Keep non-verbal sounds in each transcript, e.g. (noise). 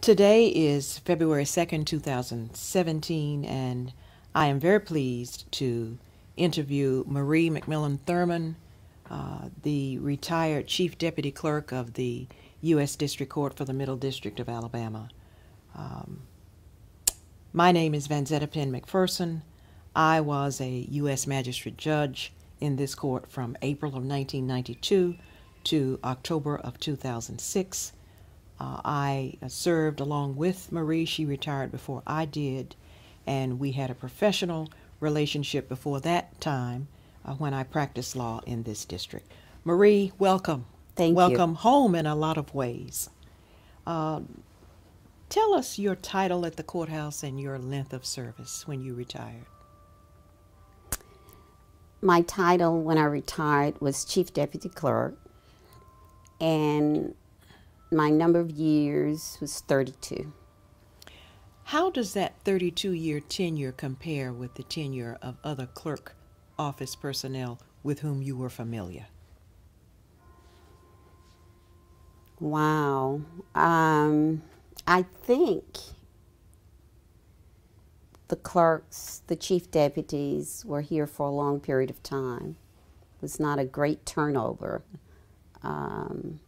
Today is February 2nd, 2017, and I am very pleased to interview Marie McMillan Thurman, uh, the retired Chief Deputy Clerk of the U.S. District Court for the Middle District of Alabama. Um, my name is Vanzetta Penn McPherson. I was a U.S. Magistrate Judge in this court from April of 1992 to October of 2006. Uh, I served along with Marie. She retired before I did, and we had a professional relationship before that time uh, when I practiced law in this district. Marie, welcome. Thank welcome you. Welcome home in a lot of ways. Uh, tell us your title at the courthouse and your length of service when you retired. My title when I retired was Chief Deputy Clerk, and my number of years was 32. How does that 32 year tenure compare with the tenure of other clerk office personnel with whom you were familiar? Wow. Um, I think the clerks, the chief deputies were here for a long period of time. It was not a great turnover. Um,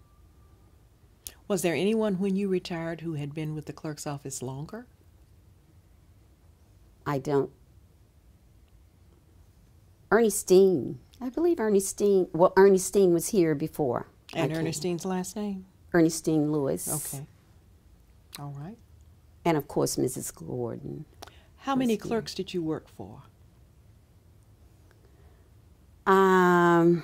was there anyone when you retired who had been with the clerk's office longer? I don't. Ernestine. I believe Ernestine. Well, Ernestine was here before. And Ernestine's last name? Ernestine Lewis. Okay. All right. And of course, Mrs. Gordon. How many clerks did you work for? Um,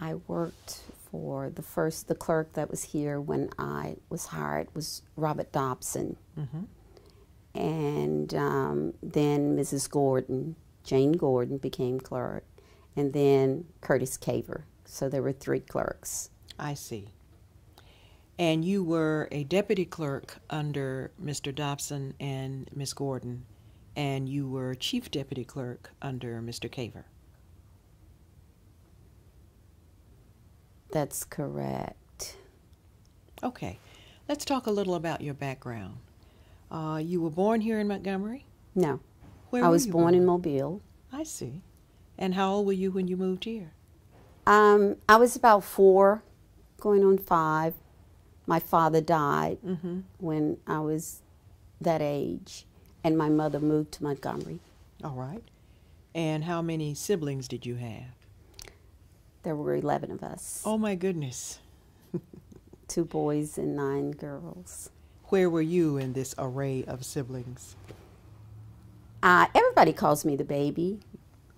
I worked for the first, the clerk that was here when I was hired was Robert Dobson. Mm-hmm. And um, then Mrs. Gordon, Jane Gordon became clerk, and then Curtis Caver. So there were three clerks. I see. And you were a deputy clerk under Mr. Dobson and Miss Gordon, and you were chief deputy clerk under Mr. Caver. That's correct. Okay. Let's talk a little about your background. Uh, you were born here in Montgomery? No. Where I was born, born in Mobile. I see. And how old were you when you moved here? Um, I was about four, going on five. My father died mm-hmm. when I was that age, and my mother moved to Montgomery. All right. And how many siblings did you have? There were 11 of us. Oh, my goodness. (laughs) Two boys and nine girls. Where were you in this array of siblings? Uh, everybody calls me the baby,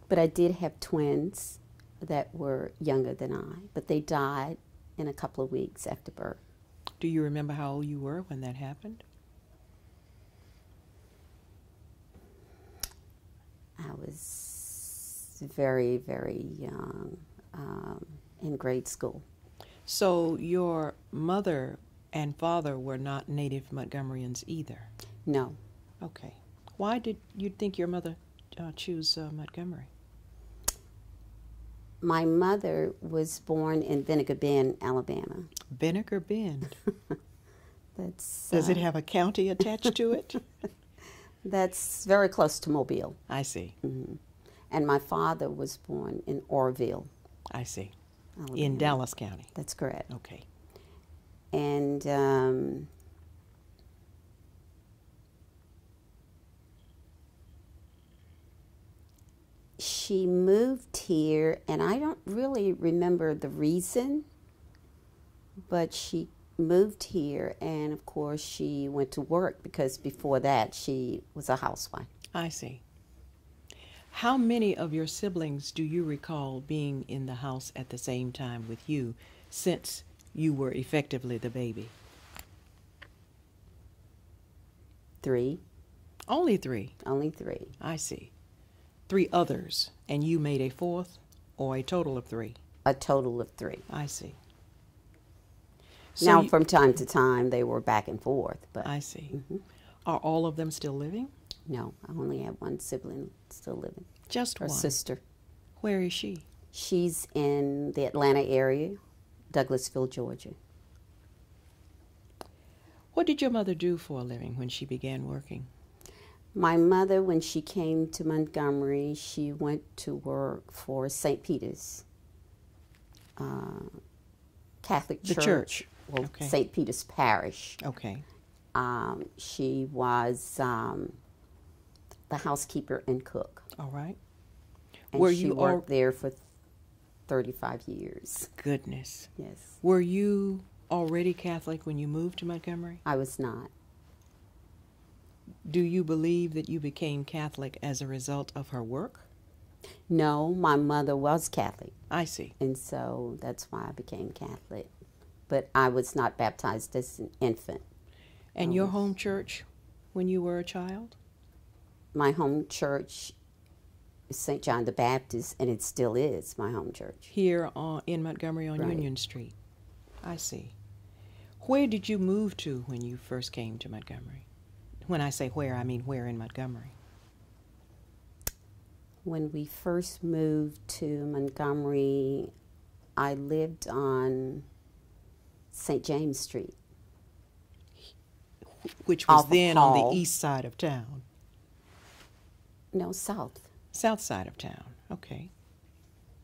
but I did have twins that were younger than I, but they died in a couple of weeks after birth. Do you remember how old you were when that happened? I was very, very young um, in grade school. So your mother and father were not native Montgomeryans either? No. Okay. Why did you think your mother uh, choose uh, Montgomery? My mother was born in Vinegar Bend, Alabama. Vinegar Bend. (laughs) That's. Does uh, it have a county attached to it? (laughs) That's very close to Mobile. I see. Mm-hmm. And my father was born in Orrville. I see. Alabama. In Dallas County. That's correct. Okay. And um, she moved here, and I don't really remember the reason, but she moved here, and of course, she went to work because before that, she was a housewife. I see. How many of your siblings do you recall being in the house at the same time with you since you were effectively the baby? Three. Only three. Only three. I see. Three others, and you made a fourth, or a total of three? A total of three. I see. So now, you- from time to time, they were back and forth, but I see. Mhm. Are all of them still living? No, I only have one sibling still living. Just Her one. sister. Where is she? She's in the Atlanta area, Douglasville, Georgia. What did your mother do for a living when she began working? My mother, when she came to Montgomery, she went to work for St. Peter's uh, Catholic The Church. church. Well, Okay. St. Peter's Parish. Okay. Um, she was um, the housekeeper and cook. All right. And Were she you worked there for 35 years. Goodness. Yes. Were you already Catholic when you moved to Montgomery? I was not. Do you believe that you became Catholic as a result of her work? No, my mother was Catholic. I see. And so that's why I became Catholic. But I was not baptized as an infant. And I your home church when you were a child? My home church is St. John the Baptist, and it still is my home church. Here on, in Montgomery on Right. Union Street. I see. Where did you move to when you first came to Montgomery? When I say where, I mean where in Montgomery? When we first moved to Montgomery, I lived on St. James Street. Which was Off then on the east side of town. No, south. South side of town. Okay.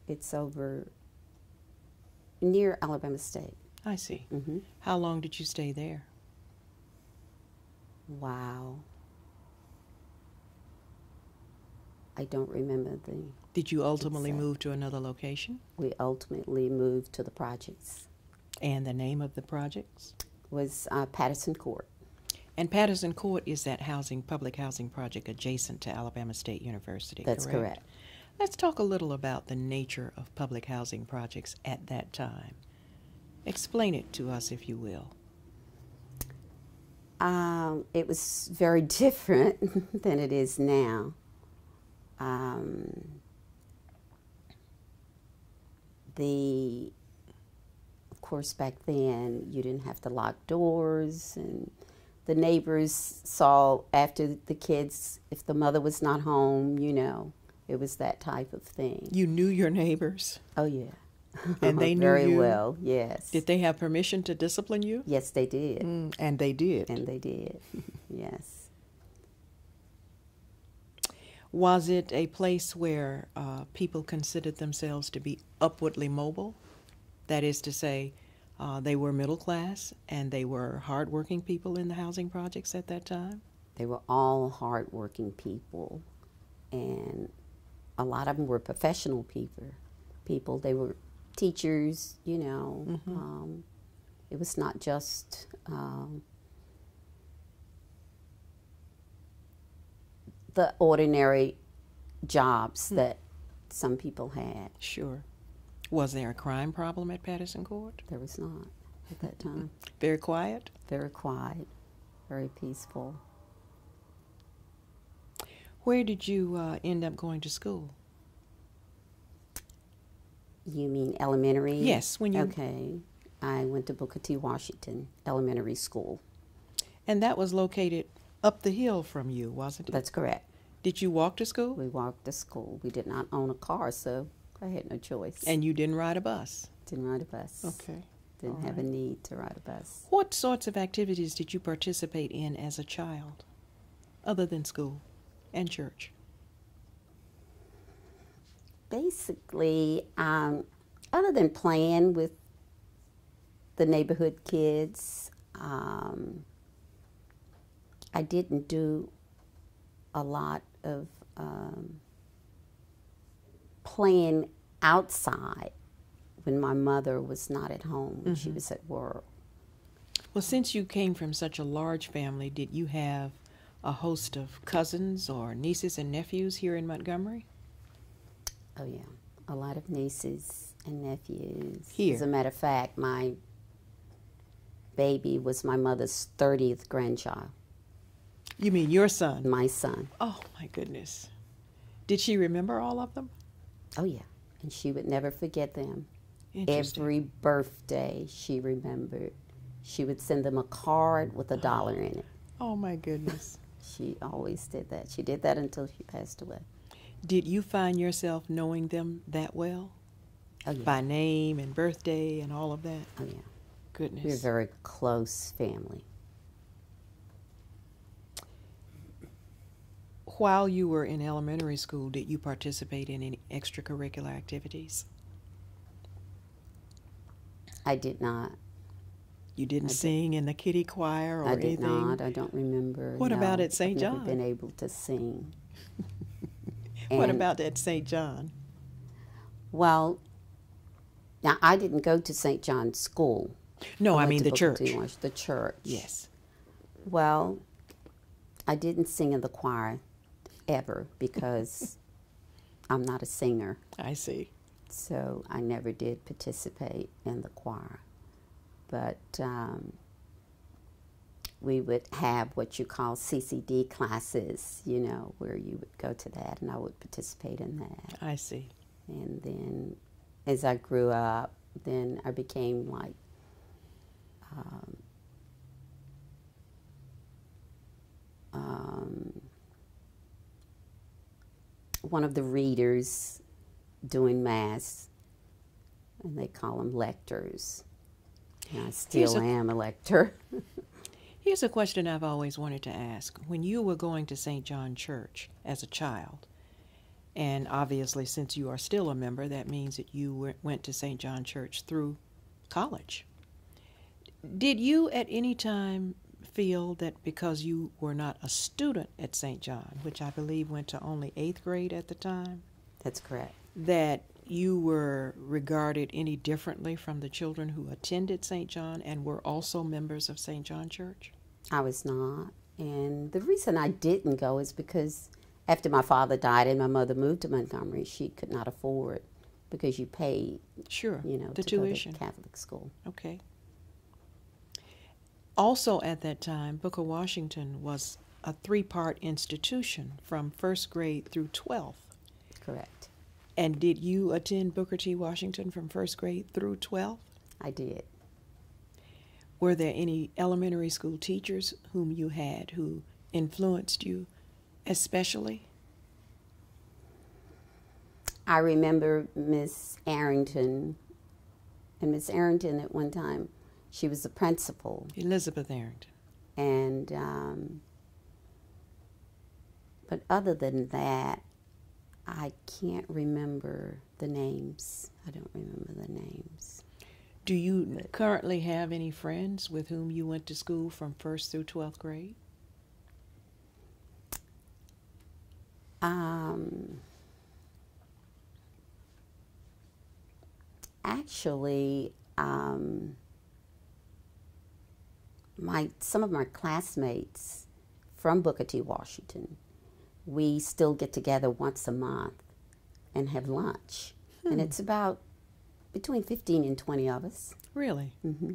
It's over near Alabama State. I see. hmm How long did you stay there? Wow. I don't remember the. Did you ultimately Exact- move to another location? We ultimately moved to the projects. And the name of the projects? Was uh, Patterson Court. And Patterson Court is that housing, public housing project adjacent to Alabama State University. That's correct. Let's talk a little about the nature of public housing projects at that time. Explain it to us, if you will. Um, it was very (laughs) different than it is now. Um, the, of course, back then you didn't have to lock doors, and the neighbors saw after the kids if the mother was not home. You know, it was that type of thing. You knew your neighbors. Oh yeah, And (laughs) they knew very you? well. Yes, Did they have permission to discipline you? yes, they did, Mm, and they did. and they did. (laughs) yes. Was it a place where uh, people considered themselves to be upwardly mobile? That is to say, uh, they were middle class and they were hardworking people in the housing projects at that time? They were all hardworking people, and a lot of them were professional people. People they were teachers, you know. Mhm. Um, it was not just um, the ordinary jobs that some people had. Sure. Was there a crime problem at Patterson Court? There was not at that time. Very quiet? very quiet, very peaceful. Where did you uh, end up going to school? You mean elementary? Yes, when you- Okay. I went to Booker T. Washington Elementary School. And that was located up the hill from you, wasn't it? That's correct. Did you walk to school? We walked to school. We did not own a car, so I had no choice. And you didn't ride a bus? didn't ride a bus. Okay. Didn't all have a need to ride a bus. What sorts of activities did you participate in as a child, other than school and church? Basically, um, other than playing with the neighborhood kids, um, I didn't do a lot of um, playing outside when my mother was not at home, when she Mhm. was at work. Well, since you came from such a large family, did you have a host of cousins or nieces and nephews here in Montgomery? Oh, yeah. A lot of nieces and nephews. Here. As a matter of fact, my baby was my mother's 30th grandchild, You mean your son? my son. Oh, my goodness. Did she remember all of them? Oh, yeah. And she would never forget them. Every birthday she remembered. She would send them a card with a (gasps) dollar in it. Oh, my goodness. She always did that. She did that until she passed away. Did you find yourself knowing them that well? Oh, yeah. By name and birthday and all of that? Oh, yeah. Goodness. We're a very close family. While you were in elementary school, did you participate in any extracurricular activities? I did not. You didn't I did- sing in the kitty choir or I did anything? not. I don't remember. What about no. at St. I've never been able to sing. (laughs) What about at St. John? Well, now I didn't go to St. John's School. No, I went mean the church. Wash- The church. Yes. Well, I didn't sing in the choir ever because I'm not a singer. I see. So I never did participate in the choir. But um, we would have what you call CCD classes, you know, where you would go to that and I would participate in that. I see. And then as I grew up, then I became like um, um, one of the readers doing mass, and they call them lectors. And I still a- am a lector. (laughs) Here's a question I've always wanted to ask. When you were going to St. John Church as a child, and obviously since you are still a member, that means that you went to St. John Church through college. Did you at any time feel that because you were not a student at St. John, which I believe went to only eighth grade at the time, That's correct. that you were regarded any differently from the children who attended St. John and were also members of St. John Church? I was not. And the reason I didn't go is because after my father died and my mother moved to Montgomery, she could not afford because you paid, Sure. you know, the to tuition. Catholic school. Okay. Also, at that time, Booker Washington was a three part institution from first grade through 12th. Correct. And did you attend Booker T. Washington from first grade through 12th? I did. Were there any elementary school teachers whom you had who influenced you especially? I remember Miss Arrington, and Miss Arrington at one time, she was the principal, Elizabeth Arrington. and um, but other than that, I can't remember the names. I don't remember the names. Do you currently have any friends with whom you went to school from first through 12th grade? Um, actually, um, my some of my classmates from Booker T. Washington, we still get together once a month and have lunch, and it's about between fifteen and twenty of us. Really? hmm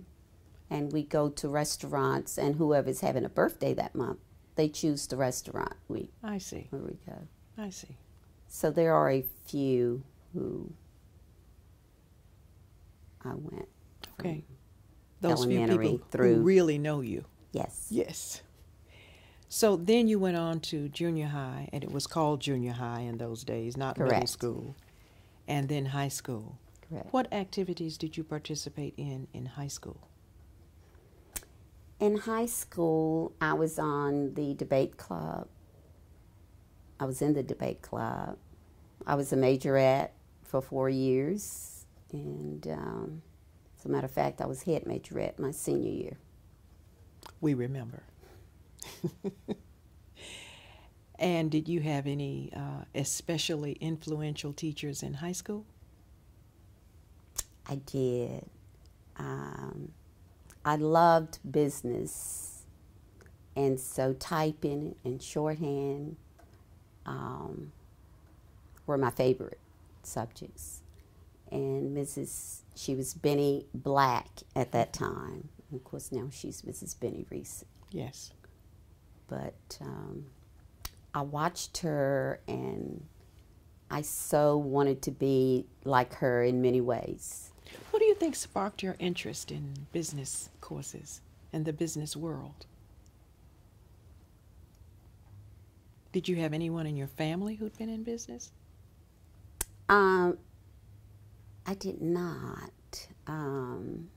And we go to restaurants, and whoever's having a birthday that month, they choose the restaurant we I see. where we go. I see. So there are a few who I went. from- Those few elementary people through- who really know you. Yes. Yes. So then you went on to junior high, and it was called junior high in those days, not middle Correct. school, and then high school. Correct. What activities did you participate in in high school? In high school, I was on the debate club. I was in the debate club. I was a majorette for four years, and um, as a matter of fact, I was head majorette my senior year. We remember. (laughs) and did you have any uh, especially influential teachers in high school? I did. Um, I loved business, and so typing and shorthand um, were my favorite subjects. And Mrs. She was Benny Black at that time. Of course, now she's Mrs. Benny Reese. Yes. But um, I watched her, and I so wanted to be like her in many ways. What do you think sparked your interest in business courses and the business world? Did you have anyone in your family who'd been in business? Um, I did not. Um,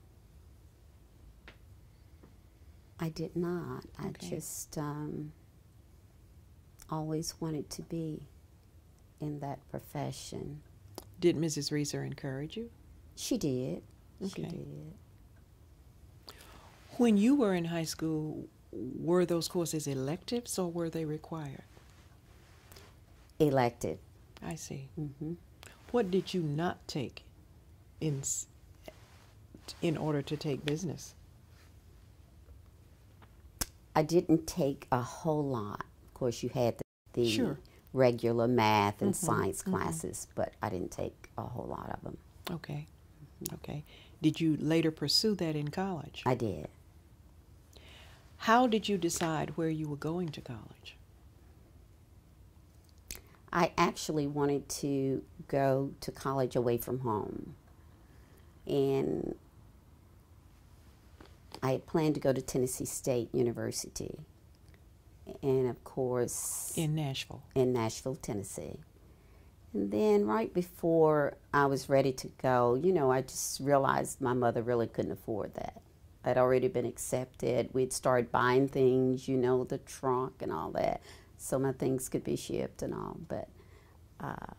I did not. I just, um, always wanted to be in that profession. Did Mrs. Reeser encourage you? She did. She did. When you were in high school, were those courses electives or were they required? Elected. I see. hmm What did you not take in in order to take business? I didn't take a whole lot. Of course, you had the, the Sure. regular math and Mhm, science mhm. classes, but I didn't take a whole lot of them. Okay. Okay. Did you later pursue that in college? I did. How did you decide where you were going to college? I actually wanted to go to college away from home. And I had planned to go to Tennessee State University. And of course, In Nashville. in Nashville, Tennessee. And then right before I was ready to go, you know, I just realized my mother really couldn't afford that. I'd already been accepted. We'd started buying things, you know, the trunk and all that, so my things could be shipped and all. But uh,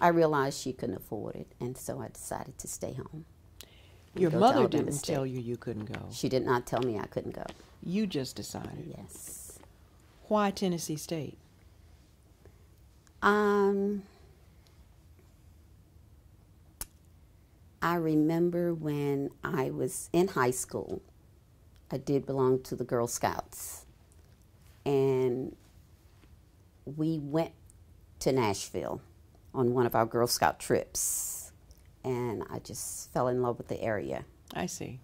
I realized she couldn't afford it, and so I decided to stay home. Your mother didn't State. tell you you couldn't go. She did not tell me I couldn't go. You just decided. Yes. Why Tennessee State? Um, I remember when I was in high school, I did belong to the Girl Scouts. And we went to Nashville on one of our Girl Scout trips. And I just fell in love with the area. I see.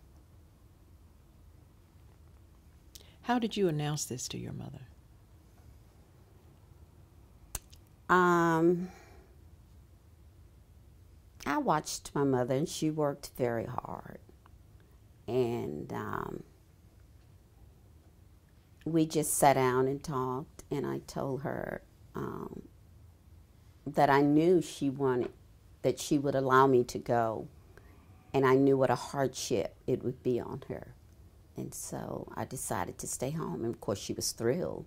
How did you announce this to your mother? Um, I watched my mother, and she worked very hard. And um, we just sat down and talked, and I told her um, that I knew she wanted, that she would allow me to go, and I knew what a hardship it would be on her. And so I decided to stay home, and of course, she was thrilled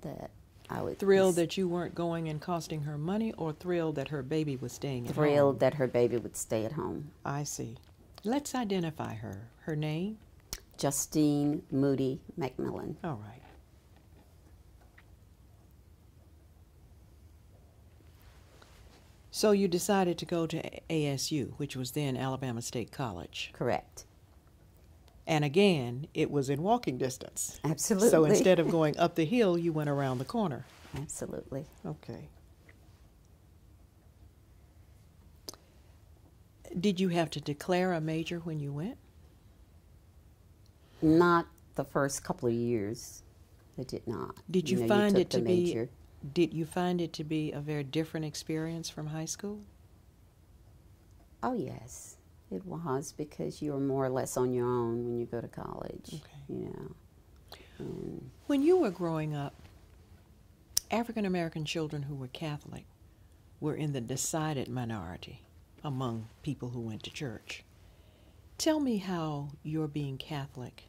that I would Thrilled that you weren't going and costing her money, or thrilled that her baby was staying at thrilled home? that her baby would stay at home. I see. Let's identify her. Her name? Justine Moody McMillan. All right. So you decided to go to ASU, which was then Alabama State College. Correct. And again, it was in walking distance. Absolutely. So instead of (laughs) going up the hill, you went around the corner. Absolutely. Okay. Did you have to declare a major when you went? Not the first couple of years. I did not. Did you, know, find took it to the be major. Did you find it to be a very different experience from high school? Oh yes, it was because you were more or less on your own when you go to college. Okay. You know. And When you were growing up, African American children who were Catholic were in the decided minority among people who went to church. Tell me how your being Catholic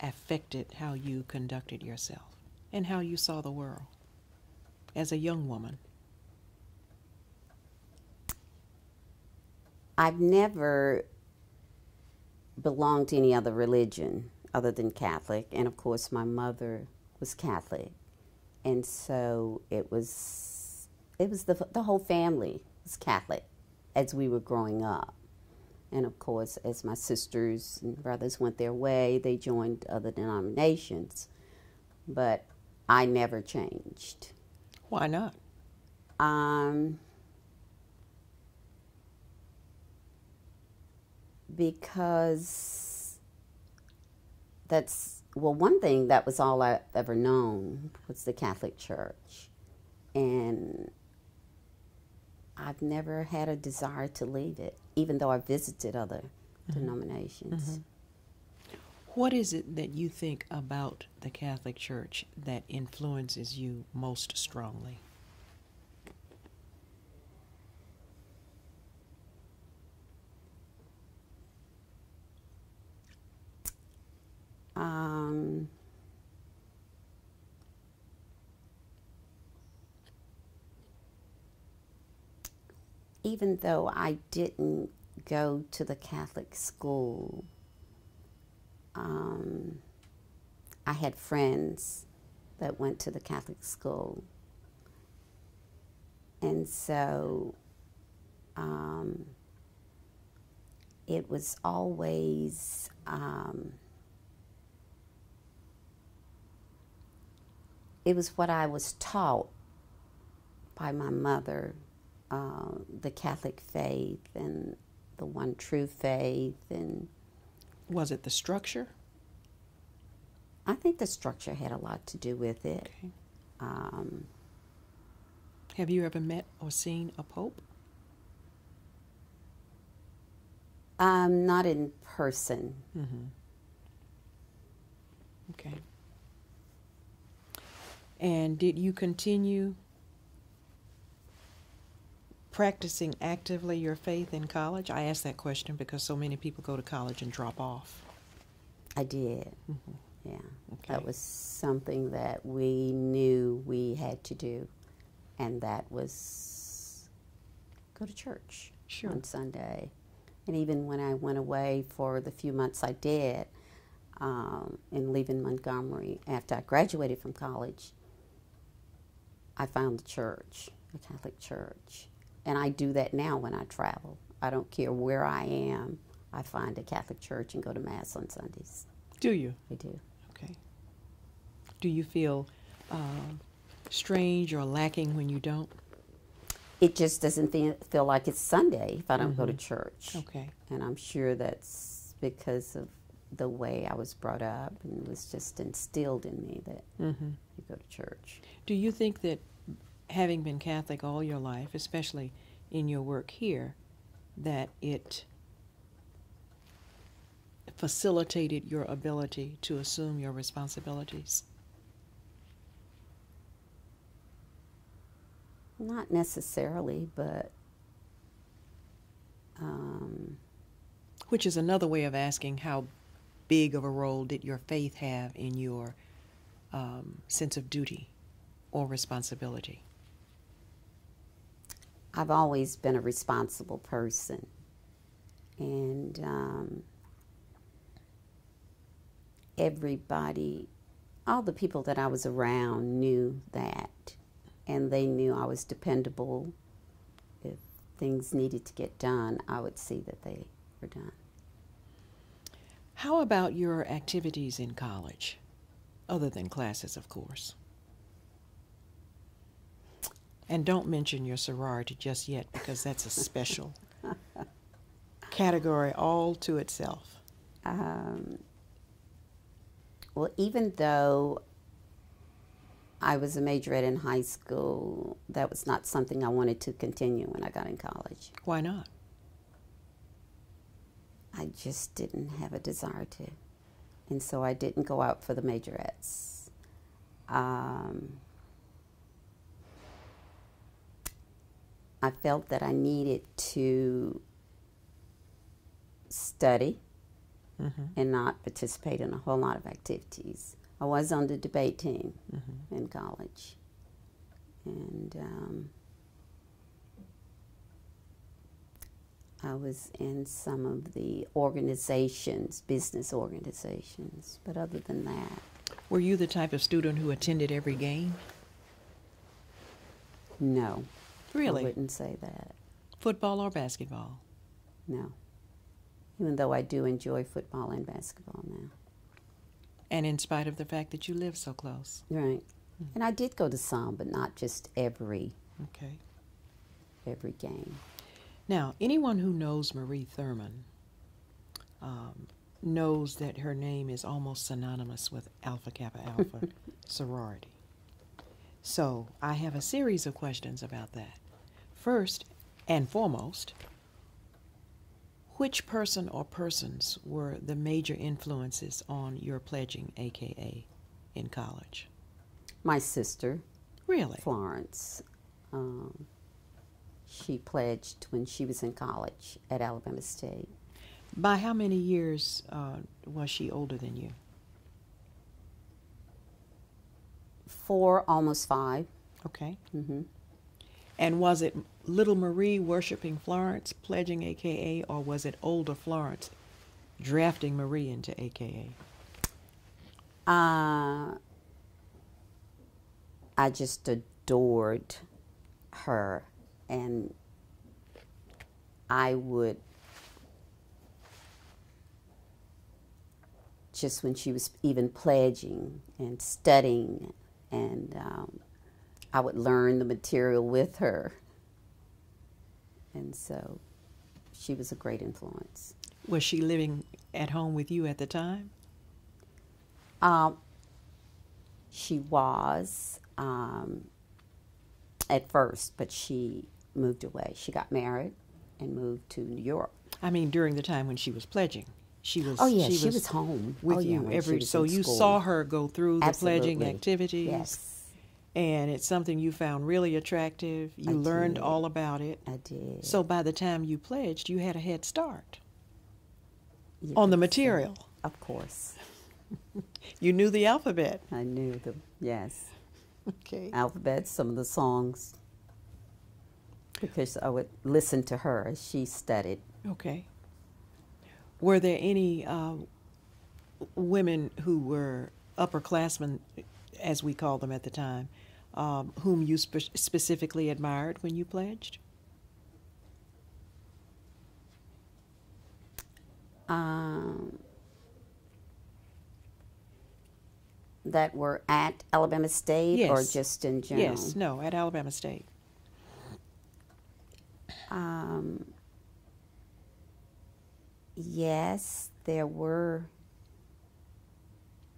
affected how you conducted yourself and how you saw the world as a young woman. I've never belonged to any other religion other than Catholic, and of course my mother was Catholic, and so it was it was the the whole family was Catholic as we were growing up, and of course as my sisters and brothers went their way, they joined other denominations, but I never changed. Why not? Um, because that's well, one thing that was all I've ever known was the Catholic Church, and I've never had a desire to leave it, even though I visited other denominations. What is it that you think about the Catholic Church that influences you most strongly? Um, even though I didn't go to the Catholic school, um, I had friends that went to the Catholic school. And so um, it was always um, it was what I was taught by my mother, uh, the Catholic faith and the one true faith, and Was it the structure? I think the structure had a lot to do with it. Okay. Um, Have you ever met or seen a pope? um, not in person. Mm-hmm. Okay. And did you continue practicing actively your faith in college? I ask that question because so many people go to college and drop off. I did. Mhm. Yeah, Okay. that was something that we knew we had to do, and that was go to church Sure. on Sunday. And even when I went away for the few months I did, um, in leaving Montgomery after I graduated from college, I found the church, the Catholic church, and I do that now when I travel. I don't care where I am. I find a Catholic church and go to mass on Sundays. Do you? I do. Okay. Do you feel uh, strange or lacking when you don't? it just doesn't feel, feel like it's Sunday if I don't go to church. Okay. And I'm sure that's because of the way I was brought up and it was just instilled in me that Mm-hmm. you go to church. Do you think that having been Catholic all your life, especially in your work here, that it facilitated your ability to assume your responsibilities? Not necessarily, but um, Which is another way of asking how big of a role did your faith have in your um, sense of duty or responsibility? I've always been a responsible person. And um, everybody, all the people that I was around knew that. And they knew I was dependable. If things needed to get done, I would see that they were done. How about your activities in college, other than classes, of course? And don't mention your sorority just yet because that's a special category all to itself. Um, well, even though I was a majorette in high school, that was not something I wanted to continue when I got in college. Why not? I just didn't have a desire to. And so I didn't go out for the majorettes. Um, I felt that I needed to study Mm-hmm. and not participate in a whole lot of activities. I was on the debate team Mm-hmm. in college. And um, I was in some of the organizations, business organizations. But other than that, Were you the type of student who attended every game? no. I wouldn't say that. Football or basketball? No. Even though I do enjoy football and basketball now. And in spite of the fact that you live so close? Right. And I did go to some, but not just every Okay. every game. Now, anyone who knows Marie Thurman um, knows that her name is almost synonymous with Alpha Kappa Alpha (laughs) sorority. So, I have a series of questions about that. First and foremost, which person or persons were the major influences on your pledging, AKA in college? My sister, Really? Florence, um, she pledged when she was in college at Alabama State. By how many years uh, was she older than you? Four, almost five. Okay. Mm-hmm. And was it little Marie worshiping Florence, pledging AKA, or was it older Florence drafting Marie into AKA? Uh, I just adored her, and I would just when she was even pledging and studying, and um, I would learn the material with her, and so she was a great influence. Was she living at home with you at the time? Um, she was um, at first, but she moved away. She got married and moved to New York. I mean, during the time when she was pledging, she was. Oh yeah, she, was, home with oh, you she every. So you school. saw her go through the pledging activities, Yes, and it's something you found really attractive. You I learned did. all about it. I did. So by the time you pledged, you had a head start You on the material. Of course, (laughs) You knew the alphabet. I knew the yes Okay. alphabet, some of the songs, because I would listen to her as she studied. Okay. Were there any uh, women who were upperclassmen, as we called them at the time, um, whom you spe- specifically admired when you pledged? Um, that were at Alabama State or just in general. Yes. No. At Alabama State. Um, yes, there were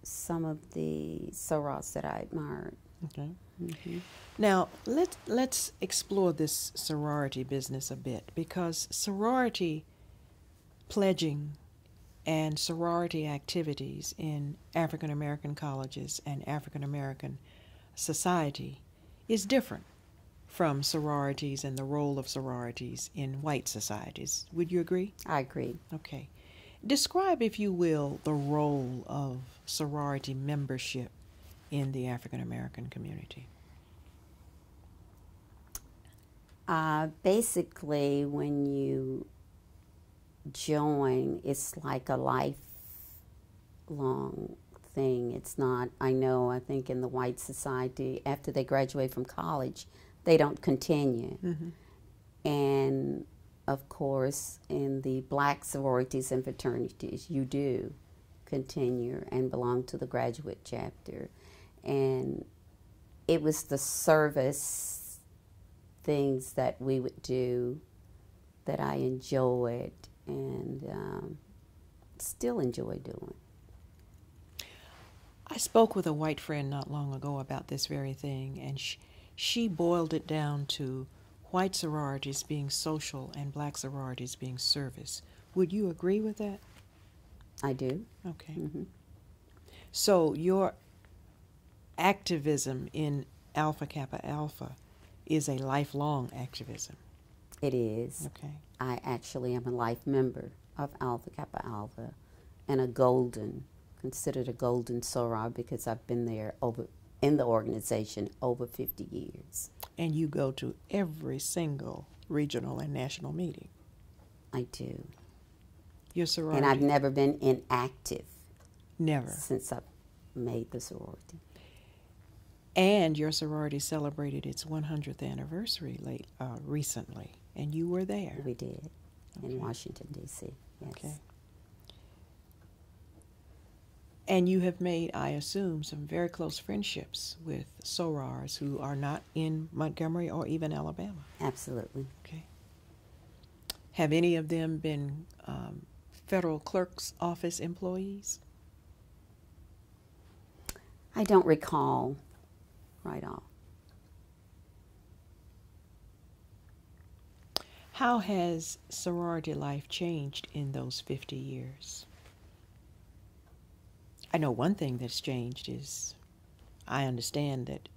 some of the sorors that I admired. Okay. Mm-hmm. Now let's let's explore this sorority business a bit because sorority pledging and sorority activities in African American colleges and African American society is different from sororities and the role of sororities in white societies. Would you agree? I agree. Okay. Describe, if you will, the role of sorority membership in the African American community. Uh, basically, when you join, it's like a lifelong thing. It's not, I know, I think in the white society, after they graduate from college, they don't continue. And of course, in the black sororities and fraternities, you do continue and belong to the graduate chapter. And it was the service things that we would do that I enjoyed and um, still enjoy doing. I spoke with a white friend not long ago about this very thing, and she, she boiled it down to white sororities being social and black sororities being service. Would you agree with that? I do. Okay. hmm So your activism in Alpha Kappa Alpha is a lifelong activism. It is. Okay. I actually am a life member of Alpha Kappa Alpha and a golden, considered a golden soror because I've been there over in the organization over 50 years. And you go to every single regional and national meeting. I do. Your sorority. And I've never been inactive never. since I've made the sorority. And your sorority celebrated its 100th anniversary late uh, recently, and you were there. We did Okay. in Washington, D.C. Yes. Okay. And you have made, I assume, some very close friendships with sorors who are not in Montgomery or even Alabama. Absolutely. Okay. Have any of them been um, federal clerk's office employees? I don't recall right off. How has sorority life changed in those 50 years? I know one thing that's changed is I understand that,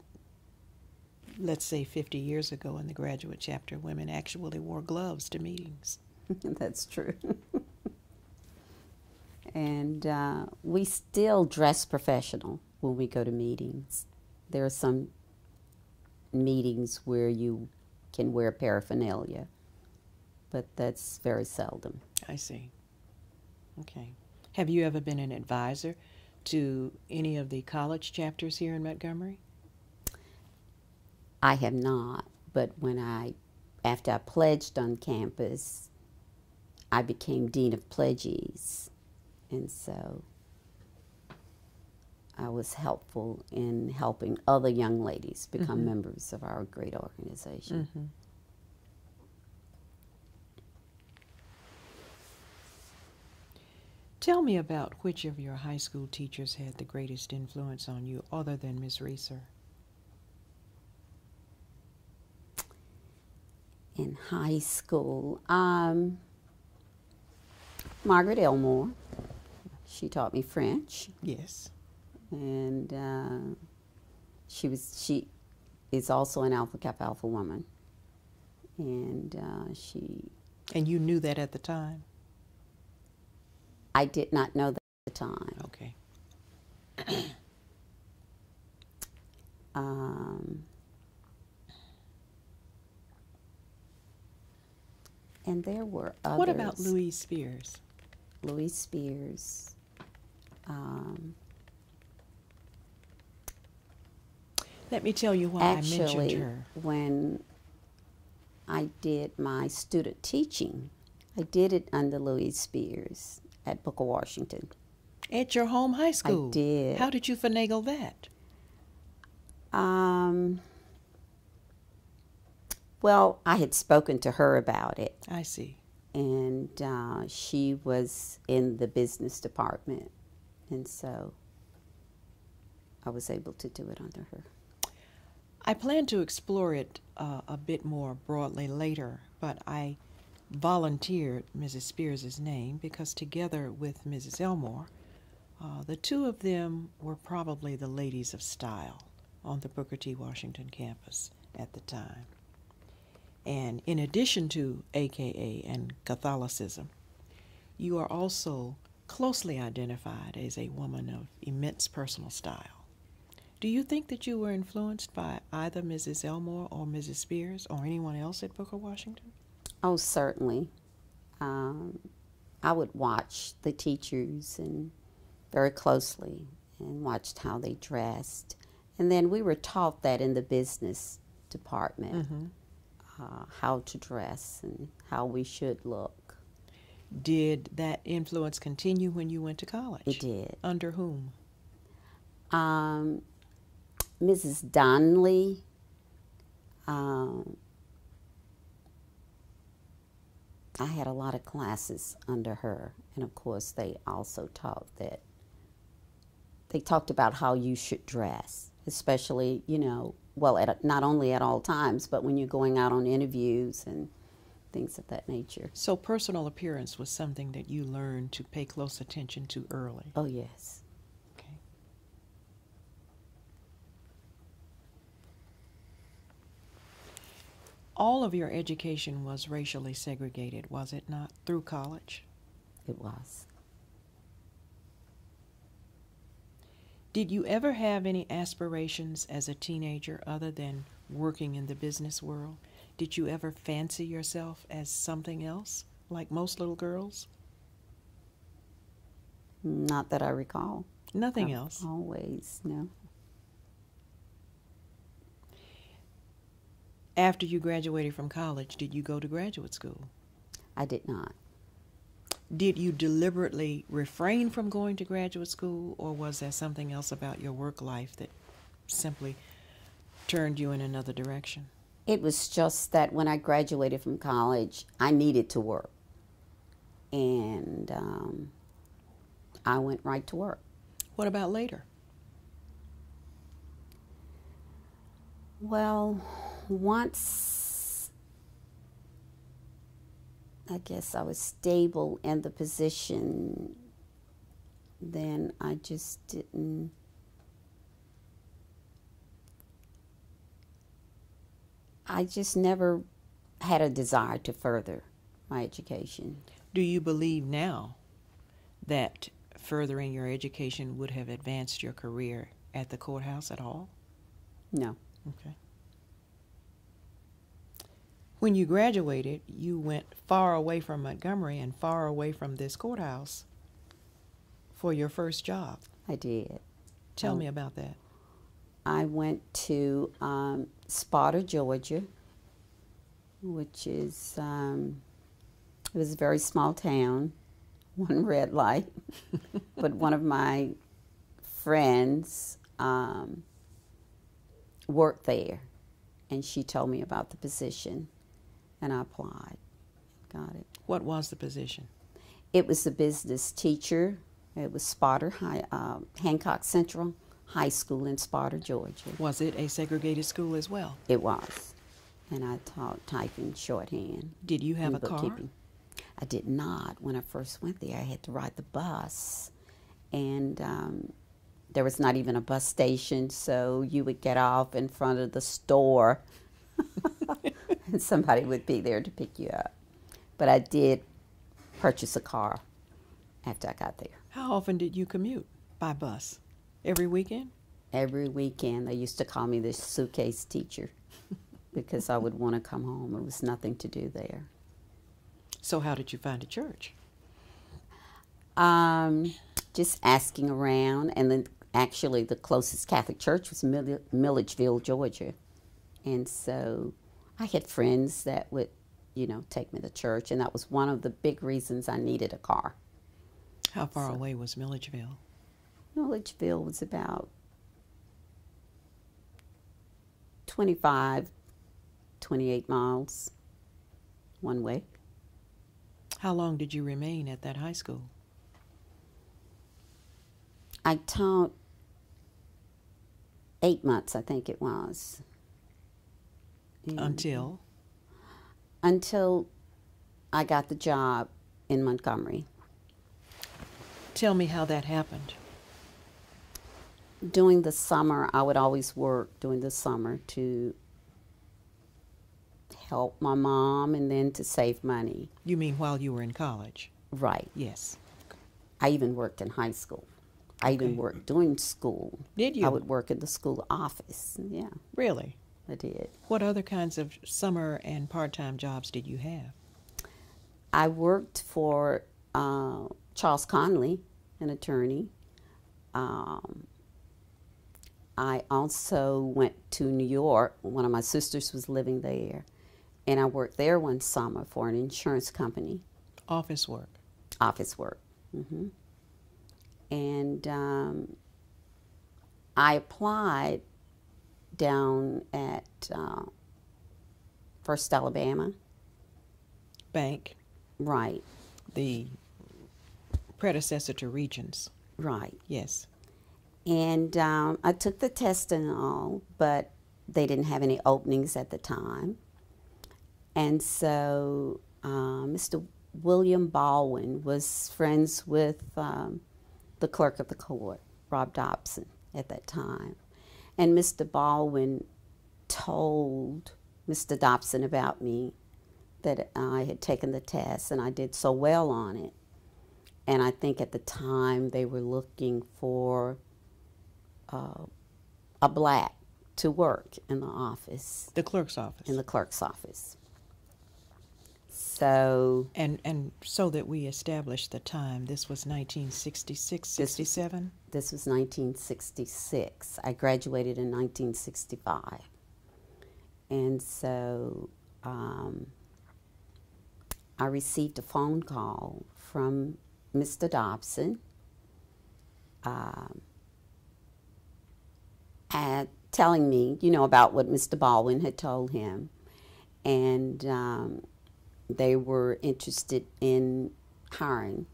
let's say 50 years ago in the graduate chapter, women actually wore gloves to meetings. (laughs) That's true. and uh, we still dress professional when we go to meetings. There are some meetings where you can wear paraphernalia, but that's very seldom. I see. Okay. Have you ever been an advisor to any of the college chapters here in Montgomery? I have not, but when I, after I pledged on campus, I became dean of Pledges. and so I was helpful in helping other young ladies become Mhm. members of our great organization. Mm-hmm. Tell me about which of your high school teachers had the greatest influence on you other than Miss Reeser. In high school, um, Margaret Elmore, she taught me French. Yes. and uh, she was she is also an Alpha Kappa Alpha woman, and uh, she And you knew that at the time? I did not know that at the time. Okay. (clears throat) Um, and there were others. What about Louise Spears? Louise Spears. Um, Let me tell you why I mentioned actually, her. when I did my student teaching, I did it under Louise Spears at Booker Washington. At your home high school? I did. How did you finagle that? Um, well, I had spoken to her about it, I see. and uh, she was in the business department, and so I was able to do it under her. I plan to explore it uh, a bit more broadly later, but I volunteered Mrs. Spears's name because together with Mrs. Elmore, uh, the two of them were probably the ladies of style on the Booker T. Washington campus at the time. And in addition to AKA and Catholicism, you are also closely identified as a woman of immense personal style. Do you think that you were influenced by either Mrs. Elmore or Mrs. Spears or anyone else at Booker Washington? Oh, certainly. Um, I would watch the teachers and very closely and watched how they dressed. And then we were taught that in the business department Mm-hmm. uh, how to dress and how we should look. Did that influence continue when you went to college? It did. Under whom? Um, Mrs. Donnelly. Um, I had a lot of classes under her, and of course, they also taught that they talked about how you should dress, especially, you know, well, at, not only at all times, but when you're going out on interviews and things of that nature. So, personal appearance was something that you learned to pay close attention to early. Oh, yes. All of your education was racially segregated, was it not, through college? It was. Did you ever have any aspirations as a teenager other than working in the business world? Did you ever fancy yourself as something else, like most little girls? Not that I recall. Nothing else. Always, no. After you graduated from college, did you go to graduate school? I did not. Did you deliberately refrain from going to graduate school, or was there something else about your work life that simply turned you in another direction? It was just that when I graduated from college, I needed to work. And um, I went right to work. What about later? Well, once I guess I was stable in the position, then I just didn't. I just never had a desire to further my education. Do you believe now that furthering your education would have advanced your career at the courthouse at all? No. Okay. When you graduated, you went far away from Montgomery and far away from this courthouse for your first job. I did. Tell Oh. me about that. I went to um, Sparta, Georgia, which is um, it was a very small town, (laughs) one red light. (laughs) but one of my friends um, worked there, and she told me about the position, and I applied, got it. What was the position? It was a business teacher. It was Sparta High, uh, Hancock Central High School in Sparta, Georgia. Was it a segregated school as well? It was. And I taught typing shorthand. Did you have a car? I did not. When I first went there, I had to ride the bus. And um, there was not even a bus station, so you would get off in front of the store (laughs) and (laughs) somebody would be there to pick you up. But I did purchase a car after I got there. How often did you commute by bus? Every weekend? Every weekend, they used to call me the suitcase teacher (laughs) because I would want to come home. There was nothing to do there. So how did you find a church? Um, just asking around, and then actually the closest Catholic church was Mill- Milledgeville, Georgia, and so I had friends that would, you know, take me to church, and that was one of the big reasons I needed a car. How far away was Milledgeville? Milledgeville was about 25, 28 miles one way. How long did you remain at that high school? I taught eight months, I think it was. And- Until until I got the job in Montgomery. tell me how that happened. During the summer, I would always work during the summer to help my mom and then to save money. You mean while you were in college? Right. Yes. I even worked in high school. I even worked during school. Did you? I would work in the school office. Yeah, Really? I did. What other kinds of summer and part-time jobs did you have? I worked for uh, Charles Conley, an attorney. Um, I also went to New York. One of my sisters was living there, and I worked there one summer for an insurance company, Office work. office work. hmm And um, I applied down at uh, First Alabama. Bank, Right, the predecessor to Regions. right. Yes. And um, I took the test and all, but they didn't have any openings at the time. And so uh, Mr. William Baldwin was friends with um, the clerk of the court, Rob Dobson, at that time. And Mr. Baldwin told Mr. Dobson about me that I had taken the test and I did so well on it. And I think at the time they were looking for uh, a black to work in the office, The clerk's office. in the clerk's office. So and and so that we establish the time, this was 1966, This was- 67? this was 1966. I graduated in 1965. And so um, I received a phone call from Mr. Dobson um, at, telling me, you know, about what Mr. Baldwin had told him. And um, they were interested in hiring.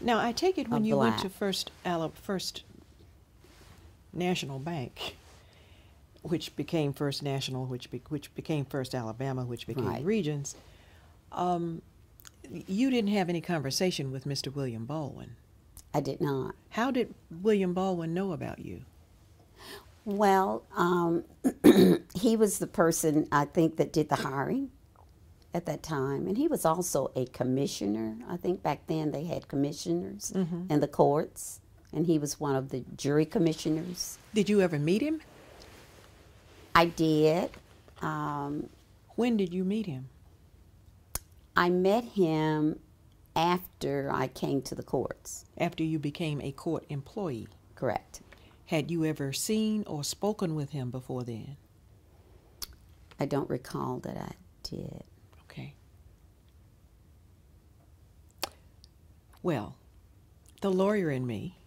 Now, I take it when you went to First Ala- First National Bank, which became First National, which be, which became First Alabama, which became Right. Regions, um, you didn't have any conversation with Mr. William Baldwin. I did not. How did William Baldwin know about you? Well, um, (clears throat) he was the person I think that did the hiring at that time, and he was also a commissioner. I think back then they had commissioners in the courts, and he was one of the jury commissioners. Did you ever meet him? I did. Um, When did you meet him? I met him after I came to the courts. After you became a court employee. Correct. Had you ever seen or spoken with him before then? I don't recall that I did. Okay. Well, the lawyer in me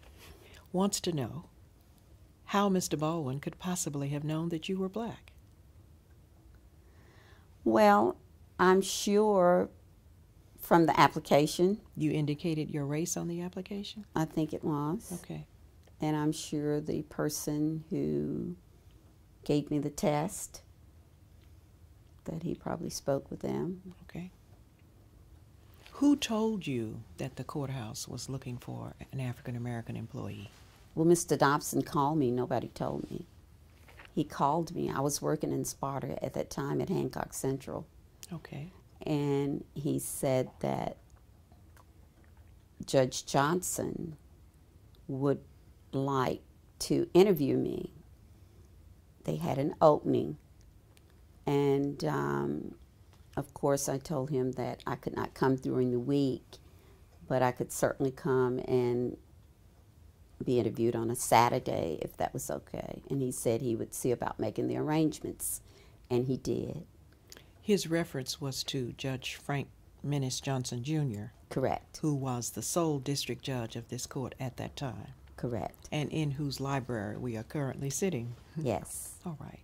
wants to know how Mr. Baldwin could possibly have known that you were black. Well, I'm sure from the application, You indicated your race on the application? I think it was. Okay. And I'm sure the person who gave me the test that he probably spoke with them. Okay. Who told you that the courthouse was looking for an African American employee? Well, Mr. Dobson called me. Nobody told me. He called me. I was working in Sparta at that time at Hancock Central. Okay. And he said that Judge Johnson would like to interview me. They had an opening. And um, of course, I told him that I could not come during the week, but I could certainly come and be interviewed on a Saturday if that was okay. And he said he would see about making the arrangements, and he did. His reference was to Judge Frank Minis Johnson Jr., Correct. who was the sole district judge of this court at that time, Correct. and in whose library we are currently sitting. Yes. All right.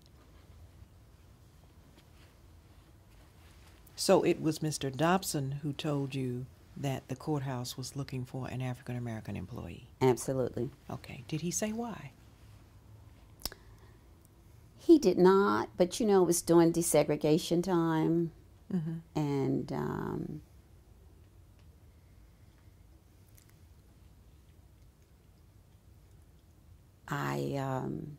So it was Mr. Dobson who told you that the courthouse was looking for an African American employee. Absolutely. Okay. Did he say why? He did not, but you know, it was during desegregation time, Mm-hmm. and um, I um,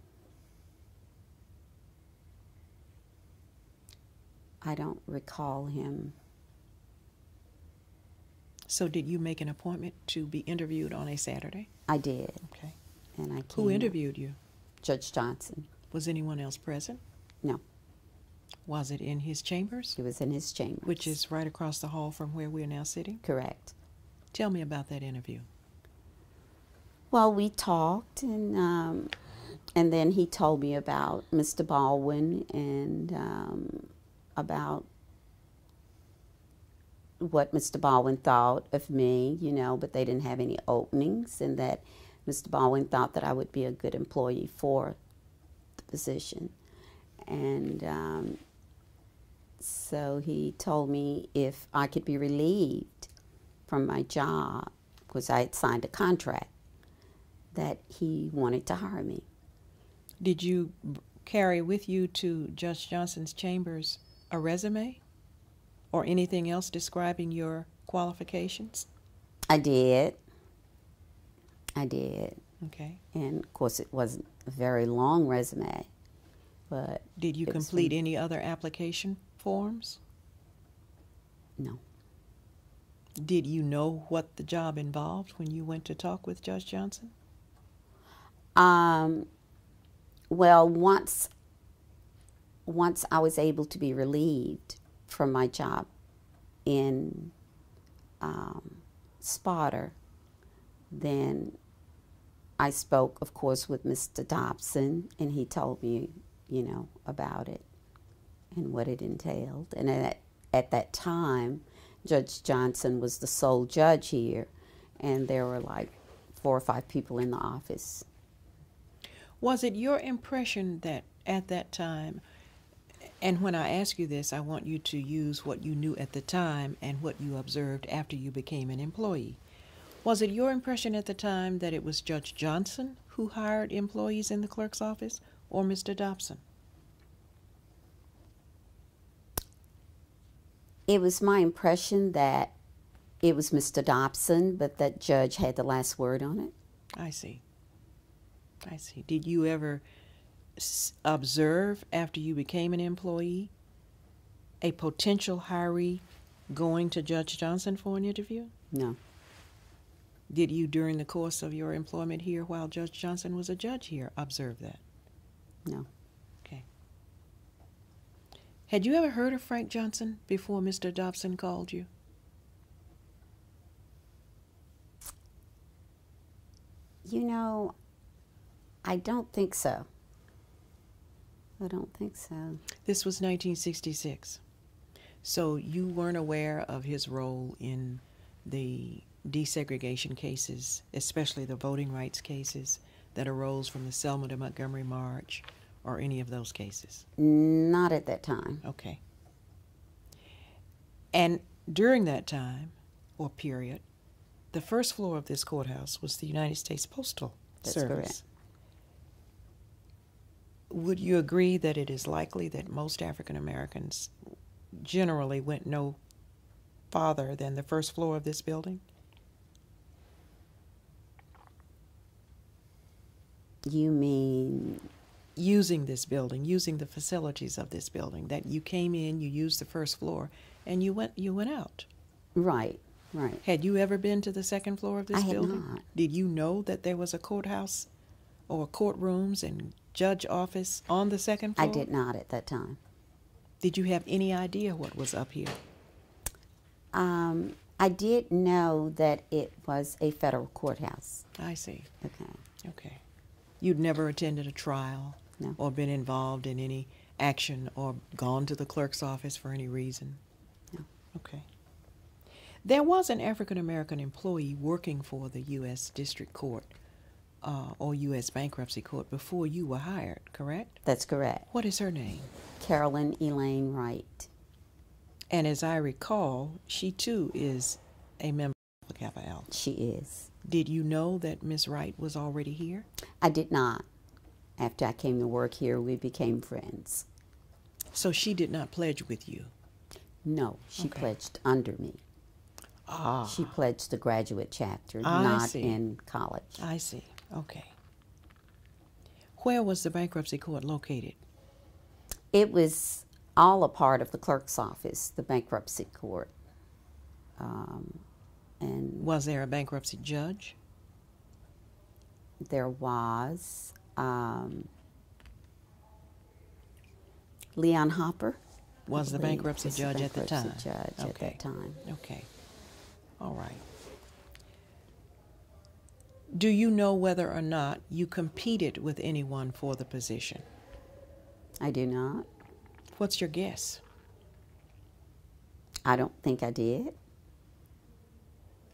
I don't recall him. So did you make an appointment to be interviewed on a Saturday? I did, Okay. and I Who interviewed you? Judge Johnson. Was anyone else present? No, Was it in his chambers, it was in his chamber, which is right across the hall from where we are now sitting? correct. Tell me about that interview. Well, we talked, and um, and then he told me about Mr. Baldwin and um, about what Mr. Baldwin thought of me, you know, but they didn't have any openings, and that Mr. Baldwin thought that I would be a good employee for the position, and um, so he told me if I could be relieved from my job because I had signed a contract that he wanted to hire me. Did you carry with you to Judge Johnson's chambers a resume or anything else describing your qualifications? I did. I did. Okay. And of course, it wasn't a very long resume, but Did you was complete any other application forms? no. Did you know what the job involved when you went to talk with Judge Johnson? Um, well, once once I was able to be relieved from my job in um, Sparta, then I spoke, of course, with Mr. Dobson, and he told me, you know, about it and what it entailed. And at at that time, Judge Johnson was the sole judge here, and there were like four or five people in the office. Was it your impression that at that time, and when I ask you this, I want you to use what you knew at the time and what you observed after you became an employee. Was it your impression at the time that it was Judge Johnson who hired employees in the clerk's office or Mr. Dobson? It was my impression that it was Mr. Dobson, but that judge had the last word on it. I see. I see. Did you ever observe after you became an employee a potential hiree going to Judge Johnson for an interview? No, Did you, during the course of your employment here while Judge Johnson was a judge here, observe that? no. Okay. Had you ever heard of Frank Johnson before Mr. Dobson called you? You know, I don't think so. I don't think so. This was 1966. So you weren't aware of his role in the desegregation cases, especially the voting rights cases that arose from the Selma to Montgomery March or any of those cases? Not at that time. Okay. And during that time or period, the first floor of this courthouse was the United States Postal That's Service. correct. Would you agree that it is likely that most African Americans generally went no farther than the first floor of this building? You mean Using this building, using the facilities of this building, that you came in, you used the first floor, and you went you went out. right, right. Had you ever been to the second floor of this I had building? not. Did you know that there was a courthouse or courtrooms and judge office on the second floor? I did not at that time. Did you have any idea what was up here? Um, I did know that it was a federal courthouse. I see. Okay. Okay. You'd never attended a trial No. or been involved in any action or gone to the clerk's office for any reason? No. Okay. There was an African American employee working for the U.S. District Court uh, or U.S. Bankruptcy Court before you were hired, correct? That's correct. What is her name? Carolyn Elaine Wright. And as I recall, she too is a member of Kappa Alpha. She is. Did you know that Miss Wright was already here? I did not. After I came to work here, we became friends. So she did not pledge with you. No, she Okay. pledged under me. Ah, She pledged the graduate chapter, I not see. in college. I see. Okay. Where was the bankruptcy court located? It was all a part of the clerk's office, the bankruptcy court. Um, and Was there a bankruptcy judge? there was um, Leon Hopper. Was the bankruptcy judge at the time? bankruptcy judge at Okay. that time. Okay. All right. Do you know whether or not you competed with anyone for the position? I do not. What's your guess? I don't think I did.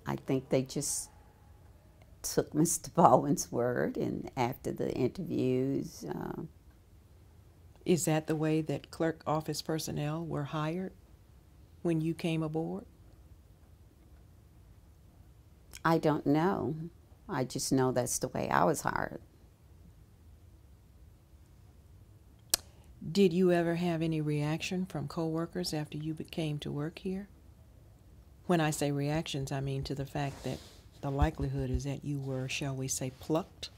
I think they just took (laughs) Mr. Baldwin's word, and after the interviews, uh, Is that the way that clerk office personnel were hired when you came aboard? I don't know. I just know that's the way I was hired. Did you ever have any reaction from coworkers after you came to work here? When I say reactions, I mean to the fact that the likelihood is that you were, shall we say, plucked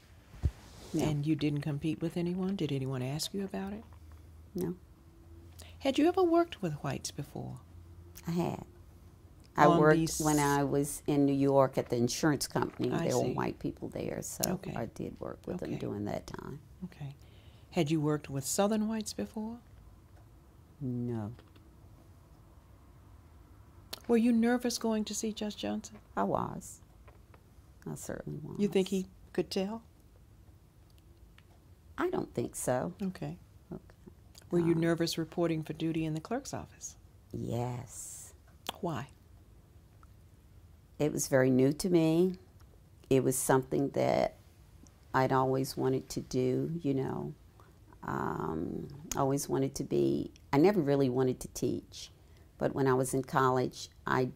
No. and you didn't compete with anyone. Did anyone ask you about it? No, Had you ever worked with whites before? I had. I worked these- when I was in New York at the insurance company. I there were white people there, so Okay. I did work with them during that time. Okay. Had you worked with southern whites before? No, Were you nervous going to see Judge Johnson? I was. I certainly was. You think he could tell? I don't think so. Okay. Okay. Were you Um, nervous reporting for duty in the clerk's office? Yes. Why? It was very new to me. It was something that I'd always wanted to do, you know. Um, always wanted to be, I never really wanted to teach. But when I was in college, I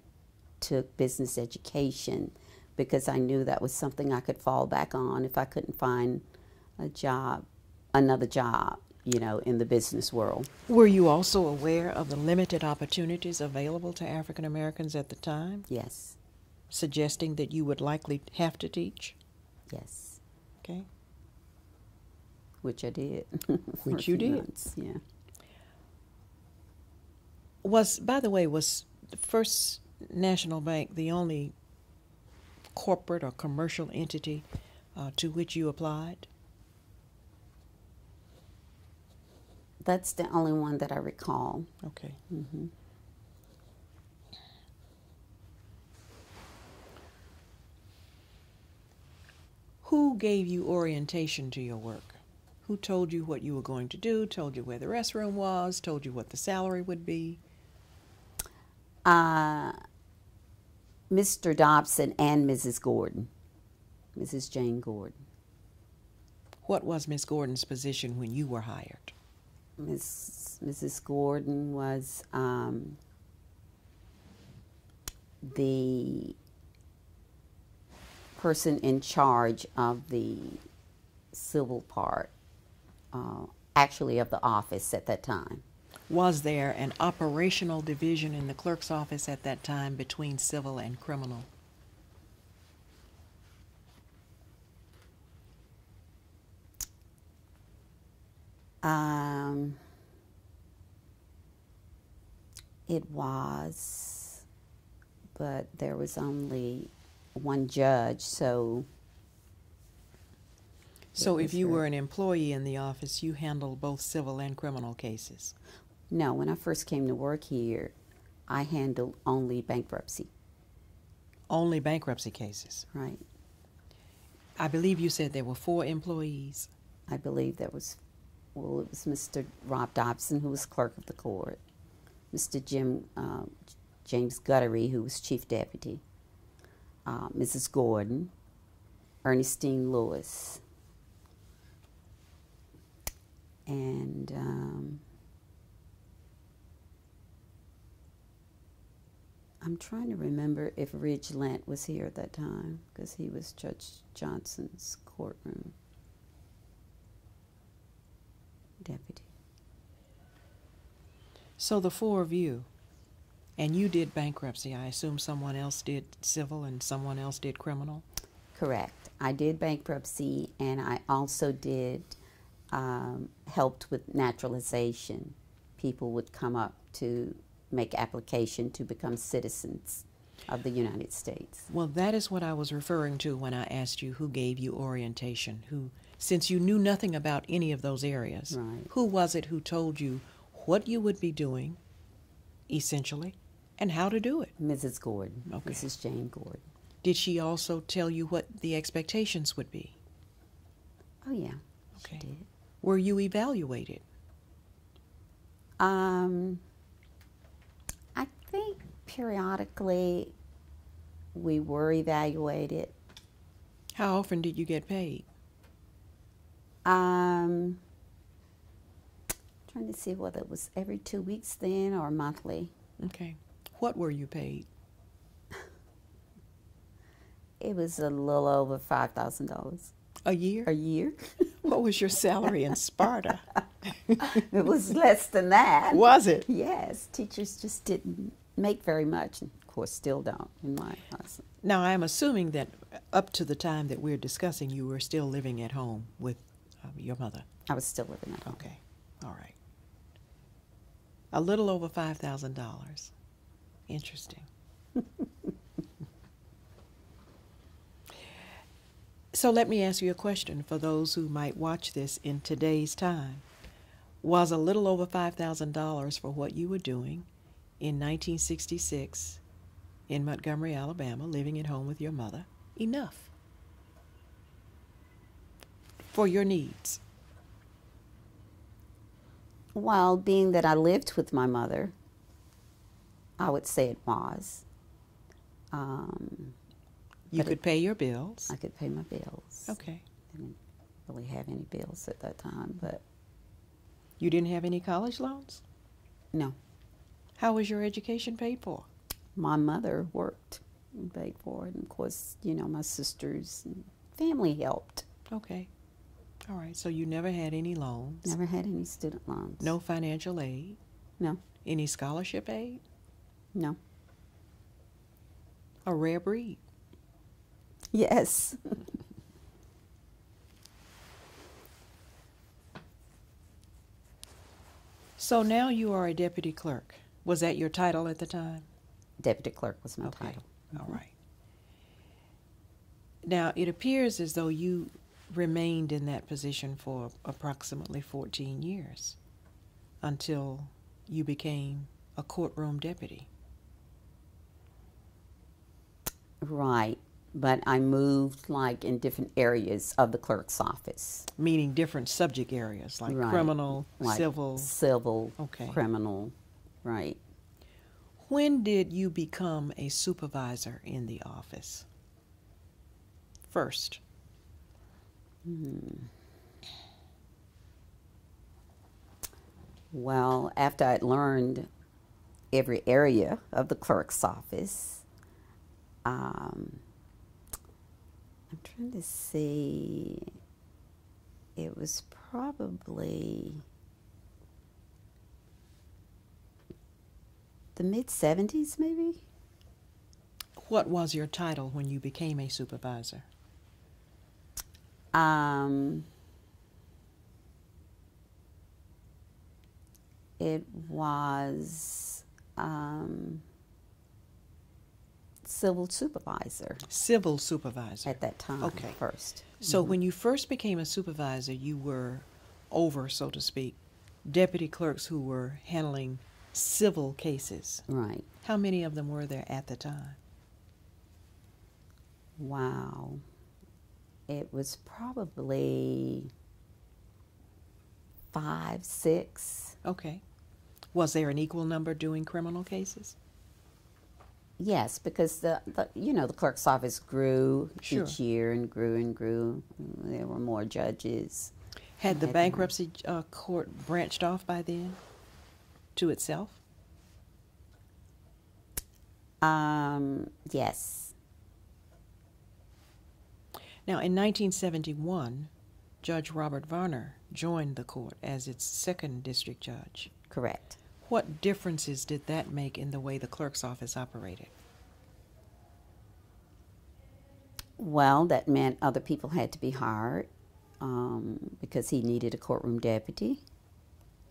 took business education because I knew that was something I could fall back on if I couldn't find a job, another job, you know, in the business world. Were you also aware of the limited opportunities available to African Americans at the time, Yes, suggesting that you would likely have to teach? yes, Okay. which I did. (laughs) Which you did. months, Yeah. Was, by the way, was the First National Bank the only corporate or commercial entity uh, to which you applied? That's the only one that I recall. Okay. hmm Who gave you orientation to your work? Who told you what you were going to do, told you where the restroom was, told you what the salary would be? Uh, Mr. Dobson and Mrs. Gordon, Mrs. Jane Gordon. What was Miss Gordon's position when you were hired? Miss, Mrs. Gordon was um, the person in charge of the civil part, uh, actually of the office at that time. Was there an operational division in the clerk's office at that time between civil and criminal? Um, it was, but there was only one judge, so So if you were an employee in the office, you handled both civil and criminal cases. no. When I first came to work here, I handled only bankruptcy. Only bankruptcy cases. Right. I believe you said there were four employees. I believe that was, well, it was Mr. Rob Dobson, who was clerk of the court, Mr. Jim uh, James Guttery, who was chief deputy, uh, Mrs. Gordon, Ernestine Lewis, and um, I'm trying to remember if Ridge Lent was here at that time because he was Judge Johnson's courtroom deputy. So the four of you, and you did bankruptcy. I assume someone else did civil and someone else did criminal. Correct. I did bankruptcy, and I also did um, helped with naturalization. People would come up to make application to become citizens of the United States. Well, that is what I was referring to when I asked you who gave you orientation. Who, since you knew nothing about any of those areas, Right. who was it who told you what you would be doing, essentially, and how to do it? Mrs. Gordon, Okay. Mrs. Jane Gordon. Did she also tell you what the expectations would be? Oh yeah, Okay. she did. Were you evaluated? Um, I think periodically we were evaluated. How often did you get paid? Um, trying to see whether it was every two weeks then or monthly. Okay. What were you paid? It was a little over five thousand dollars A year? a year. What was your salary in Sparta? (laughs) it was less than that. Was it? Yes, teachers just didn't make very much, and of course, still don't in my house. Now, I'm assuming that up to the time that we're discussing, you were still living at home with uh, your mother. I was still living at home. Okay. All right. A little over $5,000. Interesting. (laughs) so let me ask you a question for those who might watch this in today's time. Was a little over $5,000 for what you were doing in 1966 in Montgomery, Alabama, living at home with your mother enough for your needs? Well, being that I lived with my mother, I would say it was. Um, You But it- could pay your bills. I could pay my bills. Okay. Didn't really have any bills at that time, but You didn't have any college loans? no. How was your education paid for? My mother worked and paid for it, and of course, you know, my sisters and family helped. Okay. All right. So you never had any loans? Never had any student loans. No financial aid? No. Any scholarship aid? No. A rare breed. Yes. So now you are a deputy clerk. Was that your title at the time? Deputy clerk was my Okay. title. All right. Now, it appears as though you remained in that position for approximately 14 years. until you became a courtroom deputy. Right. But I moved like in different areas of the clerk's office. Meaning different subject areas like Right. criminal, Like civil. Civil, Okay. criminal. Right. When did you become a supervisor in the office? First. Hmm. Well, after I'd learned every area of the clerk's office, um, I'm trying to see, it was probably the mid 70s, maybe? What was your title when you became a supervisor? Um, it was um, civil supervisor Civil supervisor. at that time Okay. first. So mm-hmm. when you first became a supervisor, you were over, so to speak, deputy clerks who were handling civil cases. Right. How many of them were there at the time? Wow. It was probably five, six. Okay. Was there an equal number doing criminal cases? Yes, because the, the you know the clerk's office grew Sure. each year and grew and grew. There were more judges. Had the Had- bankruptcy uh, court branched off by then to itself? Um, yes, Now, in 1971, Judge Robert Varner joined the court as its second district judge. correct. What differences did that make in the way the clerk's office operated? Well, that meant other people had to be hired um, because he needed a courtroom deputy,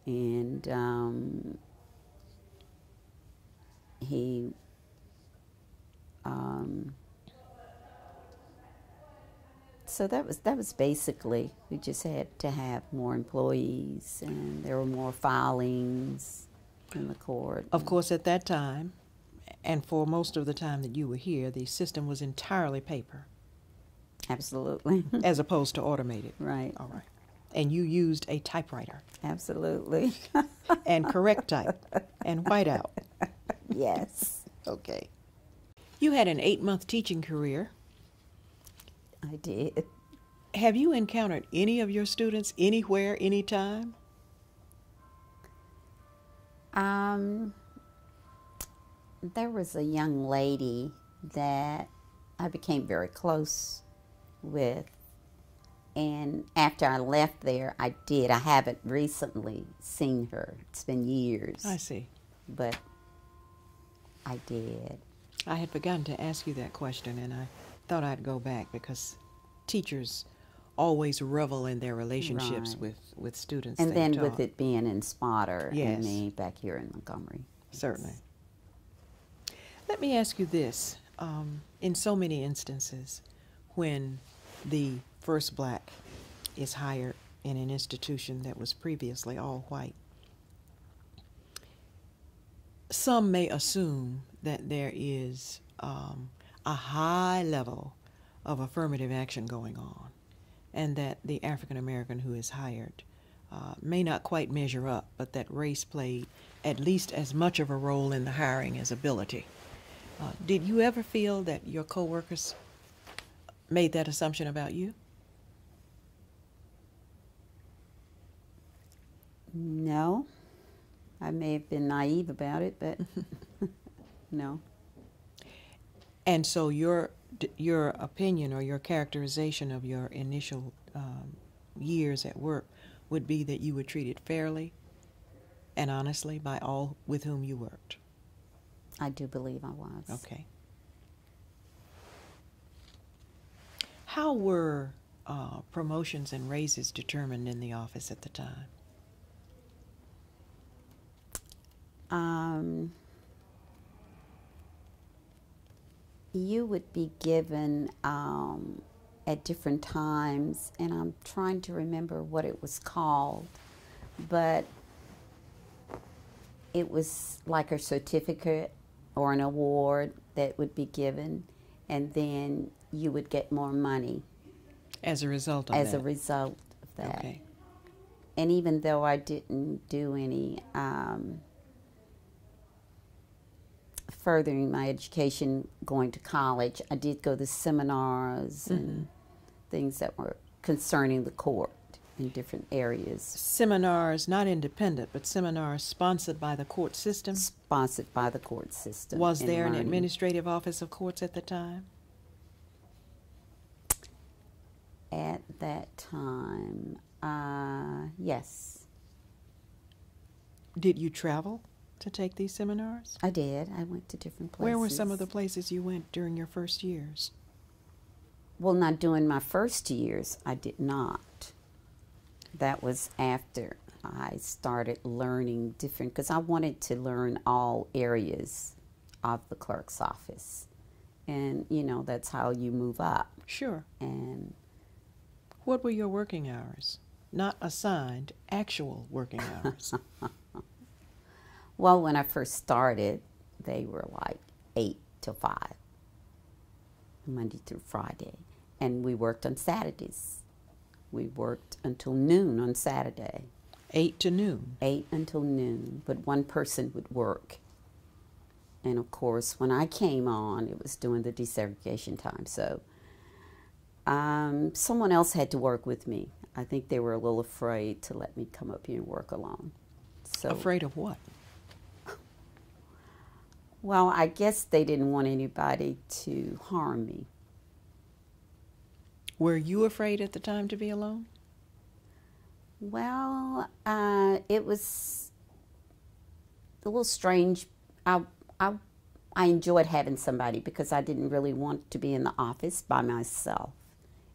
and um, he um, so that was that was basically we just had to have more employees, and there were more filings in the court. Of course, at that time, and for most of the time that you were here, the system was entirely paper Absolutely, (laughs) as opposed to automated. right. All right. And you used a typewriter Absolutely, (laughs) and correct type and whiteout. (laughs) yes. Okay. You had an eight month teaching career. I did. Have you encountered any of your students anywhere, anytime? Um, there was a young lady that I became very close with. And after I left there, I did. I haven't recently seen her. It's been years. I see. But I did. I had begun to ask you that question, and I thought I'd go back because teachers always revel in their relationships Right. with, with students. And then with it being in Sparta Yes. and me back here in Montgomery. Certainly. Let me ask you this. Um, in so many instances, when the first black is hired in an institution that was previously all white, some may assume that there is um, a high level of affirmative action going on, and that the African American who is hired uh, may not quite measure up, but that race played at least as much of a role in the hiring as ability. Uh, did you ever feel that your coworkers made that assumption about you? No. I may have been naive about it, but (laughs) (laughs) no. And so your your opinion or your characterization of your initial um, years at work would be that you were treated fairly and honestly by all with whom you worked. I do believe I was. Okay. How were uh, promotions and raises determined in the office at the time? Um, you would be given um, at different times, and I'm trying to remember what it was called, but it was like a certificate or an award that would be given, and then you would get more money As a result of that. as that. a result of that. Okay. And even though I didn't do any um, furthering my education going to college, I did go to seminars and things that were concerning the court in different areas, Seminars, not independent, but seminars sponsored by the court system. sponsored by the court system. Was there an administrative office of courts at the time? At that time, uh, yes, Did you travel to take these seminars? I did. I went to different places. Where were some of the places you went during your first years? Well, not during my first years, I did not. That was after I started learning different, because I wanted to learn all areas of the clerk's office. And, you know, that's how you move up. Sure. And What were your working hours? Not assigned, actual working (laughs) hours. Well, when I first started, they were like eight to five, Monday through Friday. And we worked on Saturdays. We worked until noon on Saturday, Eight to noon. eight until noon, but one person would work. And of course, when I came on, it was during the desegregation time. So um, someone else had to work with me. I think they were a little afraid to let me come up here and work alone. So Afraid of what? Well, I guess they didn't want anybody to harm me. Were you afraid at the time to be alone? Well, uh, it was a little strange. I, I, I enjoyed having somebody because I didn't really want to be in the office by myself,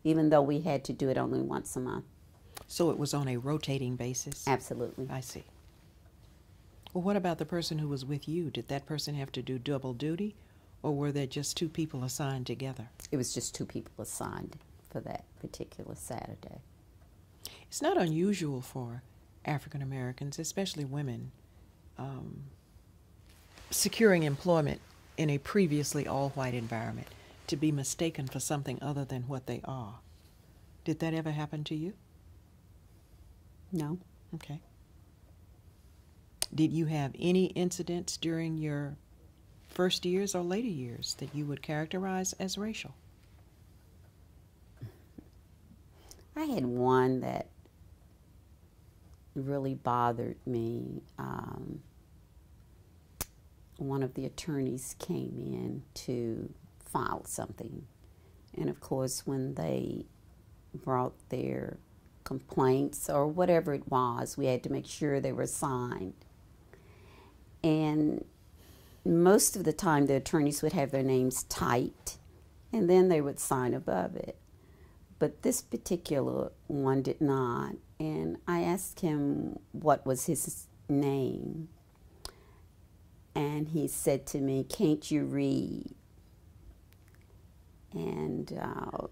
even though we had to do it only once a month. So it was on a rotating basis? Absolutely. I see. Well, what about the person who was with you? Did that person have to do double duty, or were there just two people assigned together? It was just two people assigned for that particular Saturday. It's not unusual for African Americans, especially women, um, securing employment in a previously all white environment to be mistaken for something other than what they are. Did that ever happen to you? No, Okay. Did you have any incidents during your first years or later years that you would characterize as racial? I had one that really bothered me. Um, one of the attorneys came in to file something. And of course, when they brought their complaints or whatever it was, we had to make sure they were signed. And most of the time, the attorneys would have their names typed and then they would sign above it but this particular one did not. And I asked him what was his name. And he said to me, Can't you read? And uh,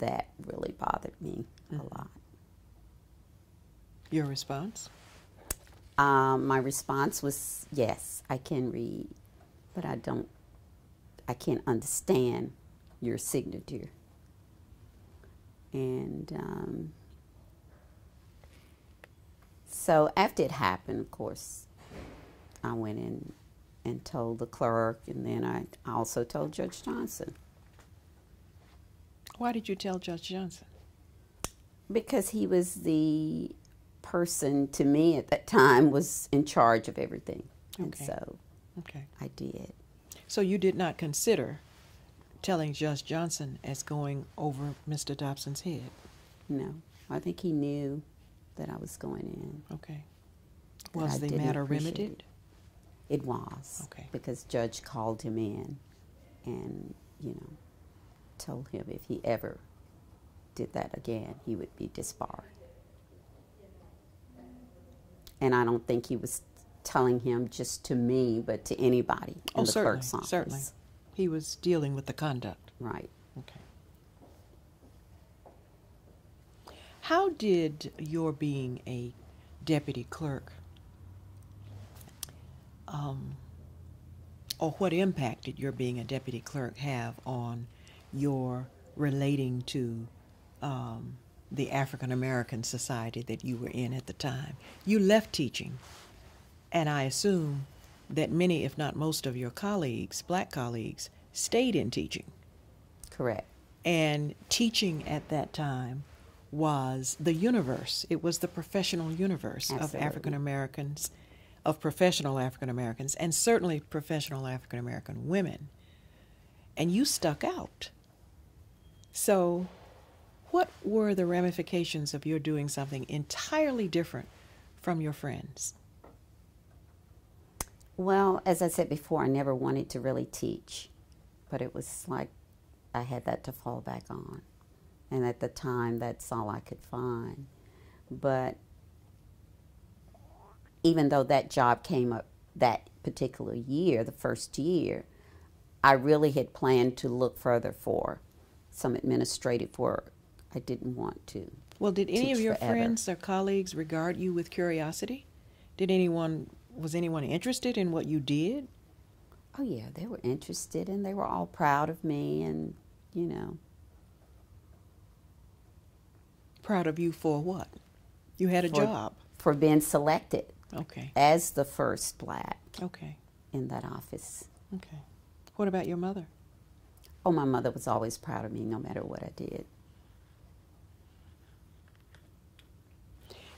that really bothered me a lot. Your response? Um, my response was, Yes, I can read, but I don't, I can't understand your signature. And um, so after it happened, of course, I went in and told the clerk, and then I also told Judge Johnson Why did you tell Judge Johnson? because he was the person to me at that time was in charge of everything, and so Okay. I did. So you did not consider telling Judge Johnson as going over Mr. Dobson's head? No, I think he knew that I was going in. Okay. Was the matter remedied? It was. Okay. Because Judge called him in and, you know, told him if he ever did that again, he would be disbarred. And I don't think he was telling him just to me, but to anybody in Oh, the certainly, clerk's office. certainly. He was dealing with the conduct. Right. Okay. How did your being a deputy clerk um, or what impact did your being a deputy clerk have on your relating to um, the African American society that you were in at the time? You left teaching, and I assume that many, if not most, of your colleagues, black colleagues, stayed in teaching. Correct. And teaching at that time was the universe. It was the professional universe Absolutely. of African Americans, of professional African Americans, and certainly professional African American women. And you stuck out. So, what were the ramifications of your doing something entirely different from your friends? Well, as I said before, I never wanted to really teach, but it was like I had that to fall back on. And at the time, that's all I could find. But even though that job came up that particular year, the first year, I really had planned to look further for some administrative work. I didn't want to. Well, did any of your forever. friends or colleagues regard you with curiosity? Did anyone was anyone interested in what you did? Oh, yeah, they were interested and they were all proud of me and, you know, Proud of you for what? You had a For- job. for being selected Okay. as the first black Okay. in that office. Okay. What about your mother? Oh, my mother was always proud of me no matter what I did.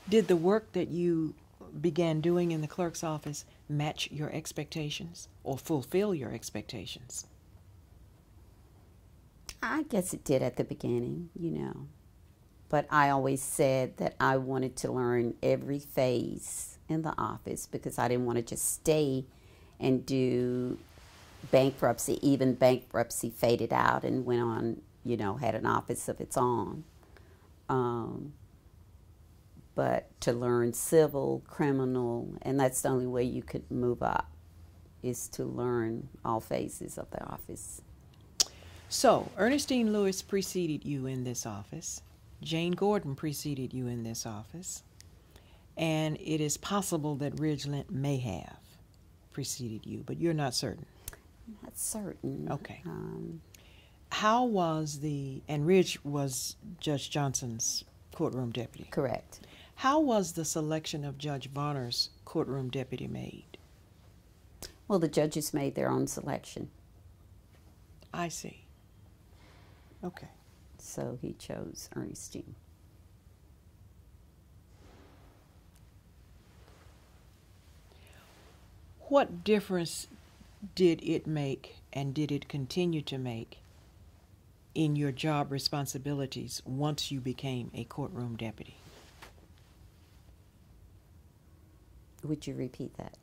Did the work that you began doing in the clerk's office match your expectations or fulfill your expectations? I guess it did at the beginning, you know. But I always said that I wanted to learn every phase in the office because I didn't want to just stay and do bankruptcy. Even bankruptcy faded out and went on, you know, had an office of its own. Um, but to learn civil, criminal, and that's the only way you could move up is to learn all phases of the office. So, Ernestine Lewis preceded you in this office. Jane Gordon preceded you in this office. And it is possible that Ridgeland may have preceded you, but you're not certain. Not certain. Okay. Um, How was the, and Ridge was Judge Johnson's courtroom deputy. correct. How was the selection of Judge Varner's courtroom deputy made? Well, the judges made their own selection, I see. Okay. so he chose Ernestine. What difference did it make and did it continue to make in your job responsibilities once you became a courtroom deputy? Would you repeat that?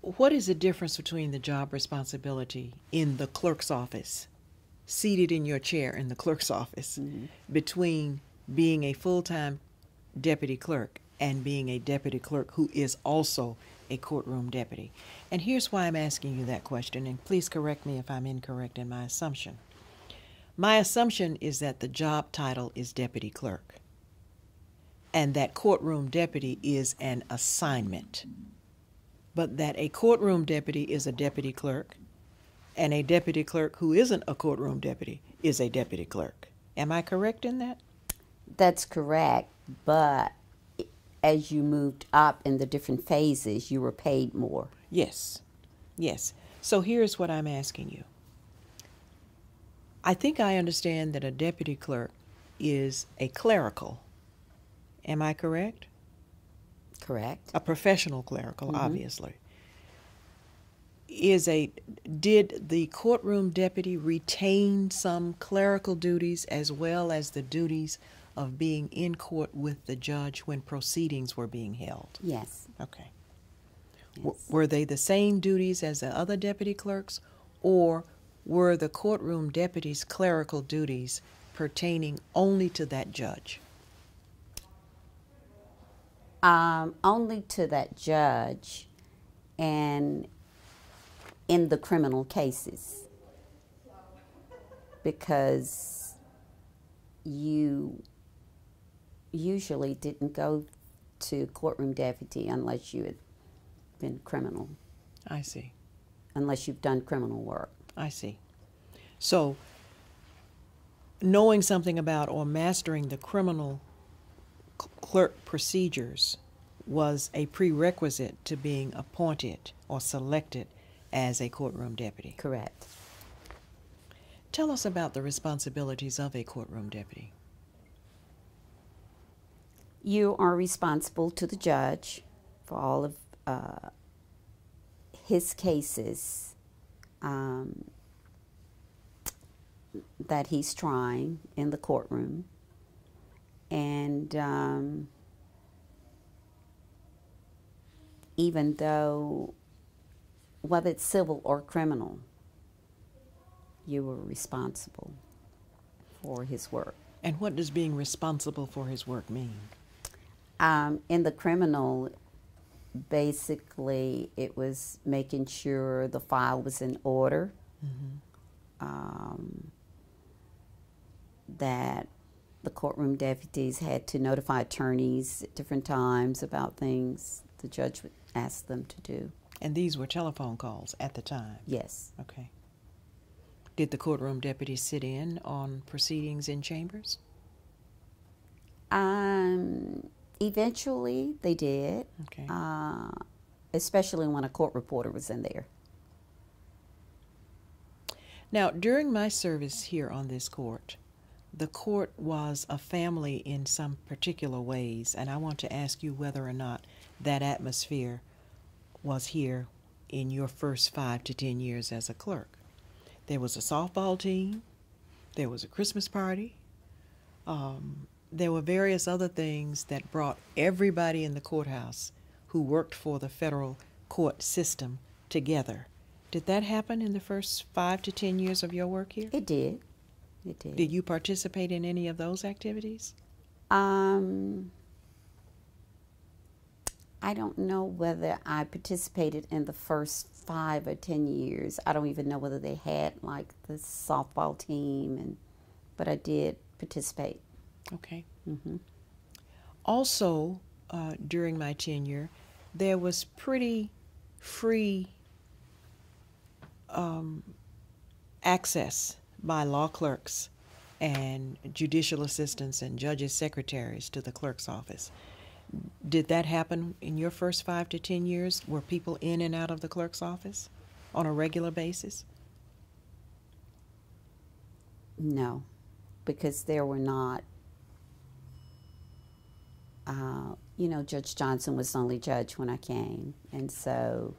What is the difference between the job responsibility in the clerk's office, seated in your chair in the clerk's office, mm-hmm. between being a full time deputy clerk and being a deputy clerk who is also a courtroom deputy? And here's why I'm asking you that question, and please correct me if I'm incorrect in my assumption. My assumption is that the job title is deputy clerk, and that courtroom deputy is an assignment but that a courtroom deputy is a deputy clerk, and a deputy clerk who isn't a courtroom deputy is a deputy clerk. Am I correct in that? That's correct, but as you moved up in the different phases, you were paid more. Yes. Yes. So here's what I'm asking you. I think I understand that a deputy clerk is a clerical. Am I correct? Correct. a professional clerical, mm-hmm. obviously. Is a did the courtroom deputy retain some clerical duties as well as the duties of being in court with the judge when proceedings were being held? Yes. Okay. W- yes. were they the same duties as the other deputy clerks, or were the courtroom deputy's clerical duties pertaining only to that judge? Um, only to that judge and in the criminal cases because you usually didn't go to courtroom deputy unless you had been criminal, I see. unless you've done criminal work. I see. So, knowing something about or mastering the criminal clerk procedures was a prerequisite to being appointed or selected as a courtroom deputy. Correct. Tell us about the responsibilities of a courtroom deputy. You are responsible to the judge for all of uh, his cases um, that he's trying in the courtroom. And um, even though, whether it's civil or criminal, you were responsible for his work. And what does being responsible for his work mean? Um, in the criminal, basically, it was making sure the file was in order, um, that the courtroom deputies had to notify attorneys at different times about things the judge would ask them to do. And these were telephone calls at the time. Yes. Okay. Did the courtroom deputy sit in on proceedings in chambers? Um, eventually, they did, Okay. uh, especially when a court reporter was in there. Now, during my service here on this court, the court was a family in some particular ways, and I want to ask you whether or not that atmosphere was here in your first five to ten years as a clerk. There was a softball team, there was a Christmas party, um, there were various other things that brought everybody in the courthouse who worked for the federal court system together. Did that happen in the first five to ten years of your work here? It did. It did. Did you participate in any of those activities? Um, I don't know whether I participated in the first five or ten years. I don't even know whether they had like the softball team, and but I did participate. Okay. hmm Also, uh, during my tenure, there was pretty free um, access by law clerks and judicial assistants and judges' secretaries to the clerk's office. Did that happen in your first five to ten years? Were people in and out of the clerk's office on a regular basis? No, because there were not. Uh, you know, Judge Johnson was the only judge when I came, and so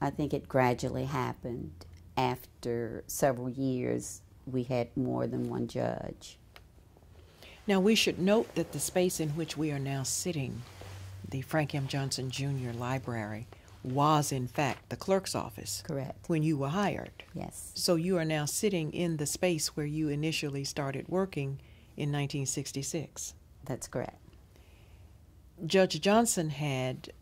I think it gradually happened. After several years, we had more than one judge. Now, we should note that the space in which we are now sitting, the Frank M. Johnson Jr. Library, was in fact the clerk's office Correct. when you were hired. Yes. So you are now sitting in the space where you initially started working in 1966. That's correct. Judge Johnson had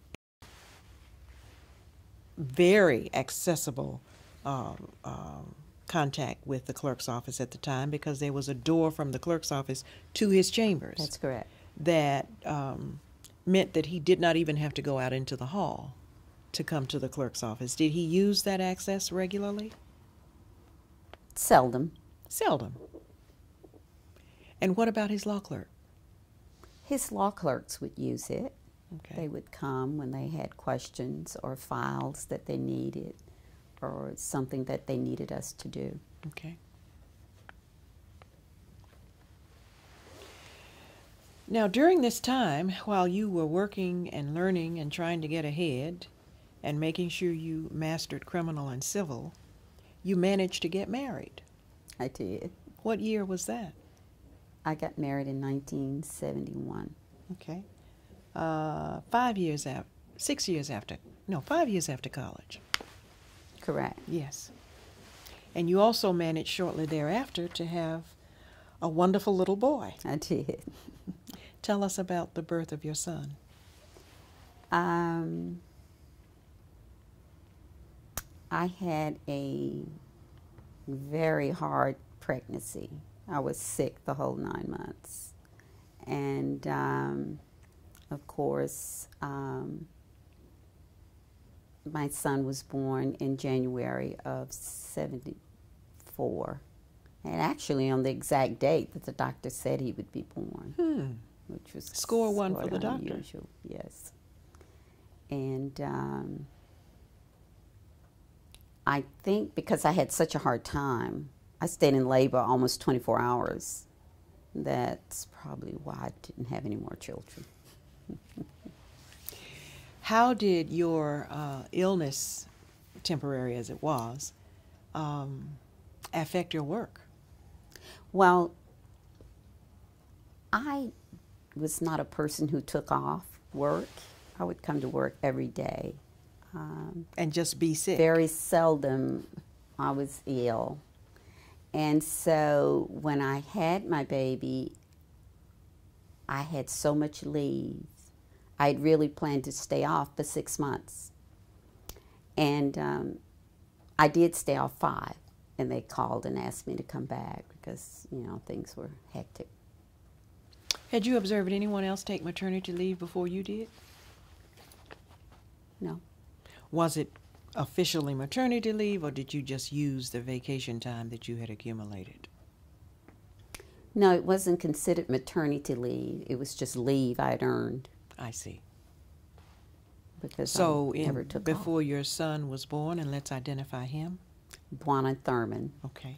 very accessible um, um, contact with the clerk's office at the time because there was a door from the clerk's office to his chambers. That's correct. that um, meant that he did not even have to go out into the hall to come to the clerk's office. Did he use that access regularly? Seldom. Seldom. And what about his law clerk? His law clerks would use it. Okay. They would come when they had questions or files that they needed or something that they needed us to do. Okay. Now, during this time, while you were working and learning and trying to get ahead and making sure you mastered criminal and civil, you managed to get married. I did. What year was that? I got married in 1971. Okay. Uh, five years after, six years after, no, five years after college. Correct. Yes. And you also managed shortly thereafter to have a wonderful little boy. I did. Tell us about the birth of your son. Um, I had a very hard pregnancy. I was sick the whole nine months. And um, of course, um, my son was born in January of 74. And actually, on the exact date that the doctor said he would be born, Hmm. which was Score one for the of doctor. unusual, Yes. And um, I think because I had such a hard time, I stayed in labor almost 24 hours. That's probably why I didn't have any more children. How did your uh, illness, temporary as it was, um, affect your work? Well, I was not a person who took off work. I would come to work every day. Um, And just be sick. very seldom I was ill. And so when I had my baby, I had so much leave. I'd really planned to stay off for six months. And um, I did stay off five. And they called and asked me to come back because, you know, things were hectic. Had you observed anyone else take maternity leave before you did? No. Was it officially maternity leave, or did you just use the vacation time that you had accumulated? No, it wasn't considered maternity leave. It was just leave I'd earned I see. because So, I in, never took off. before your son was born, and let's identify him. Buana Thurman. Okay.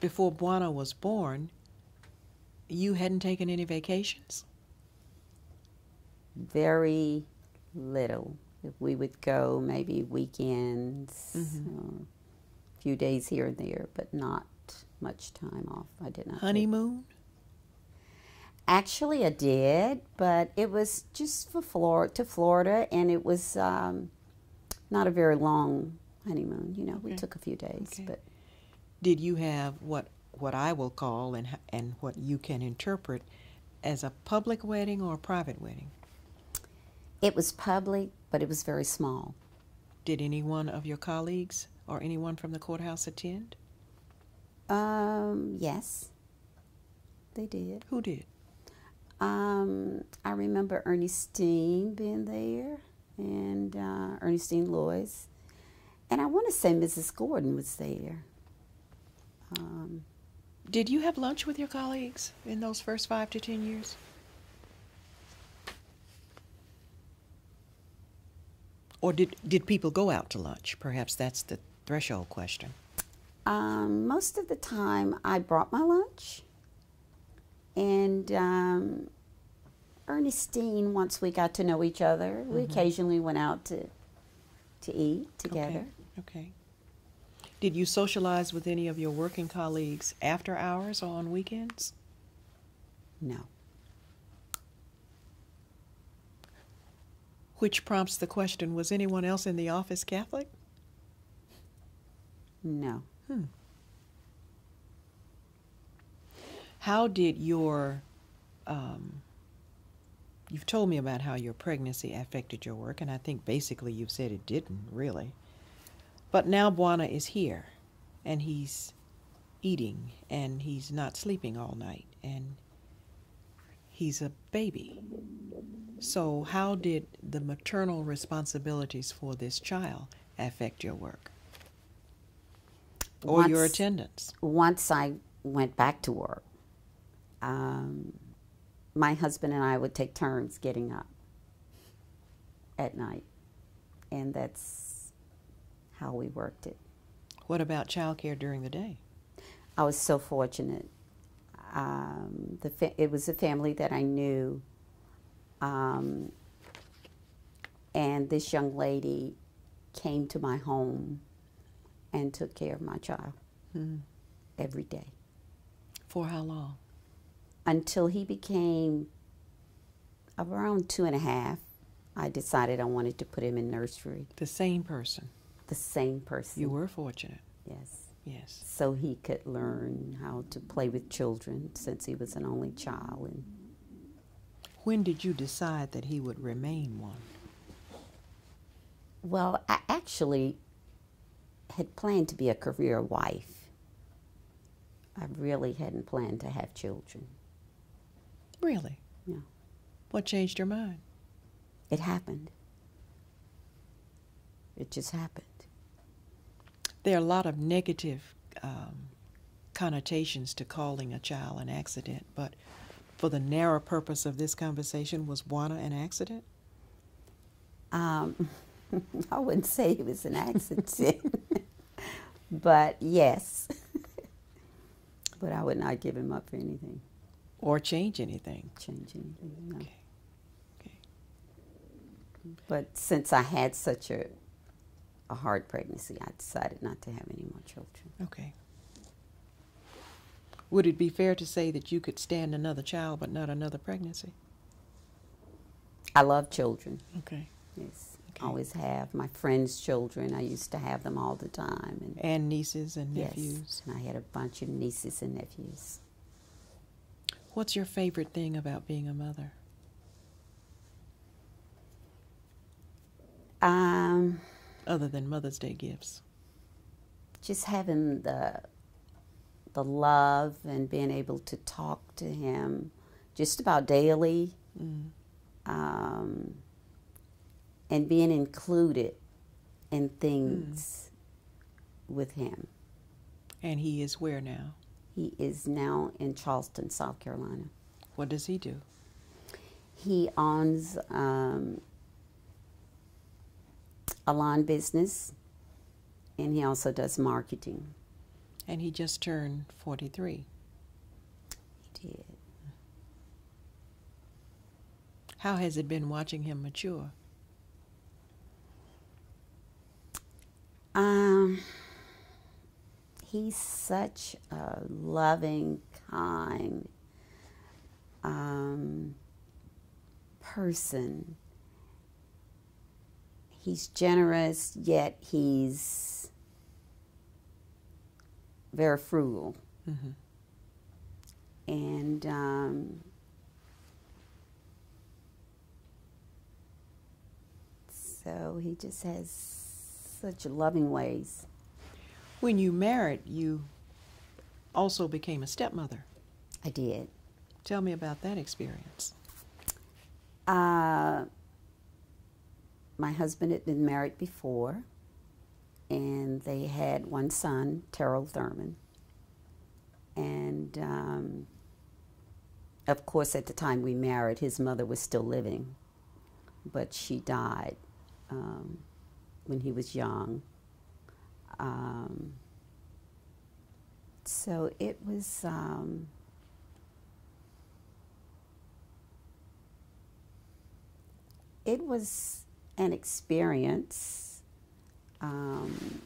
Before Buana was born, you hadn't taken any vacations? very little. We would go maybe weekends, Mhm. or a few days here and there, but not much time off. I did not. Honeymoon? Actually, I did, but it was just for Florida to Florida, and it was um, not a very long honeymoon. You know, we took a few days, Okay. but Did you have what what I will call and and what you can interpret as a public wedding or a private wedding? it was public, but it was very small. Did any one of your colleagues or anyone from the courthouse attend? Um, yes, they did. Who did? Um, I remember Ernestine being there and uh, Ernestine Lois. And I want to say Mrs. Gordon was there. Um, Did you have lunch with your colleagues in those first five to ten years? Or did, did people go out to lunch? Perhaps that's the threshold question. um, most of the time, I brought my lunch. And um, Ernestine, once we got to know each other, we occasionally went out to, to eat together. Okay. okay. Did you socialize with any of your working colleagues after hours or on weekends? No. Which prompts the question was anyone else in the office Catholic? No. Hmm. How did your, um, you've told me about how your pregnancy affected your work, and I think basically you've said it didn't, really. But now Buana is here, and he's eating, and he's not sleeping all night, and he's a baby. So, how did the maternal responsibilities for this child affect your work? Or your attendance? once I went back to work, um, my husband and I would take turns getting up at night, and that's how we worked it. What about childcare during the day? I was so fortunate. Um, the fa- it was a family that I knew, um, and this young lady came to my home and took care of my child Hmm. every day. For how long? Until he became around two and a half, I decided I wanted to put him in nursery. The same person. The same person. You were fortunate. Yes. Yes. So he could learn how to play with children since he was an only child. And When did you decide that he would remain one? well, I actually had planned to be a career wife. I really hadn't planned to have children. Really? Yeah. What changed your mind? It happened. It just happened. There are a lot of negative um, connotations to calling a child an accident, but for the narrow purpose of this conversation, was Juana an accident? Um, (laughs) I wouldn't say it was an accident, (laughs) but yes. (laughs) but I would not give him up for anything, Or change anything? change anything. No. Okay. Okay. But since I had such a a hard pregnancy, I decided not to have any more children. Okay. Would it be fair to say that you could stand another child but not another pregnancy? I love children. Okay. Yes, Okay. always have my friends' children. I used to have them all the time, and And nieces and yes, nephews. and I had a bunch of nieces and nephews. What's your favorite thing about being a mother? Um, Other than Mother's Day gifts. just having the the love and being able to talk to him just about daily, Mm. um, and being included in things with him. And he is where now? He is now in Charleston, South Carolina. What does he do? He owns um, a lawn business, and he also does marketing. And he just turned 43. He did. How has it been watching him mature? Um, he's such a loving, kind um, person. He's generous, yet he's very frugal. hmm And um, so he just has such loving ways. When you married, you also became a stepmother. I did. Tell me about that experience. Uh, my husband had been married before, and they had one son, Terrell Thurman. And um, of course, at the time we married, his mother was still living, but she died um, when he was young. Um, so it was. Um, it was an experience. Um,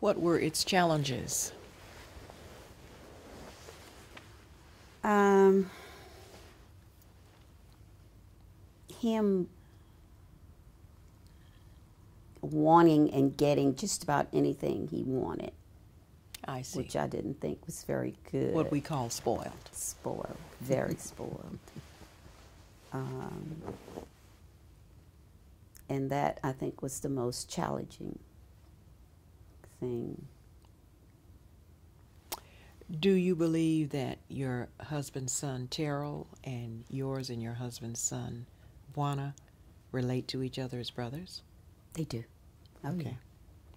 What were its challenges? um, him wanting and getting just about anything he wanted, I see. which I didn't think was very good. what we call spoiled. spoiled, very (laughs) spoiled. Um, and that I think was the most challenging thing. Do you believe that your husband's son Terrell and yours and your husband's son Juana relate to each other as brothers? They do. Okay.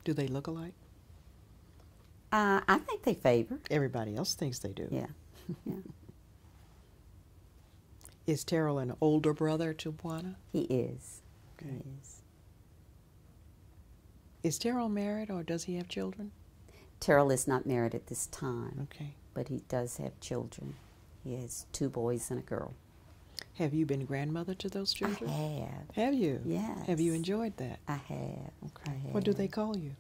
Do they look alike? Uh, I think they favor. Everybody else thinks they do. Yeah. Yeah. Is Terrell an older brother to Juana? He is. Okay. He is. Is Terrell married or does he have children? Terrell is not married at this time, Okay. but he does have children. He has two boys and a girl. Have you been grandmother to those I children? have. Have you? Yes. Have you enjoyed that? I have. Okay. I What do they call you?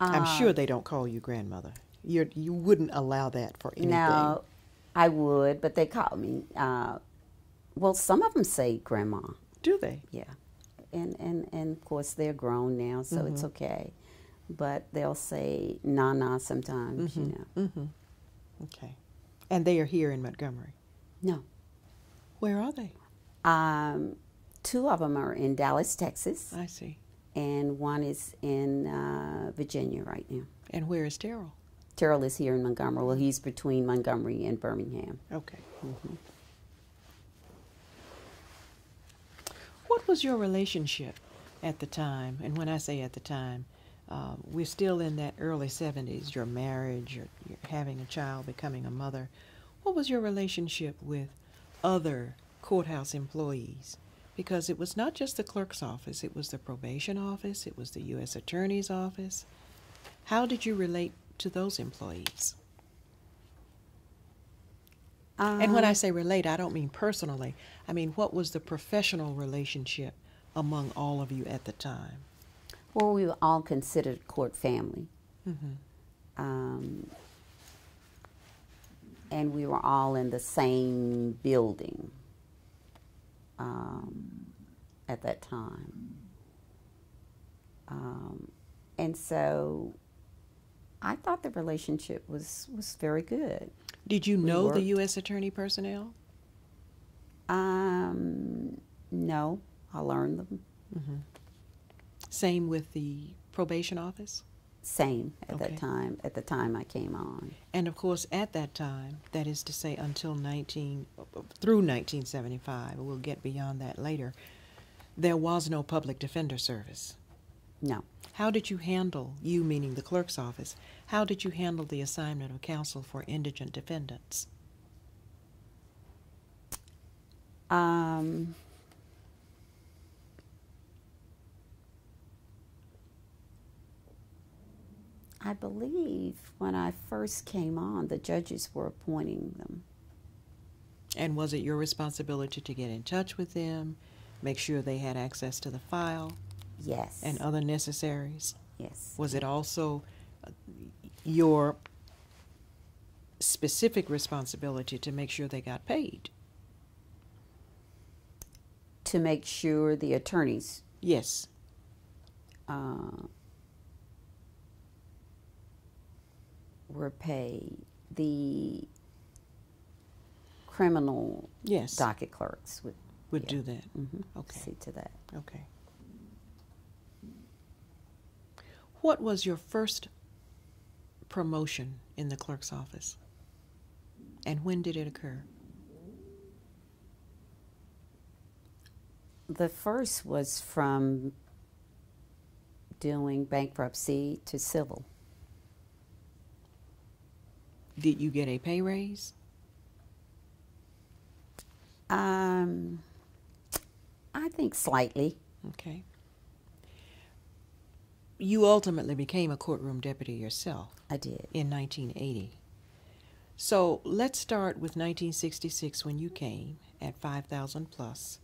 I'm Uh, sure they don't call you grandmother. You're, you wouldn't allow that for anything. No, I would, but they call me. Uh, well, some of them say grandma. Do they? Yeah, and and and of course they're grown now, so it's Mhm. okay. But they'll say Nana sometimes, you know. Mm-hmm. Okay. And they are here in Montgomery. No, Where are they? um, two of them are in Dallas, Texas, I see. and one is in uh, Virginia right now. And where is Terrell? Terrell is here in Montgomery. Well, he's between Montgomery and Birmingham. Okay. hmm What was your relationship at the time? And when I say at the time, uh, we're still in that early 70s, your marriage, you're, you're having a child, becoming a mother. What was your relationship with other courthouse employees? Because it was not just the clerk's office, it was the probation office, it was the U.S. Attorney's office. How did you relate to those employees? and when I Um, say relate, I don't mean personally. I mean, what was the professional relationship among all of you at the time? well, we were all considered court family. hmm um, and we were all in the same building um, at that time. Um, and so I thought the relationship was, was very good. Did you We know the. U.S. Attorney personnel? Um, no, I learned them Same with the probation office? Same at Okay. that time. At the time I came on, And of course, at that time, that is to say until 19, through 1975, we'll get beyond that later, there was no public defender service. no. How did you handle, you meaning the clerk's office, how did you handle the assignment of counsel for indigent defendants? Um, I believe when I first came on, the judges were appointing them. And was it your responsibility to get in touch with them, make sure they had access to the file Yes. and other necessaries? yes. Was it also uh, your specific responsibility to make sure they got paid? To make sure the attorneys Yes. uh, were paid. The criminal Yes. docket clerks would, would yeah. do that. mhm, Okay. see to that. Okay. What was your first promotion in the clerk's office? And when did it occur? The first was from doing bankruptcy to civil. Did you get a pay raise? Um, I think slightly. Okay. You ultimately became a courtroom deputy yourself I did. in 1980. So let's start with 1966 when you came at 5,000 plus,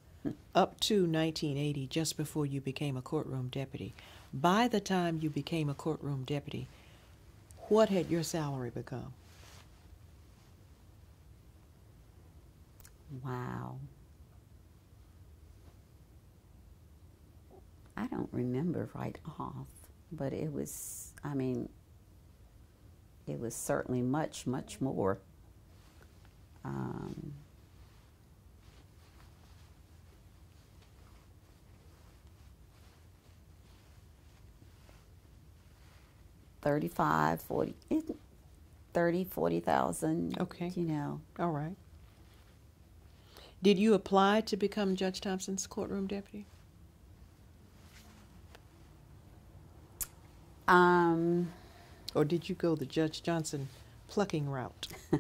up to 1980, just before you became a courtroom deputy. By the time you became a courtroom deputy, what had your salary become? Wow. I don't remember right off, but it was, I mean, it was certainly much, much more. Um, Thirty-five, forty, thirty, forty thousand. Okay. You know, All right. Did you apply to become Judge Thompson's courtroom deputy? um, Or did you go the Judge Johnson plucking route? (laughs)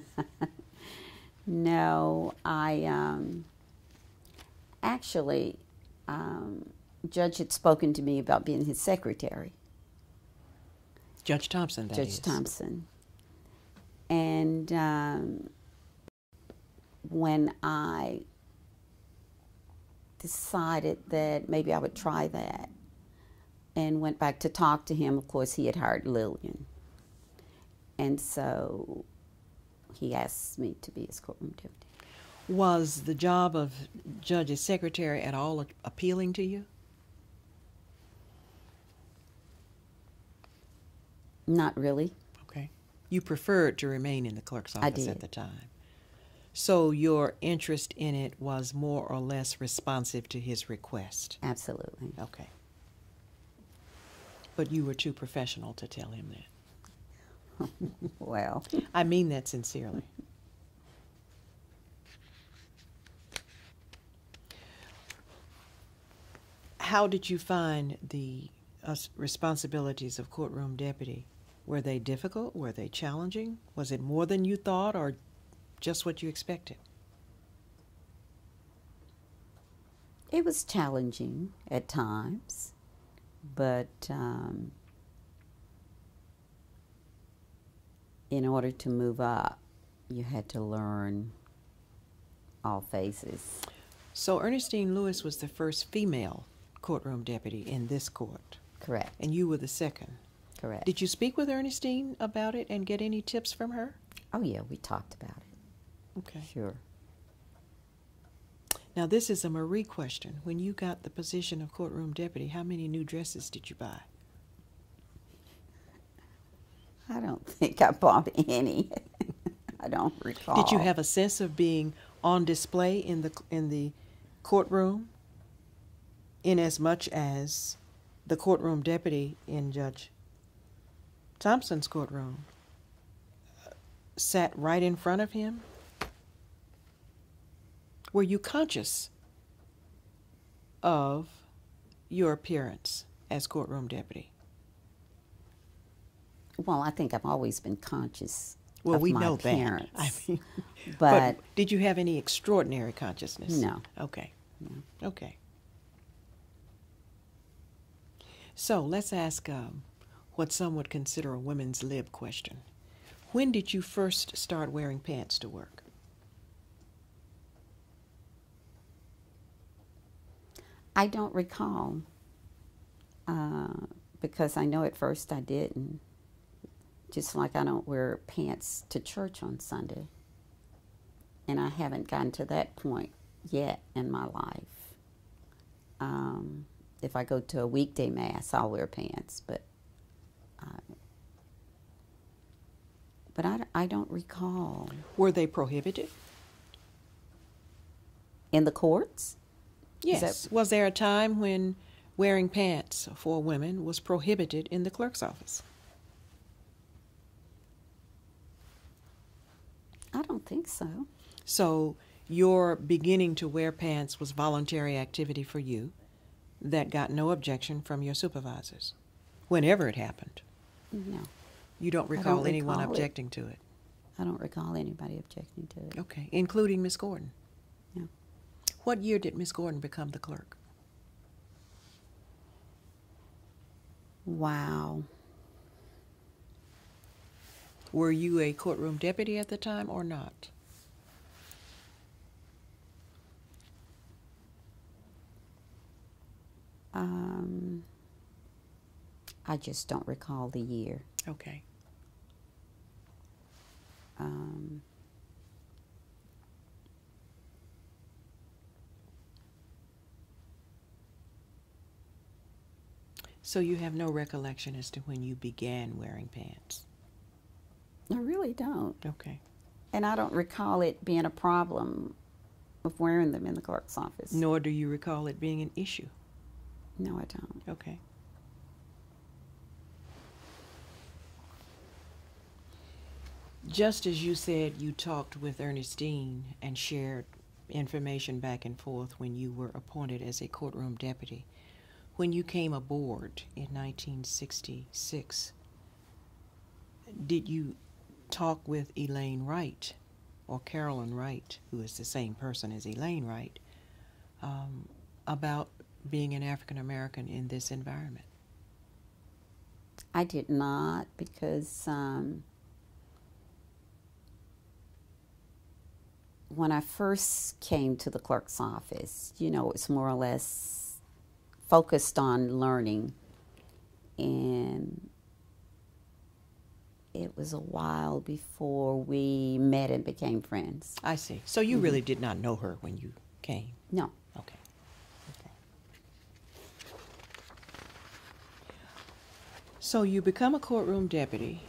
No, I um, actually, um, Judge had spoken to me about being his secretary, Judge Thompson, that Judge is. Thompson. And um, when I decided that maybe I would try that and went back to talk to him, of course, he had hired Lillian. And so he asked me to be his courtroom deputy. Was the job of judge's secretary at all appealing to you? Not really. Okay. You preferred to remain in the clerk's office at the time. So your interest in it was more or less responsive to his request. Absolutely. Okay. But you were too professional to tell him that. (laughs) Well, I mean that sincerely. How did you find the uh, responsibilities of courtroom deputy? Were they difficult? Were they challenging? Was it more than you thought or just what you expected? It was challenging at times, but um, in order to move up, you had to learn all phases. So Ernestine Lewis was the first female courtroom deputy in this court, Correct. and you were the second. Correct. Did you speak with Ernestine about it and get any tips from her? oh yeah, we talked about it. Okay. Sure. Now, this is a Marie question. When you got the position of courtroom deputy, how many new dresses did you buy? I don't think I bought any. (laughs) I don't recall. Did you have a sense of being on display in the in the courtroom? In as much as the courtroom deputy in Judge Thompson's courtroom uh, sat right in front of him? Were you conscious of your appearance as courtroom deputy? Well, I think I've always been conscious Well, of we my know appearance. that. I mean, (laughs) but, did you have any extraordinary consciousness? No. Okay. Okay. So let's ask um, what some would consider a women's lib question. When did you first start wearing pants to work? I don't recall uh, because I know at first I didn't. Just like I don't wear pants to church on Sunday. And I haven't gotten to that point yet in my life. Um, if I go to a weekday mass, I'll wear pants, but I, but I, I don't recall Were they prohibited? in the courts. Yes. Was there a time when wearing pants for women was prohibited in the clerk's office? I don't think so. So your beginning to wear pants was voluntary activity for you that got no objection from your supervisors, whenever it happened. No, You don't don't recall anyone recall it. objecting to it. I don't recall anybody objecting to it. Okay, including Miss Gordon. What year did Miss Gordon become the clerk? Wow. Were you a courtroom deputy at the time or not? Um, I just don't recall the year. Okay. Um, So you have no recollection as to when you began wearing pants? I really don't. Okay. And I don't recall it being a problem of wearing them in the clerk's office. Nor do you recall it being an issue? No, I don't. Okay. Just as you said, you talked with Ernestine and shared information back and forth when you were appointed as a courtroom deputy. When you came aboard in 1966, did you talk with Elaine Wright or Carolyn Wright, who is the same person as Elaine Wright, um, about being an African American in this environment? I did not because um, when I first came to the clerk's office, you know, it was more or less focused on learning. And it was a while before we met and became friends. I see. So you mm-hmm. really did not know her when you came. No, Okay. Okay. So you become a courtroom deputy,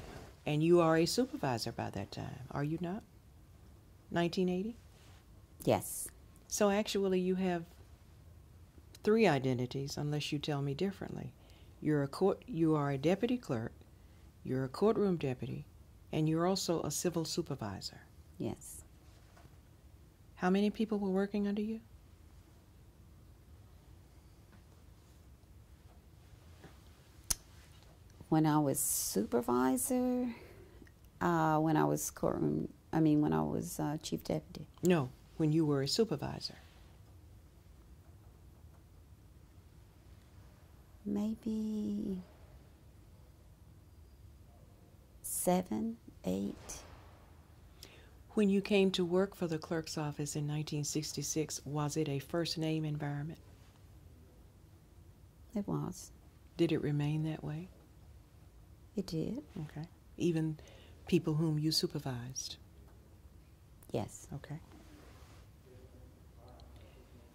and you are a supervisor by that time, are you not? 1980. yes, So actually, you have three identities unless you tell me differently. You're a court, you are a deputy clerk, you're a courtroom deputy, and you're also a civil supervisor. Yes. How many people were working under you? When I was supervisor, uh, when I was courtroom, I mean, when I was uh, chief deputy. No, when you were a supervisor. Maybe seven, eight. When you came to work for the clerk's office in 1966, was it a first name environment? It was. Did it remain that way? It did. Okay. Even people whom you supervised? Yes. Okay.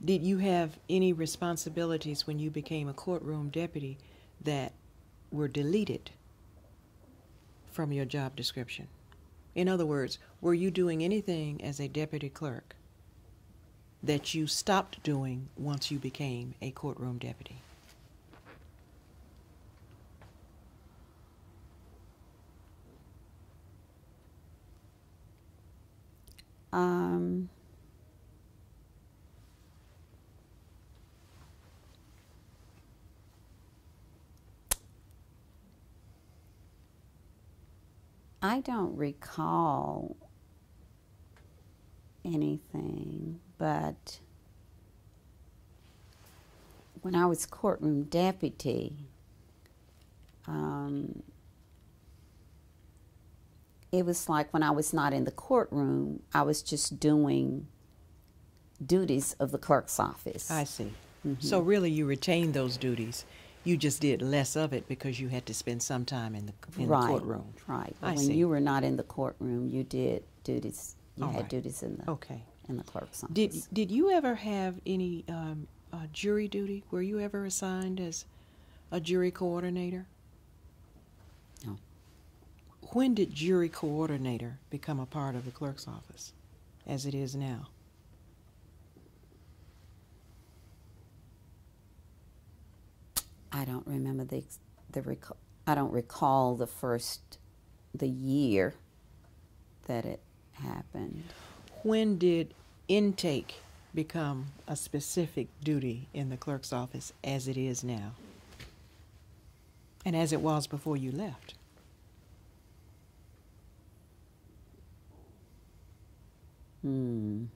Did you have any responsibilities when you became a courtroom deputy that were deleted from your job description? In other words, were you doing anything as a deputy clerk that you stopped doing once you became a courtroom deputy? Um, I don't recall anything, but when I was courtroom deputy, um, it was like when I was not in the courtroom, I was just doing duties of the clerk's office. I see. So really, you retained those duties. You just did less of it because you had to spend some time in the in right, the courtroom. Right. I when see. you were not in the courtroom, you did duties. You All had right. duties in the Okay. in the clerk's office. Did Did you ever have any um, uh, jury duty? Were you ever assigned as a jury coordinator? No. When did jury coordinator become a part of the clerk's office, as it is now? I don't remember the the recall. I don't recall the first the year that it happened. When did intake become a specific duty in the clerk's office, as it is now, and as it was before you left? Hmm.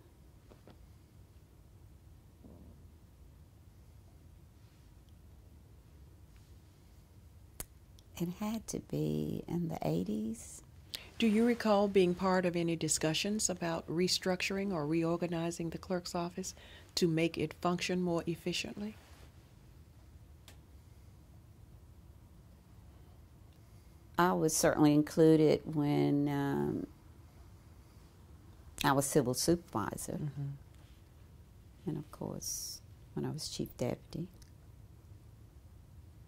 It had to be in the 80s. Do you recall being part of any discussions about restructuring or reorganizing the clerk's office to make it function more efficiently? I was certainly included when um, I was civil supervisor, and of course when I was chief deputy.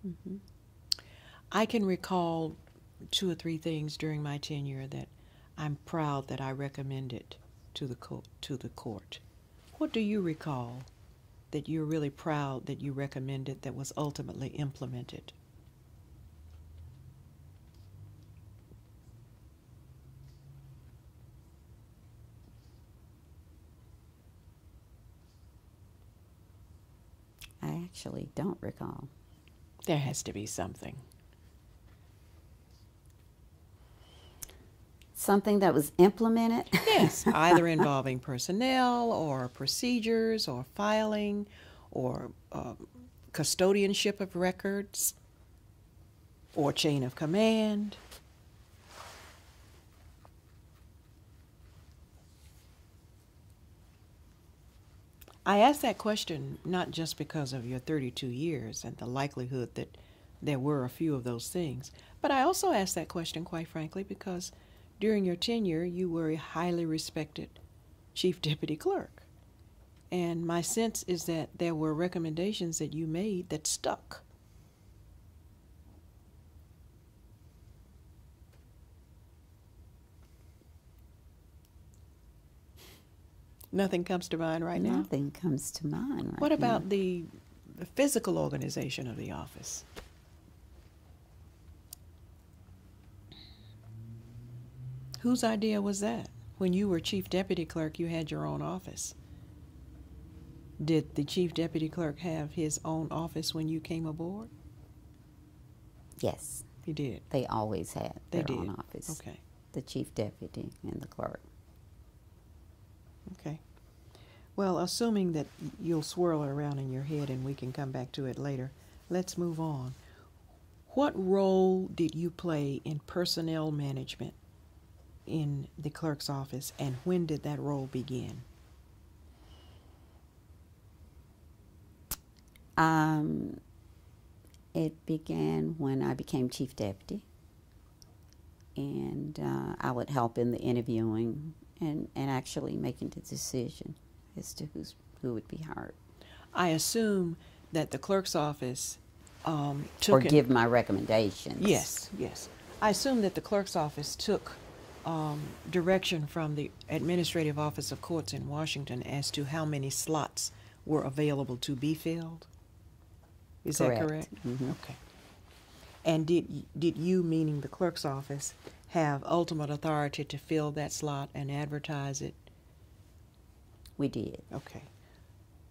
hmm I can recall two or three things during my tenure that I'm proud that I recommended to the co- to the court. What do you recall that you're really proud that you recommended that was ultimately implemented? I actually don't recall. There has to be something. Something that was implemented. Yes, (laughs) either involving personnel or procedures or filing or um, custodianship of records or chain of command. I ask that question not just because of your 32 years and the likelihood that there were a few of those things, but I also ask that question, quite frankly, because during your tenure you were a highly respected chief deputy clerk. And my sense is that there were recommendations that you made that stuck. Nothing comes to mind right now. Nothing comes to mind right What now. about the, the physical organization of the office? Whose idea was that? When you were chief deputy clerk, you had your own office. Did the chief deputy clerk have his own office when you came aboard? Yes. He did. They always had They their own office. Okay. The chief deputy and the clerk. Okay. Well, assuming that you'll swirl it around in your head and we can come back to it later, let's move on. What role did you play in personnel management in the clerk's office and when did that role begin? Um, it began when I became chief deputy, and uh, I would help in the interviewing and, and actually making the decision as to who's who would be hired I assume that the clerk's office um, or took an- give my recommendations. Yes, yes. I assume that the clerk's office took um, direction from the Administrative Office of Courts in Washington as to how many slots were available to be filled. Is that Correct. correct? Mhm. Okay. And did did you, meaning the clerk's office, have ultimate authority to fill that slot and advertise it? we did. Okay.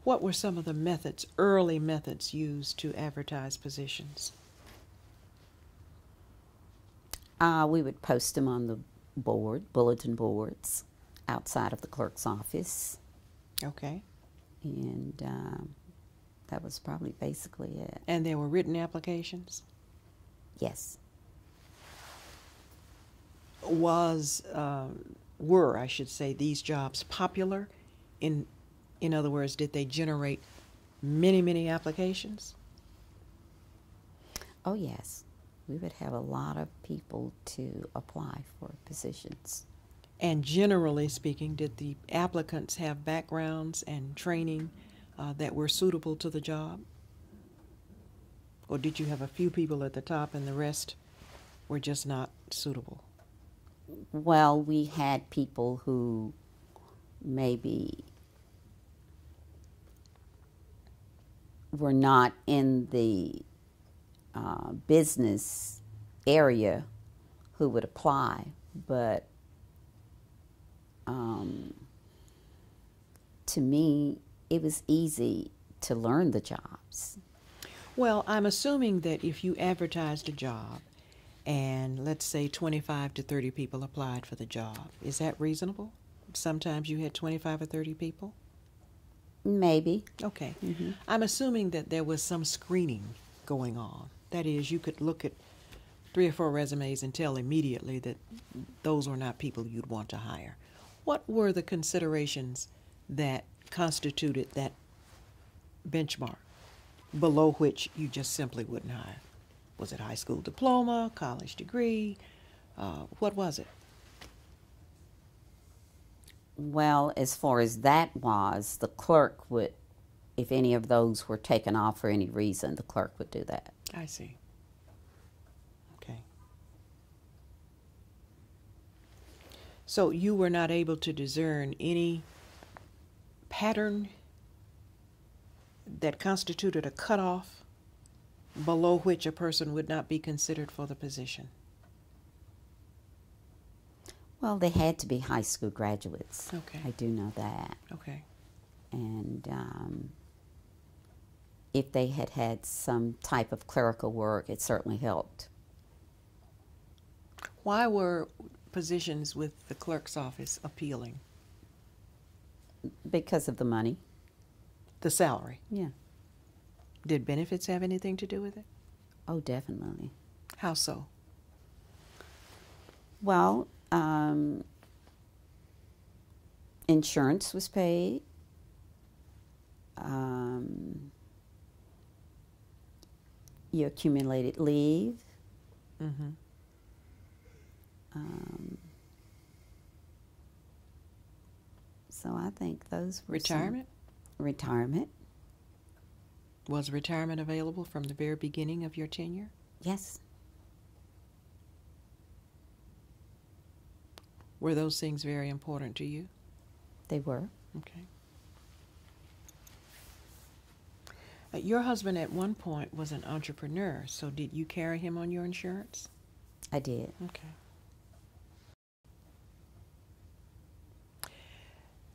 What were some of the methods, early methods used to advertise positions? Uh, we would post them on the board, bulletin boards, outside of the clerk's office, Okay. and um, that was probably basically it. And there were written applications? Yes. was uh, were I should say these jobs popular in in other words did they generate many many applications Oh, yes. We would have a lot of people to apply for positions. and generally speaking did the applicants have backgrounds and training uh, that were suitable to the job or did you have a few people at the top and the rest were just not suitable Well, we had people who maybe were not in the uh, business area who would apply, but um, to me, it was easy to learn the jobs. Well, I'm assuming that if you advertised a job and let's say 25 to 30 people applied for the job, is that reasonable? Sometimes you had 25 or 30 people? Maybe. Okay. hmm I'm assuming that there was some screening going on. That is, you could look at three or four resumes and tell immediately that those were not people you'd want to hire. What were the considerations that constituted that benchmark below which you just simply wouldn't hire? Was it high school diploma, college degree? Uh, what was it? Well, as far as that was, the clerk would, if any of those were taken off for any reason, the clerk would do that. I see. Okay. So you were not able to discern any pattern that constituted a cutoff below which a person would not be considered for the position. Well, they had to be high school graduates. Okay. I do know that. Okay. And um, if they had had some type of clerical work, it certainly helped. Why were positions with the clerk's office appealing? Because of the money. The salary. Yeah. Did benefits have anything to do with it? Oh, definitely. How so? Well, um, insurance was paid. Um, you accumulated leave. Mm-hmm. Um, so I think those were some- Retirement? retirement. Was retirement available from the very beginning of your tenure? Yes. Were those things very important to you? They were. Okay. Uh, your husband at one point was an entrepreneur, so did you carry him on your insurance? I did. Okay.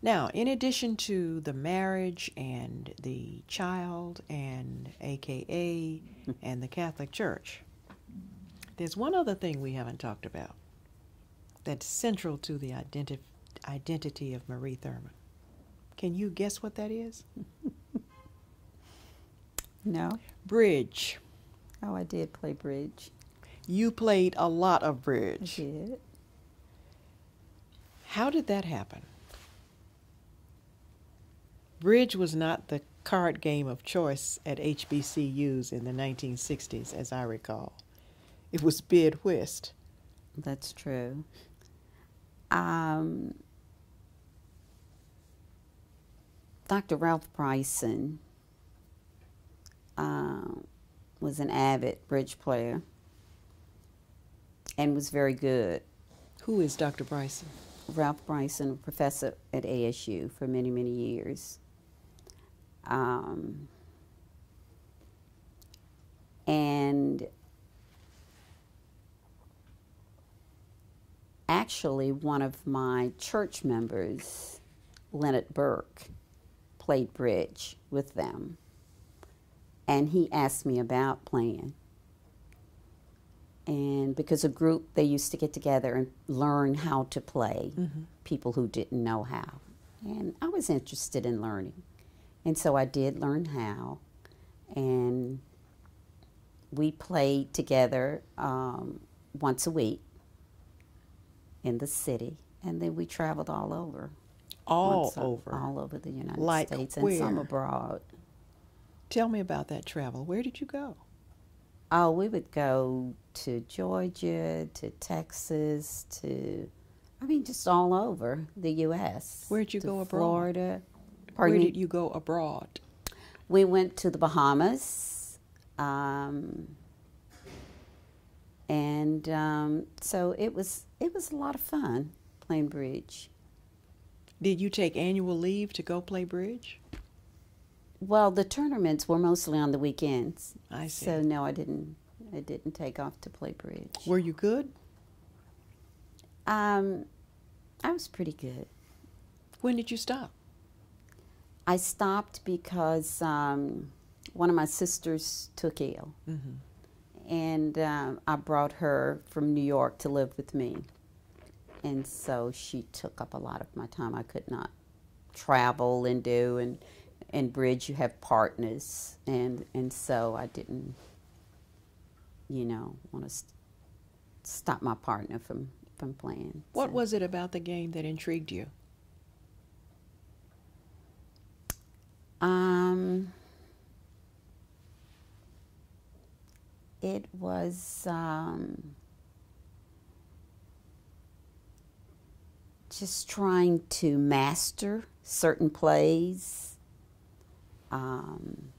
Now, in addition to the marriage and the child and AKA (laughs) and the Catholic Church, There's one other thing we haven't talked about that's central to the identi- identity of Marie Thurman. Can you guess what that is? (laughs) No. Bridge. Oh, I did play bridge. You played a lot of bridge. I did. How did that happen? Bridge was not the card game of choice at HBCUs in the 1960s, as I recall. It was bid whist. That's true. Um, Dr. Ralph Bryson uh, was an avid bridge player and was very good. Who is Dr. Bryson? Ralph Bryson, professor at ASU for many, many years. Um, and actually, one of my church members, Leonard Burke, played bridge with them. And he asked me about playing. And because a group, they used to get together and learn how to play, people who didn't know how. And I was interested in learning. And so I did learn how. And we played together um, once a week in the city. And then we traveled all over. All once over. All over the United Like States and some abroad. Tell me about that travel. Where did you go? Oh, we would go to Georgia, to Texas, to, I mean, just all over the U.S. Where'd you go abroad? Florida. Pardon Where did you go abroad? We went to the Bahamas. Um, and um, so it was it was a lot of fun playing bridge. Did you take annual leave to go play bridge? Well, the tournaments were mostly on the weekends. I see. So no, I didn't. I didn't take off to play bridge. Were you good? Um, I was pretty good. When did you stop? I stopped because um, one of my sisters took ill, Mm-hmm. and um, I brought her from New York to live with me, and so she took up a lot of my time. I could not travel and do and and bridge. You have partners, and and so I didn't, you know, want to st- stop my partner from from playing. What So- was it about the game that intrigued you? Um, it was um, just trying to master certain plays. Um,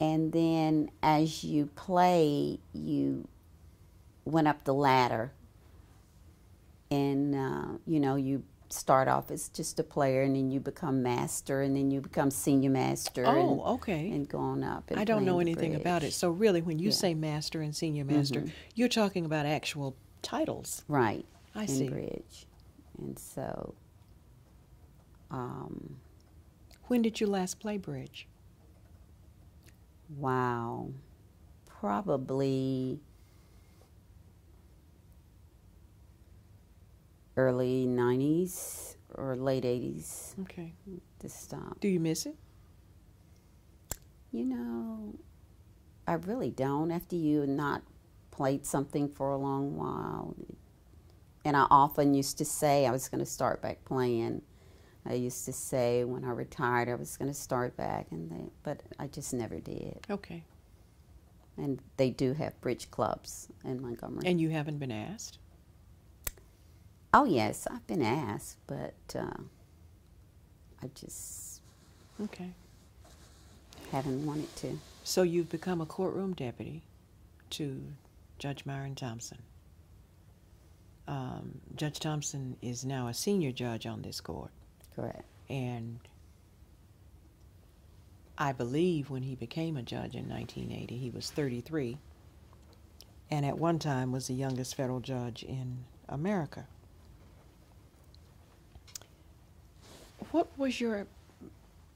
and then as you play, you went up the ladder and uh, you know you start off as just a player and then you become master and then you become senior master Oh, and, okay. and going up and I don't know anything about it. So really, when you Yeah. say master and senior master, Mhm. you're talking about actual titles. right I in see. bridge and so um, When did you last play bridge? wow probably early 90s or late 80s Okay. to stop Do you miss it? You know, I really don't. After you not played something for a long while, and I often used to say I was going to start back playing. I used to say when I retired I was going to start back, and they, but I just never did. Okay. And they do have bridge clubs in Montgomery. And you haven't been asked? oh yes, I've been asked, but uh, I just Okay. haven't wanted to. So you've become a courtroom deputy to Judge Myron Thompson. Um, judge Thompson is now a senior judge on this court, Correct. and I believe when he became a judge in 1980, he was 33, and at one time was the youngest federal judge in America. What was your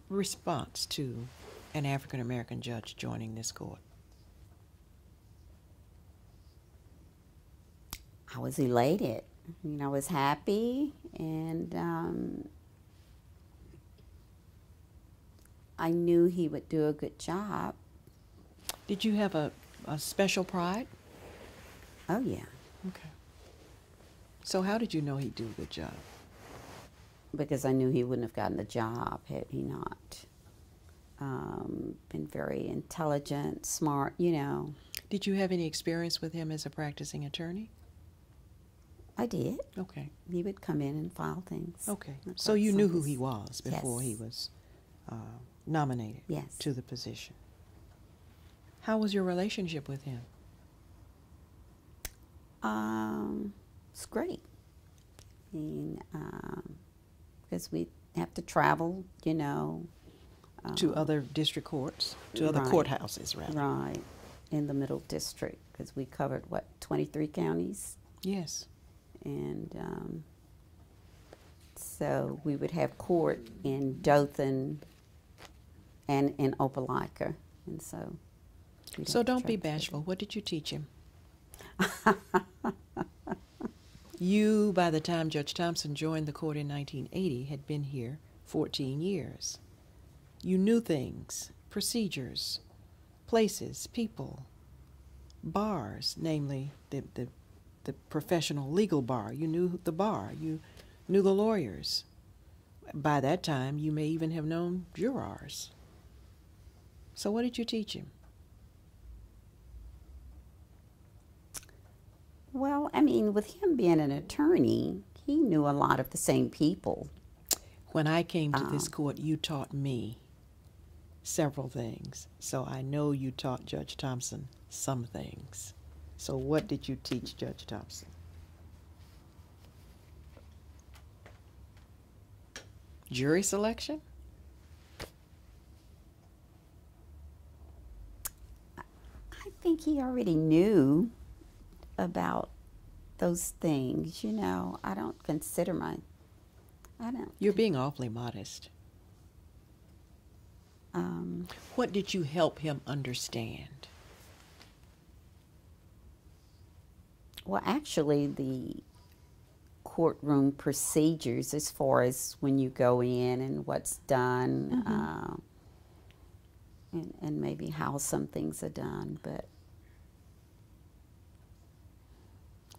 response to an African American judge joining this court? I was elated. You know, I was happy, and um, I knew he would do a good job. Did you have a, a special pride? Oh yeah, Okay. So how did you know he'd do a good job? because I knew he wouldn't have gotten the job had he not um, been very intelligent, smart. You know, Did you have any experience with him as a practicing attorney? I did. Okay. He would come in and file things. Okay. So you knew who he was before he was uh, nominated Yes. to the position. How was your relationship with him? Um, it's great. I mean, um, because we have to travel, you know. to um, other district courts, to other right. courthouses, rather. Right, in the middle district, because we covered, what, 23 counties? Yes. And um, so we would have court in Dothan and in Opelika. And so. So don't be bashful. What did you teach him? (laughs) you, by the time Judge Thompson joined the court in 1980, had been here 14 years. You knew things, procedures, places, people, bars, namely the, the, the professional legal bar. You knew the bar. You knew the lawyers. By that time, you may even have known jurors. So, what did you teach him? Well, I mean, with him being an attorney, he knew a lot of the same people. When I came to this Um, court, you taught me several things. So I know you taught Judge Thompson some things. So what did you teach Judge Thompson? Jury selection? I think he already knew about those things. You know, I don't consider my. I don't. You're being awfully modest. Um, What did you help him understand? Well, actually, the courtroom procedures, as far as when you go in and what's done, uh, and, and maybe how some things are done, but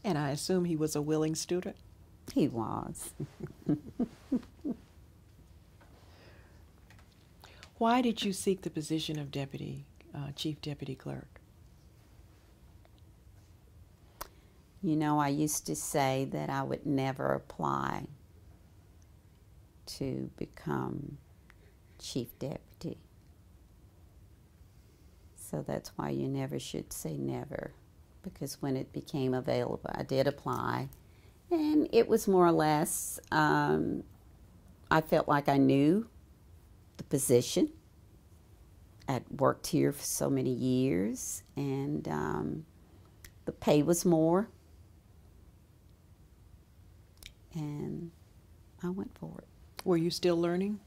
And I assume he was a willing student. he was. (laughs) Why did you seek the position of deputy, uh, chief deputy clerk? You know, I used to say that I would never apply to become chief deputy. So that's why you never should say never, because when it became available, I did apply. And it was more or less, um, I felt like I knew the position. I'd worked here for so many years, and um, the pay was more and I went for it. Were you still learning?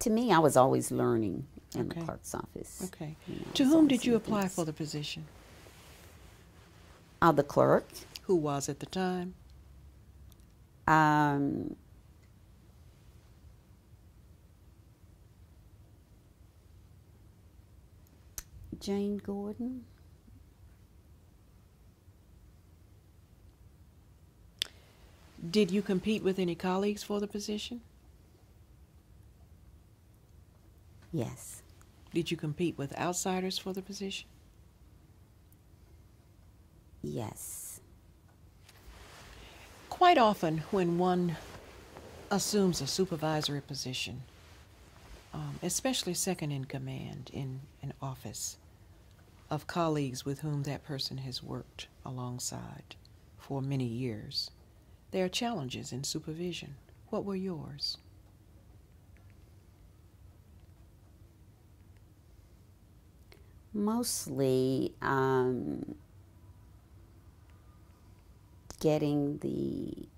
To me, I was always learning in Okay. the clerk's office. Okay. You know, To whom did you apply things. for the position? Uh, the clerk. Who was at the time? Um, Jane Gordon. Did you compete with any colleagues for the position? Yes. Did you compete with outsiders for the position? Yes. Quite often, when one assumes a supervisory position, um, especially second in command in an office of colleagues with whom that person has worked alongside for many years, there are challenges in supervision. What were yours? Mostly um, getting the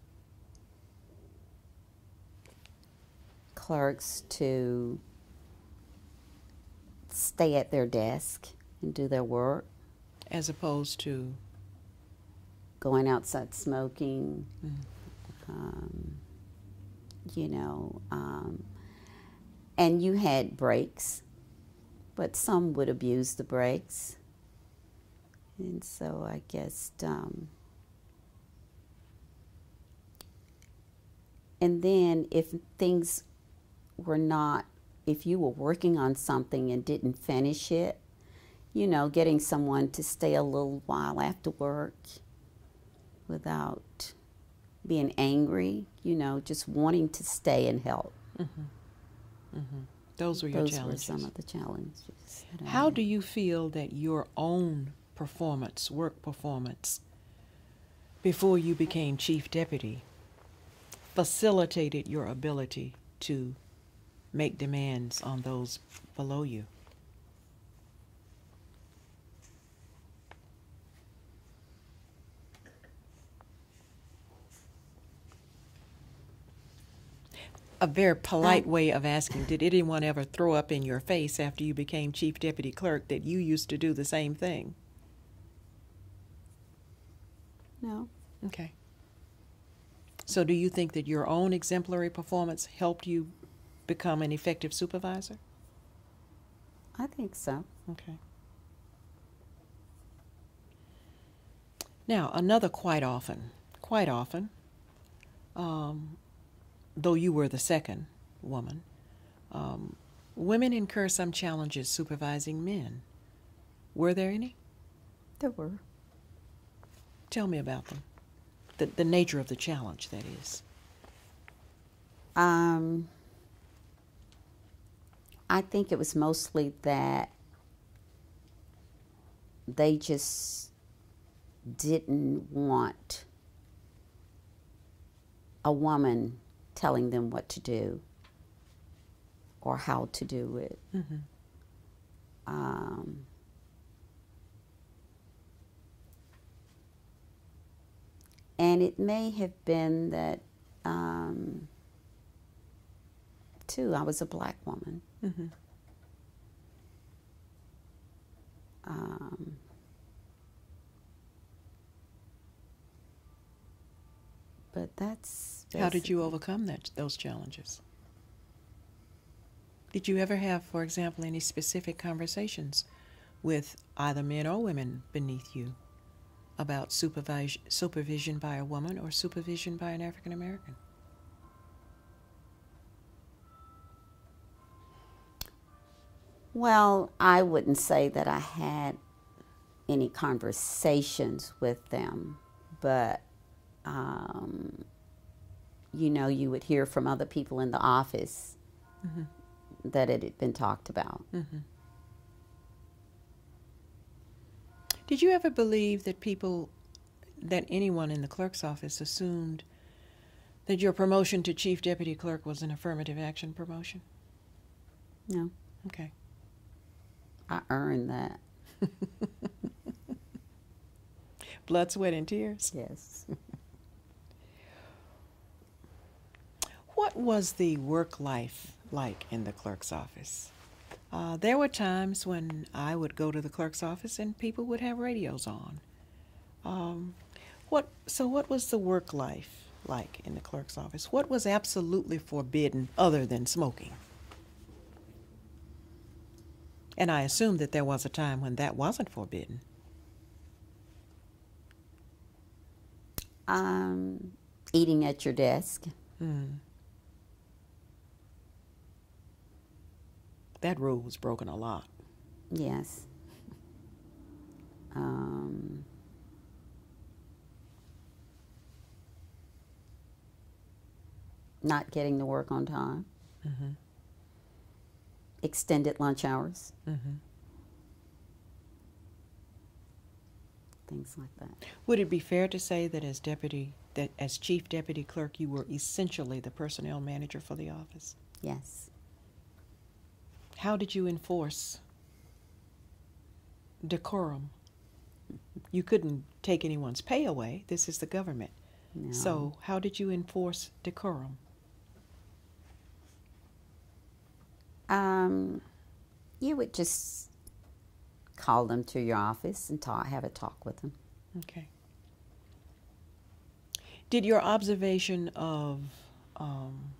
clerks to stay at their desk and do their work, As opposed to, going outside smoking, um, you know, um, and you had breaks, but some would abuse the breaks. And so I guess, um, and then if things were not, if you were working on something and didn't finish it, you know, getting someone to stay a little while after work without being angry, you know, just wanting to stay and help. Mm-hmm. Mm-hmm. those were your Those challenges. were some of the challenges. How do you feel that your own performance, work performance, before you became chief deputy, facilitated your ability to make demands on those below you? A very polite way of asking, did anyone ever throw up in your face after you became chief deputy clerk that you used to do the same thing? No. Okay. So, do you think that your own exemplary performance helped you become an effective supervisor? I think so. Okay. Now, another quite often, quite often, um, though you were the second woman, um, women incur some challenges supervising men. Were there any? There were. Tell me about them. The, the nature of the challenge, that is. Um, I think it was mostly that they just didn't want a woman telling them what to do or how to do it. Mm-hmm. Um, and it may have been that, um, too, I was a black woman. Mm-hmm. Um, but that's. How did you overcome that, those challenges? Did you ever have, for example, any specific conversations with either men or women beneath you about supervise, supervision by a woman or supervision by an African American? Well, I wouldn't say that I had any conversations with them, but um, you know, you would hear from other people in the office Mhm. that it had been talked about. Mm-hmm. Did you ever believe that people, that anyone in the clerk's office assumed that your promotion to chief deputy clerk was an affirmative action promotion? No, Okay. I earned that. (laughs) Blood, sweat, and tears. Yes. (laughs) What was the work life like in the clerk's office? Uh, there were times when I would go to the clerk's office and people would have radios on. Um, what? So, what was the work life like in the clerk's office? What was absolutely forbidden other than smoking? And I assume that there was a time when that wasn't forbidden. Um, eating at your desk. Hmm. That rule was broken a lot. Yes. Um, not getting to work on time. Mm-hmm. Extended lunch hours. Mm-hmm. Things like that. Would it be fair to say that as deputy, that as chief deputy clerk, you were essentially the personnel manager for the office? Yes. How did you enforce decorum? You couldn't take anyone's pay away. This is the government. No. So, how did you enforce decorum? Um, you would just call them to your office and talk, have a talk with them. Okay. Did your observation of um,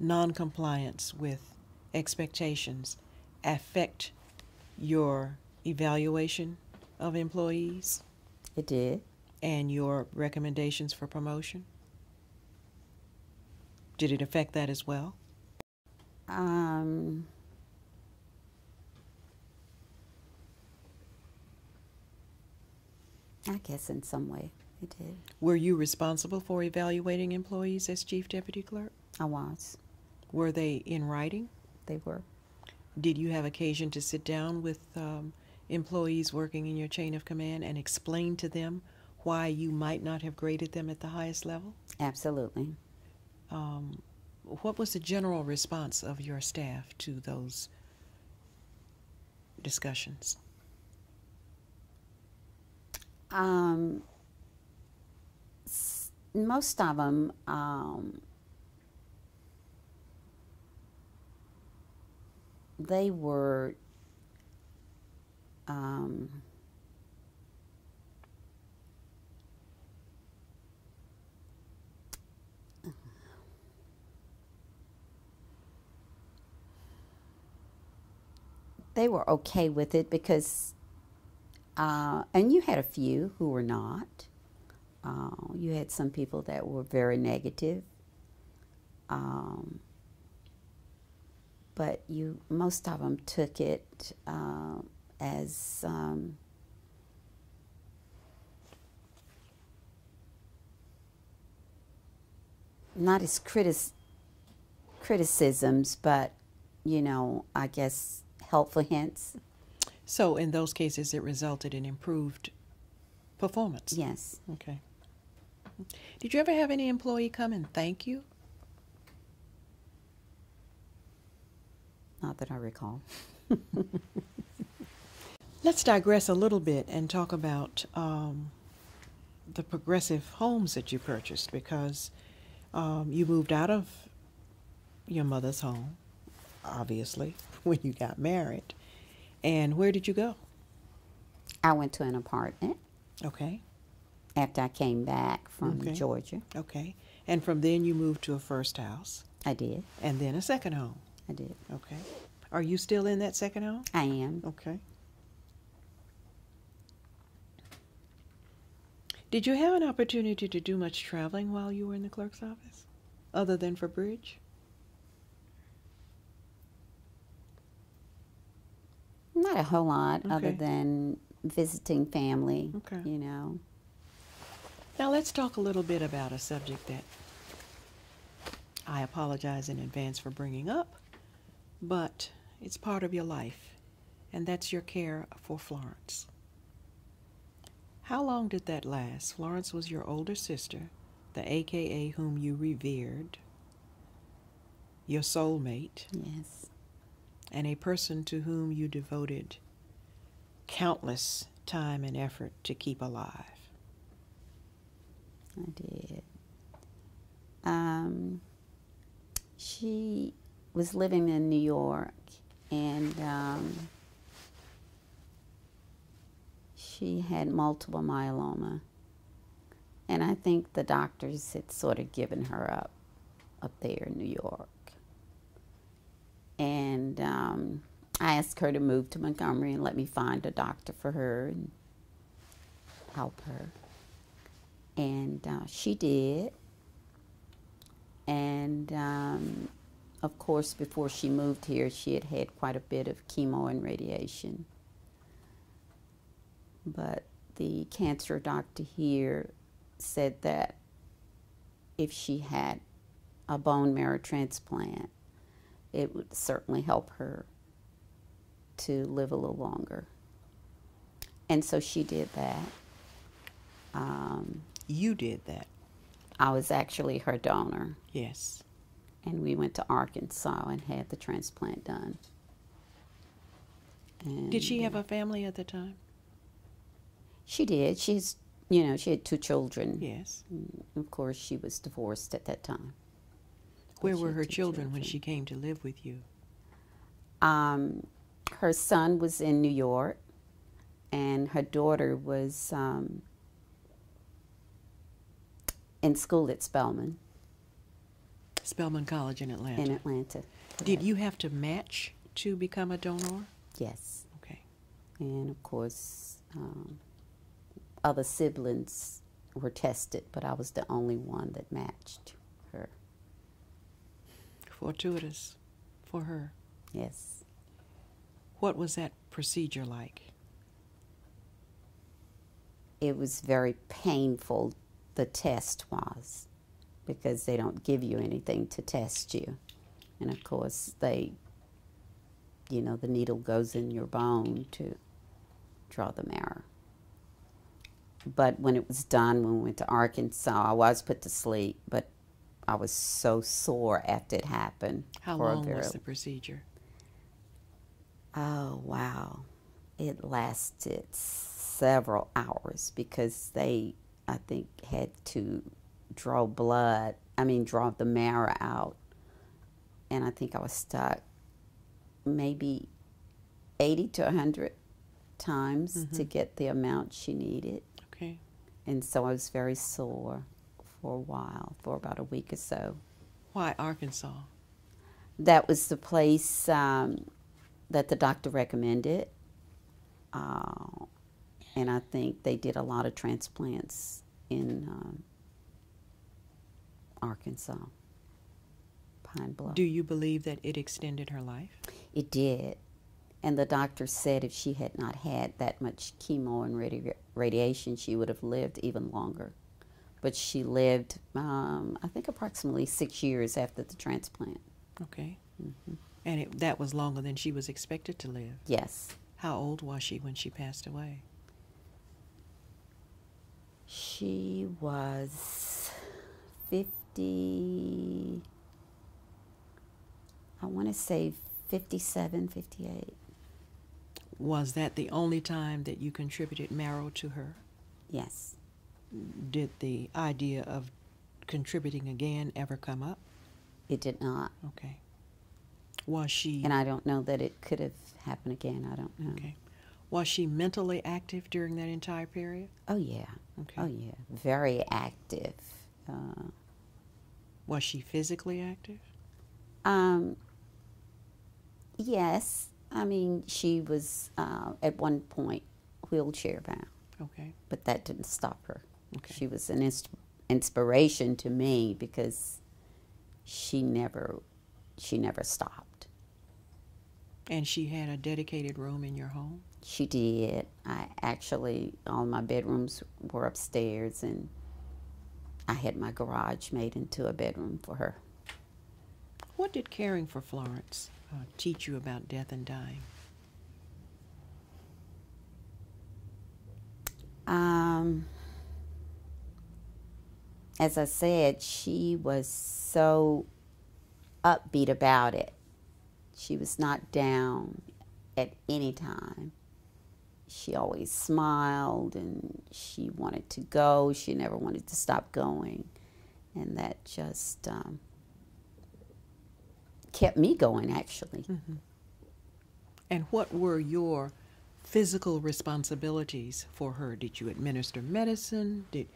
noncompliance with expectations affect your evaluation of employees It did. and your recommendations for promotion? Did it affect that as well? Um, I guess in some way it did. Were you responsible for evaluating employees as chief deputy clerk? I was. Were they in writing? They were. Did you have occasion to sit down with um, employees working in your chain of command and explain to them why you might not have graded them at the highest level? Absolutely. Um, what was the general response of your staff to those discussions? Um, most of them, um, they were um, they were okay with it because uh, and you had a few who were not. Uh, you had some people that were very negative. Um, but you, most of them took it uh, as um, not as critis- criticisms, but you know, I guess helpful hints. So, in those cases, it resulted in improved performance. Yes. Okay. Did you ever have any employee come and thank you? Not that I recall. (laughs) Let's digress a little bit and talk about um, the progressive homes that you purchased because um, you moved out of your mother's home, obviously, (laughs) when you got married. And where did you go? I went to an apartment Okay, after I came back from Okay. Georgia. okay. And from then you moved to a first house I did. and then a second home. I did. Okay. Are you still in that second home? I am. Okay. Did you have an opportunity to do much traveling while you were in the clerk's office, other than for bridge? Not a whole lot other than visiting family. Okay. You know. Now let's talk a little bit about a subject that I apologize in advance for bringing up, but it's part of your life, and that's your care for Florence. How long did that last? Florence was your older sister, the AKA whom you revered, your soulmate, Yes. and a person to whom you devoted countless time and effort to keep alive. I did. Um, she was living in New York, and um, she had multiple myeloma. And I think the doctors had sort of given her up up there in New York. And um, I asked her to move to Montgomery and let me find a doctor for her and help her and uh, she did. And um, of course, before she moved here, she had had quite a bit of chemo and radiation. But the cancer doctor here said that if she had a bone marrow transplant, it would certainly help her to live a little longer. And so she did that. Um, You did that, I was actually her donor, yes. And we went to Arkansas and had the transplant done. And, Did she have a family at the time? She did. She's, you know, she had two children. Yes. And Of course, she was divorced at that time. Where were her two children when she came to live with you? Um, her son was in New York, and her daughter was um, in school at Spelman Spelman College in Atlanta. in Atlanta. Did you have to match to become a donor? Yes. Okay. And of course, um, other siblings were tested, but I was the only one that matched her. Fortuitous for her. Yes. What was that procedure like? It was very painful, the test was, because they don't give you anything to test you. And of course, they, you know, the needle goes in your bone to draw the marrow. But when it was done, when we went to Arkansas, I was put to sleep, but I was so sore after it happened. How long very- was the procedure? Oh, wow. It lasted several hours because they, I think, had to draw blood, I mean, draw the marrow out. And I think I was stuck maybe 80 to 100 times to get the amount she needed. Okay. And so I was very sore for a while, for about a week or so. Why Arkansas? That was the place um, that the doctor recommended. Uh, and I think they did a lot of transplants in um, Arkansas, Pine Bluff. Do you believe that it extended her life? It did. And the doctor said if she had not had that much chemo and radi- radiation, she would have lived even longer. But she lived, um, I think, approximately six years after the transplant. Okay. And it, that was longer than she was expected to live. Yes. How old was she when she passed away? She was 50, I want to say 57, 58. Was that the only time that you contributed marrow to her? Yes. Did the idea of contributing again ever come up? It did not. Okay. Was she And I don't know that it could have happened again. I don't know. okay? Was she mentally active during that entire period? Oh, yeah. Okay. Oh, yeah. Very active. Uh, Was she physically active? um, yes. I mean, she was uh, at one point wheelchair bound, Okay. but that didn't stop her. Okay. She was an ins- inspiration to me because she never, she never stopped. And she had a dedicated room in your home? She did. I actually, all my bedrooms were upstairs, and I had my garage made into a bedroom for her. What did caring for Florence uh, teach you about death and dying? Um, as I said, she was so upbeat about it. She was not down at any time. She always smiled and she wanted to go. She never wanted to stop going. And that just um, kept me going, actually. And what were your physical responsibilities for her? Did you administer medicine? Did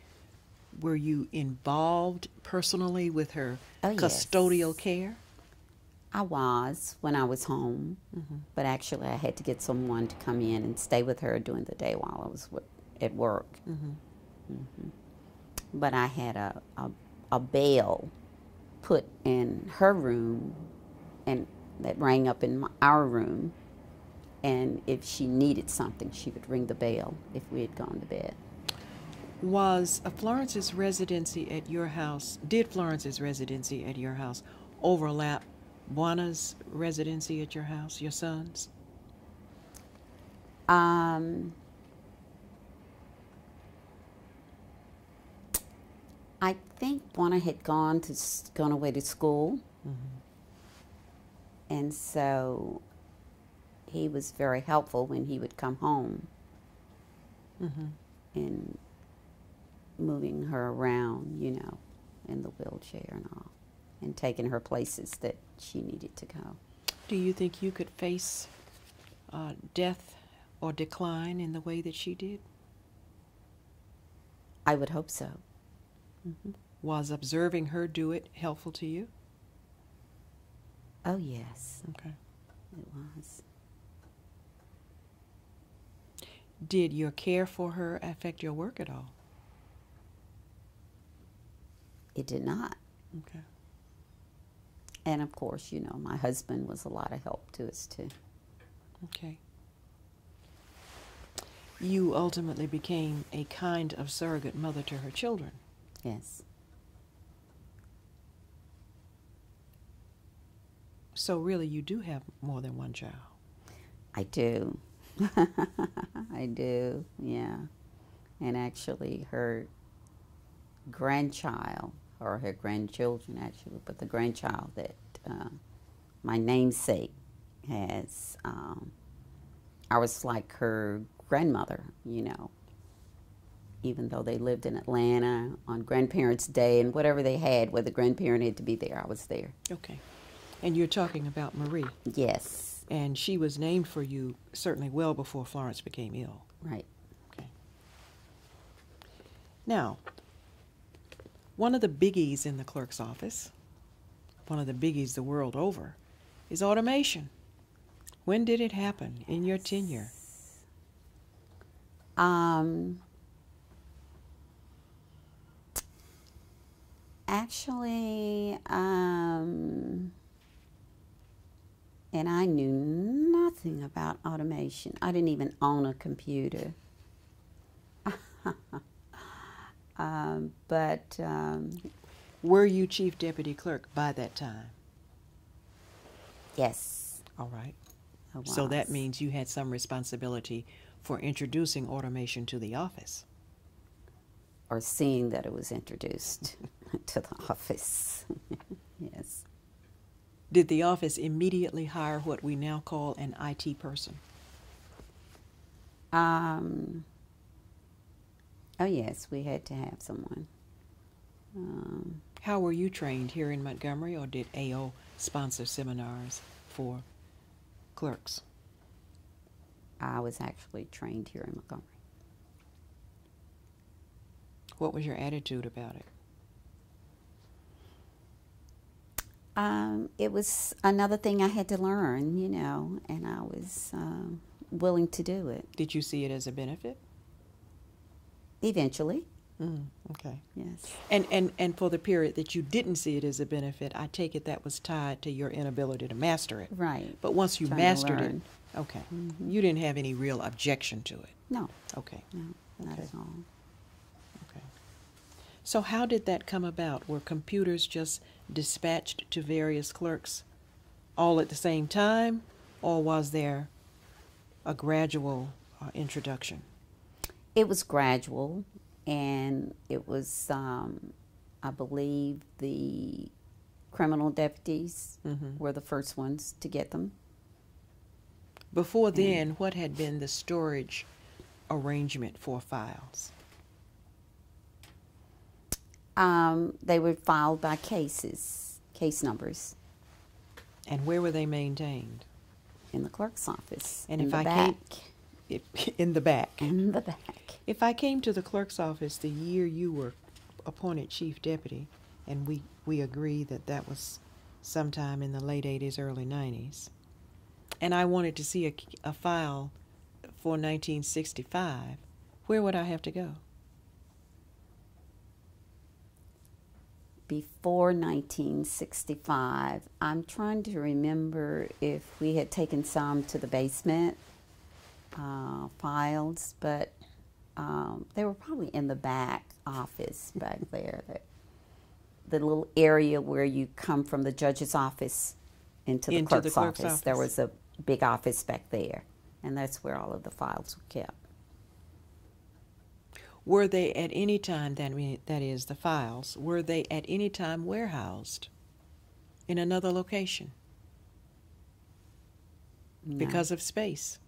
were you involved personally with her Oh, yes. custodial care? I was when I was home, but actually I had to get someone to come in and stay with her during the day while I was w- at work. Mhm. But I had a, a a bell put in her room, and that rang up in my, our room. And if she needed something, she would ring the bell if we had gone to bed. Was Florence's residency at your house? Did Florence's residency at your house overlap Juana's residency at your house? Your son's? Um, I think Juana had gone to gone away to school, and so he was very helpful when he would come home Mm-hmm. in moving her around, you know, in the wheelchair and all, and taking her places that she needed to go. Do you think you could face uh, death or decline in the way that she did? I would hope so. Was observing her do it helpful to you? Oh, yes, Okay. it was. Did your care for her affect your work at all? It did not. Okay. And of course, you know, my husband was a lot of help to us too. Okay. You ultimately became a kind of surrogate mother to her children. Yes. So, really, you do have more than one child. I do. (laughs) I do, yeah. And actually, her grandchild, or her grandchildren actually, but the grandchild that uh, my namesake has, um, I was like her grandmother, you know. Even though they lived in Atlanta on Grandparents' Day and whatever they had, where the grandparent had to be there, I was there. Okay. And you're talking about Marie. Yes, And she was named for you certainly well before Florence became ill. right. Okay. Now, one of the biggies in the clerk's office, one of the biggies the world over, is automation. When did it happen in your tenure? Um, actually, um, and I knew nothing about automation. I didn't even own a computer. (laughs) um, but um, Were you chief deputy clerk by that time? yes, All right. So that means you had some responsibility for introducing automation to the office. or seeing that it was introduced (laughs) to the office. (laughs) yes. Did the office immediately hire what we now call an IT person? Um, oh, yes, we had to have someone. Um, How were you trained here in Montgomery, or did AO sponsor seminars for clerks? I was actually trained here in Montgomery. What was your attitude about it? Um, it was another thing I had to learn, you know, and I was um, willing to do it Did you see it as a benefit? Eventually. Mm, okay. Yes. And, and and for the period that you didn't see it as a benefit, I take it that was tied to your inability to master it. Right. But once you Trying mastered it, okay, Mhm. you didn't have any real objection to it. No, Okay. no, not Okay. at all. Okay. So how did that come about? Were computers just dispatched to various clerks all at the same time, or was there a gradual uh, introduction? It was gradual, and it was, um, I believe, the criminal deputies Mhm. were the first ones to get them. Before then, what had been the storage arrangement for files? Um, they were filed by cases, case numbers, And where were they maintained? in the clerk's office. And in if the I back, can't- in the back. in the back. If I came to the clerk's office the year you were appointed chief deputy, and we, we agree that that was sometime in the late 80s, early 90s, and I wanted to see a, a file for 1965, where would I have to go? Before 1965, I'm trying to remember if we had taken some to the basement uh, files, but um, they were probably in the back office back there. The, the little area where you come from the judge's office into the, Into clerk's, the clerk's office. There was a big office back there, and that's where all of the files were kept. Were they at any time, that, that is, the files, were they at any time warehoused in another location No, because of space?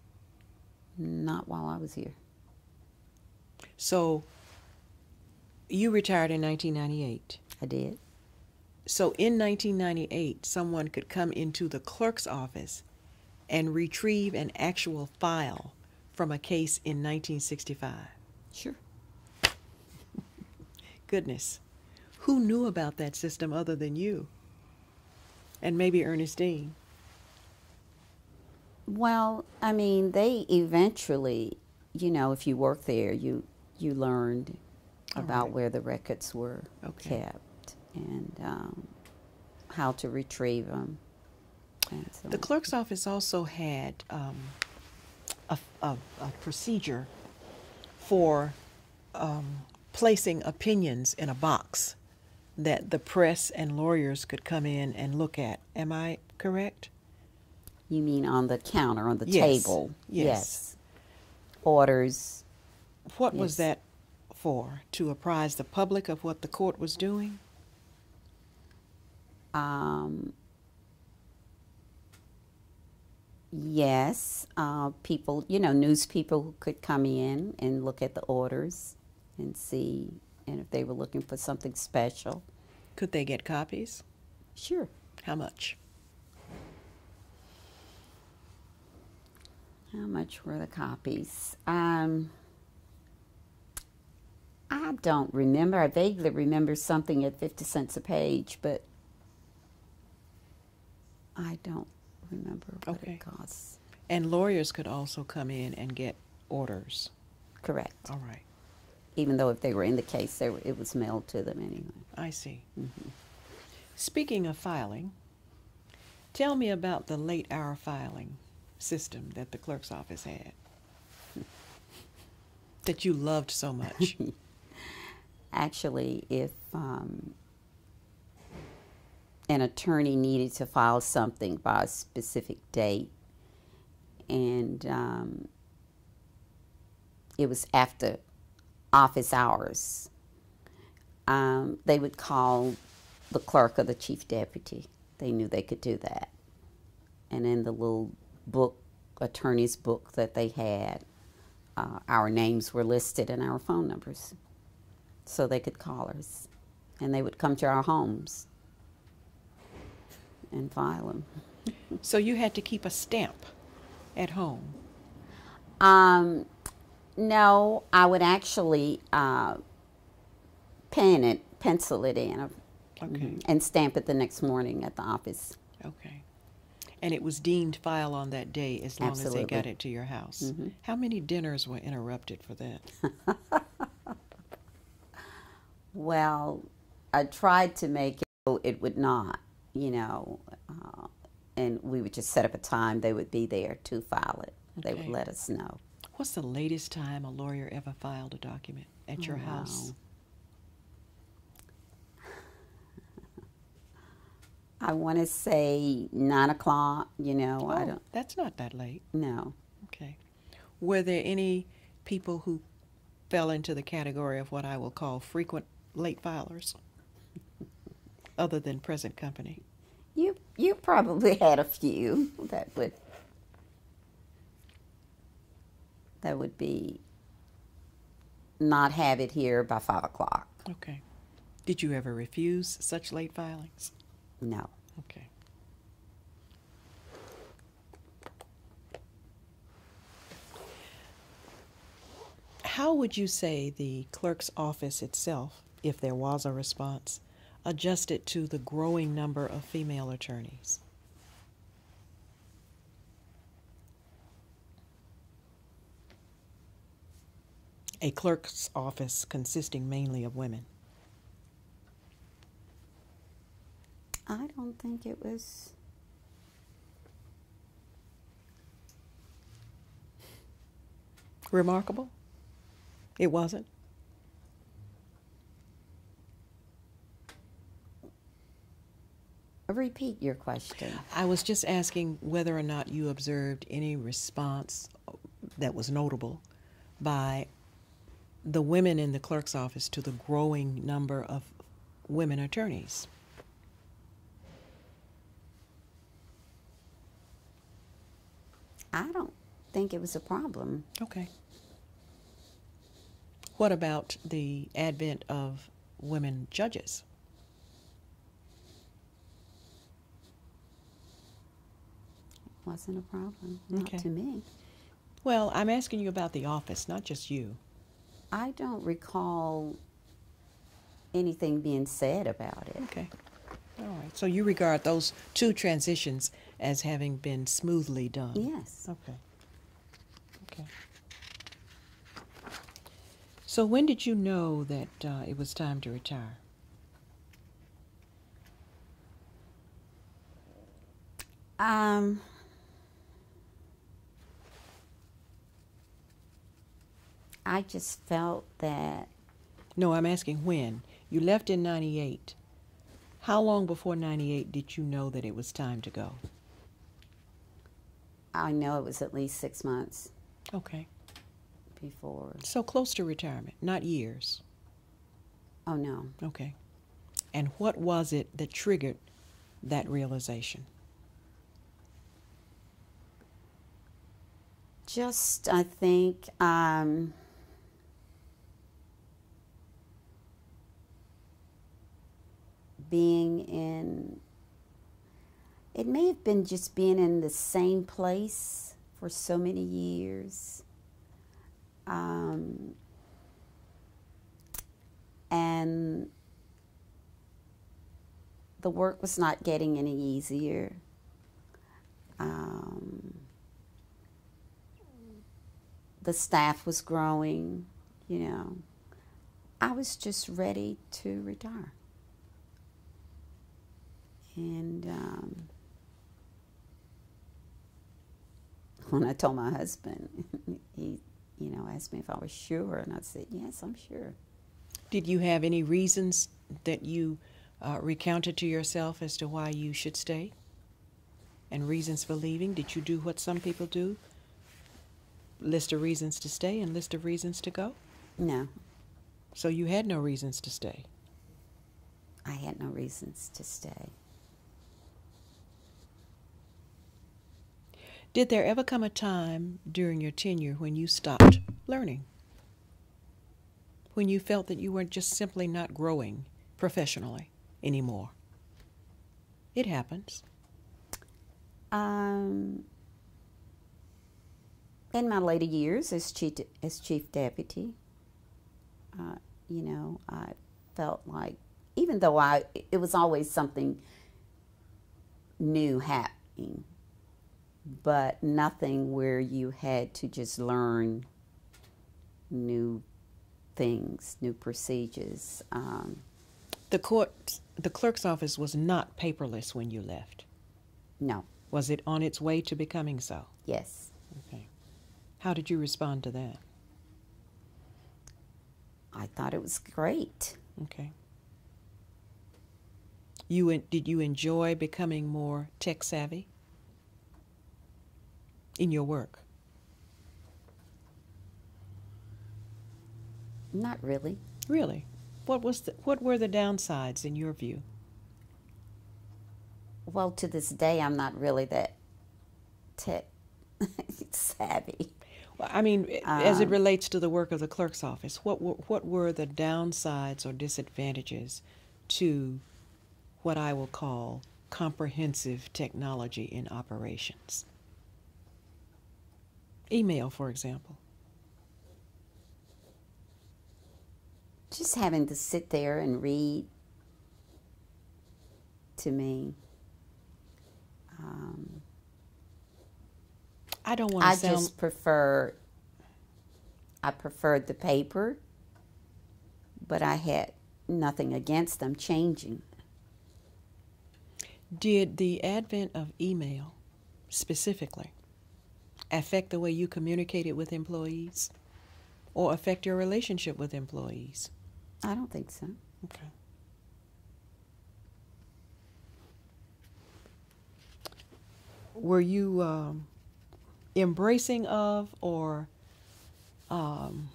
Not while I was here. So you retired in 1998. I did. So in 1998, someone could come into the clerk's office and retrieve an actual file from a case in 1965. Sure. (laughs) Goodness. Who knew about that system other than you? And maybe Ernestine. Well, I mean, they eventually, you know, if you work there, you you learned All about right. where the records were Okay. kept and um, how to retrieve them. And so The clerk's office also had um, a, a, a procedure for um, placing opinions in a box that the press and lawyers could come in and look at. Am I correct? You mean on the counter, on the Yes. table? Yes. yes. Orders. What was that for? To apprise the public of what the court was doing? Um, yes, uh, people, you know, news people could come in and look at the orders and see, and if they were looking for something special. Could they get copies? Sure. How much? How much were the copies? Um, I don't remember. I vaguely remember something at 50 cents a page, but I don't remember what Okay. it costs. And lawyers could also come in and get orders. Correct. All right. Even though if they were in the case, they were, it was mailed to them anyway. I see. Speaking of filing, tell me about the late hour filing system that the clerk's office had that you loved so much. (laughs) Actually, if um, an attorney needed to file something by a specific date, and um, it was after office hours, um, they would call the clerk or the chief deputy. They knew they could do that. And in the little book, attorney's book that they had, uh, our names were listed and our phone numbers so they could call us. And they would come to our homes and file them. (laughs) so you had to keep a stamp at home. Um, no, I would actually uh, pen it, pencil it in, uh, Okay. and stamp it the next morning at the office. Okay. And it was deemed file on that day as long as they got Mm-hmm. it to your house. How many dinners were interrupted for that? (laughs) Well, I tried to make it so it would not, you know, uh, and we would just set up a time they would be there to file it. They would let us know. What's the latest time a lawyer ever filed a document at your Oh, house? wow. I want to say nine o'clock. You know, I Oh, don't That's not that late. know. Okay. Were there any people who fell into the category of what I will call frequent late filers, other than present company? You you probably (laughs) had a few that would that would be not have it here by five o'clock. Okay. Did you ever refuse such late filings? No. Okay. How would you say the clerk's office itself, if there was a response, adjusted to the growing number of female attorneys? A clerk's office consisting mainly of women. I don't think it was. Remarkable? It wasn't? Repeat your question. I was just asking whether or not you observed any response that was notable by the women in the clerk's office to the growing number of women attorneys. I don't think it was a problem. Okay. What about the advent of women judges? Wasn't a problem, not okay. to me. Well, I'm asking you about the office, not just you. I don't recall anything being said about it. Okay. All right. So you regard those two transitions as having been smoothly done? Yes. Okay. Okay. So when did you know that uh, it was time to retire? Um, I just felt that No, I'm asking when. You left in 98. How long before 98 did you know that it was time to go? I know it was at least six months Okay. before. So close to retirement, not years. Oh no. Okay. And what was it that triggered that realization? Just, I think, um, being in, it may have been just being in the same place for so many years. Um, and the work was not getting any easier. Um, the staff was growing, you know. I was just ready to retire. And um, when I told my husband, (laughs) he, you know, asked me if I was sure, and I said, yes, I'm sure. Did you have any reasons that you uh, recounted to yourself as to why you should stay? And reasons for leaving? Did you do what some people do? List of reasons to stay and list of reasons to go? No, So you had no reasons to stay. I had no reasons to stay. Did there ever come a time during your tenure when you stopped learning? When you felt that you were just simply not growing professionally anymore? It happens. Um, in my later years as chief, as chief deputy, uh, you know, I felt like even though I it was always something new happening, but nothing where you had to just learn new things, new procedures. Um, The court, the clerk's office was not paperless when you left. no, Was it on its way to becoming so? yes. Okay. How did you respond to that? I thought it was great. Okay. You did you enjoy becoming more tech savvy in your work? Not really. Really? What was the, what were the downsides in your view? Well, to this day, I'm not really that tech (laughs) savvy. Well, I mean, i- as it Um, relates to the work of the clerk's office, what were, what were the downsides or disadvantages to what I will call comprehensive technology in operations? Email, for example. Just having to sit there and read to me. Um, I don't want I to sound. just prefer. I preferred the paper, but I had nothing against them changing. Did the advent of email specifically affect the way you communicated with employees or affect your relationship with employees? I don't think so. Okay. Were you um, embracing of or um,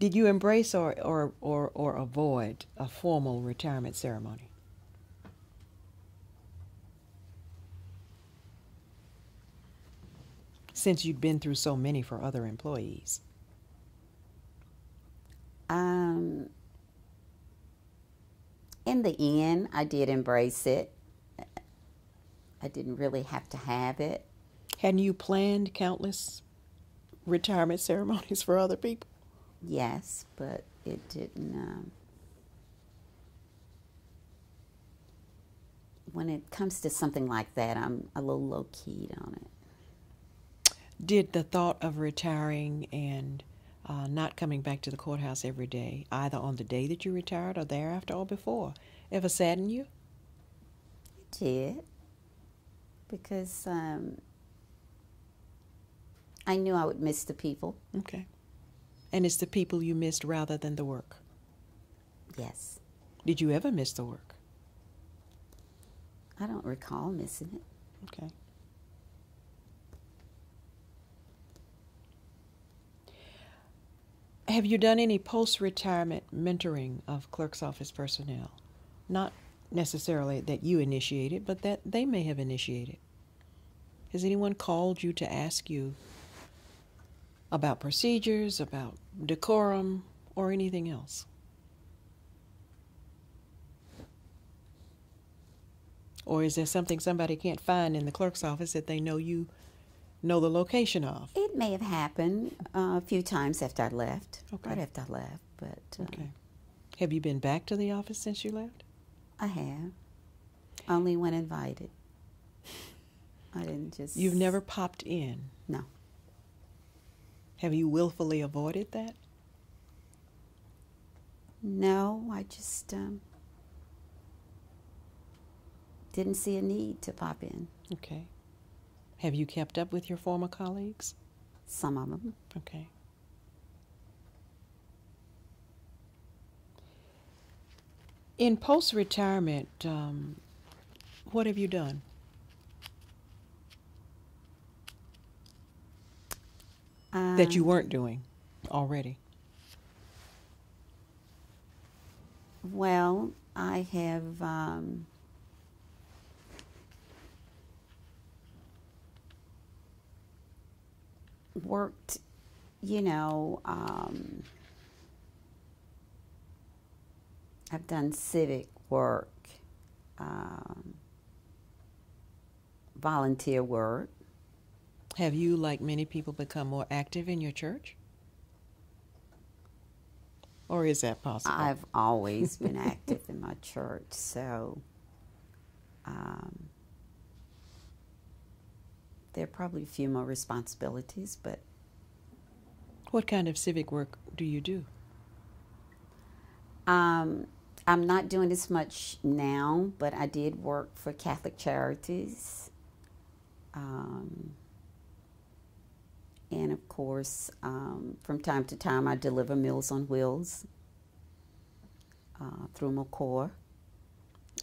did you embrace or, or, or, or avoid a formal retirement ceremony? Since you'd been through so many for other employees. Um, In the end, I did embrace it. I didn't really have to have it. Hadn't you planned countless retirement (laughs) ceremonies for other people? Yes, but it didn't. Um, when it comes to something like that, I'm a little low keyed on it. Did the thought of retiring and uh, not coming back to the courthouse every day, either on the day that you retired or thereafter or before, ever sadden you? It did. Because um, I knew I would miss the people. Okay. And it's the people you missed rather than the work. Yes. Did you ever miss the work? I don't recall missing it. Okay. Have you done any post retirement mentoring of clerk's office personnel? Not necessarily that you initiated, but that they may have initiated. Has anyone called you to ask you about procedures, about decorum, or anything else? Or is there something somebody can't find in the clerk's office that they know you know the location of? It may have happened uh, a few times after I left. Okay. Right after I left, but uh, Okay. Have you been back to the office since you left? I have. Only when invited. I didn't just. You've never popped in. No. Have you willfully avoided that? No, I just um, didn't see a need to pop in. Okay. Have you kept up with your former colleagues? Some of them. Okay. In post retirement, um, what have you done? that you Um, weren't doing already? Well, I have um, worked, you know, um, I've done civic work, um, volunteer work. Have you, like many people, become more active in your church? Or is that possible? I've always been active in my church, so um, there are probably a few more responsibilities, but What kind of civic work do you do? um, I'm not doing as much now. But I did work for Catholic Charities, um, and of course, um, from time to time, I deliver Meals on Wheels uh, through MACOA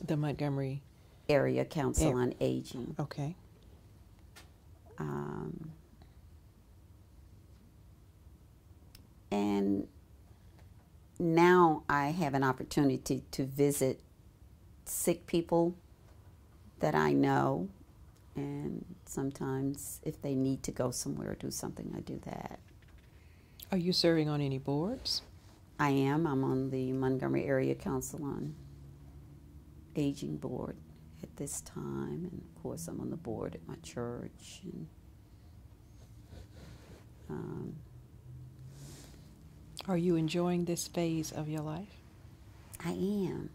The Montgomery. Area Council on Aging. Okay. Um, and now I have an opportunity to visit sick people that I know. And sometimes, if they need to go somewhere or do something, I do that. Are you serving on any boards? I am. I'm on the Montgomery Area Council on Aging Board at this time. And of course, I'm on the board at my church. And, um, Are you enjoying this phase of your life? I am.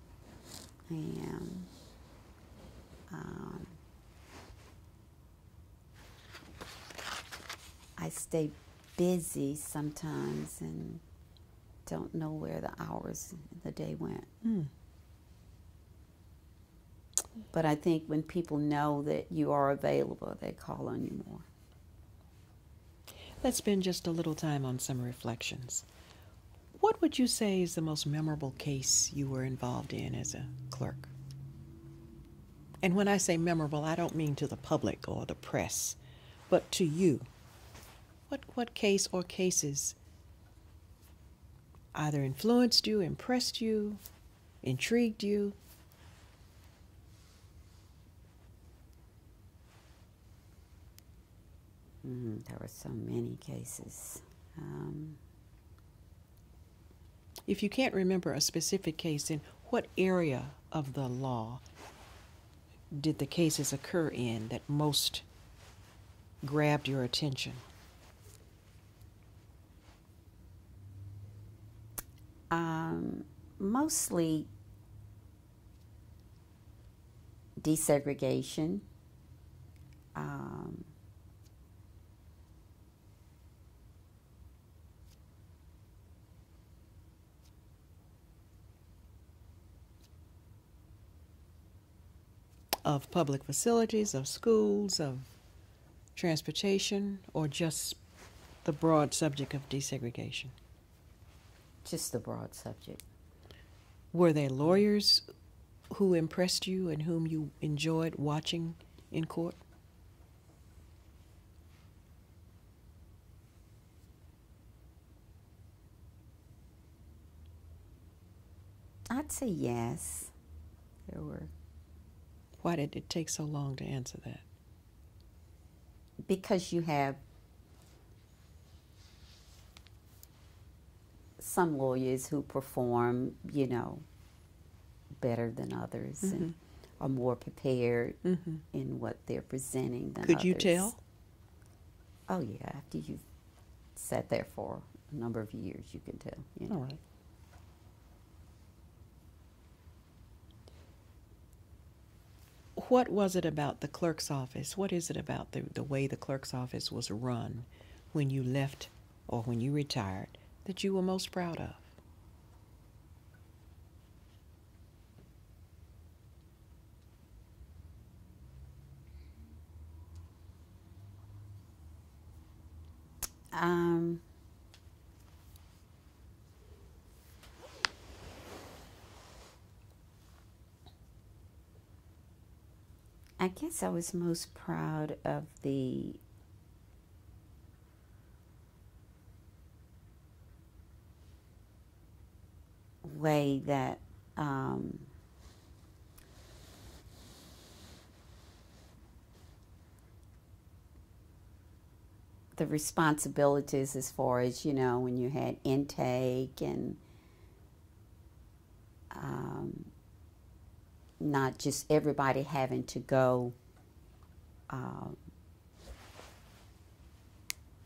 I am. Um, I stay busy sometimes and don't know where the hours of the day went. Hmm. But I think when people know that you are available, they call on you more. Let's spend just a little time on some reflections. What would you say is the most memorable case you were involved in as a clerk? And when I say memorable, I don't mean to the public or the press, but to you. What, what case or cases either influenced you, impressed you, intrigued you? Mm, there were so many cases. Um, If you can't remember a specific case, then what area of the law did the cases occur in that most grabbed your attention? Um, mostly desegregation. Um, Of public facilities, of schools, of transportation, or just the broad subject of desegregation? just the broad subject. Were there lawyers who impressed you and whom you enjoyed watching in court? I'd say yes. There were. Why did it take so long to answer that? Because you have some lawyers who perform, you know, better than others Mm-hmm. and are more prepared Mhm. in what they're presenting than Could you tell? Oh yeah, after you've sat there for a number of years, you can tell. You know. All right. What was it about the clerk's office? What is it about the, the way the clerk's office was run when you left or when you retired that you were most proud of? Um, I guess I was most proud of the way that um, the responsibilities as far as you know when you had intake and um, not just everybody having to go um,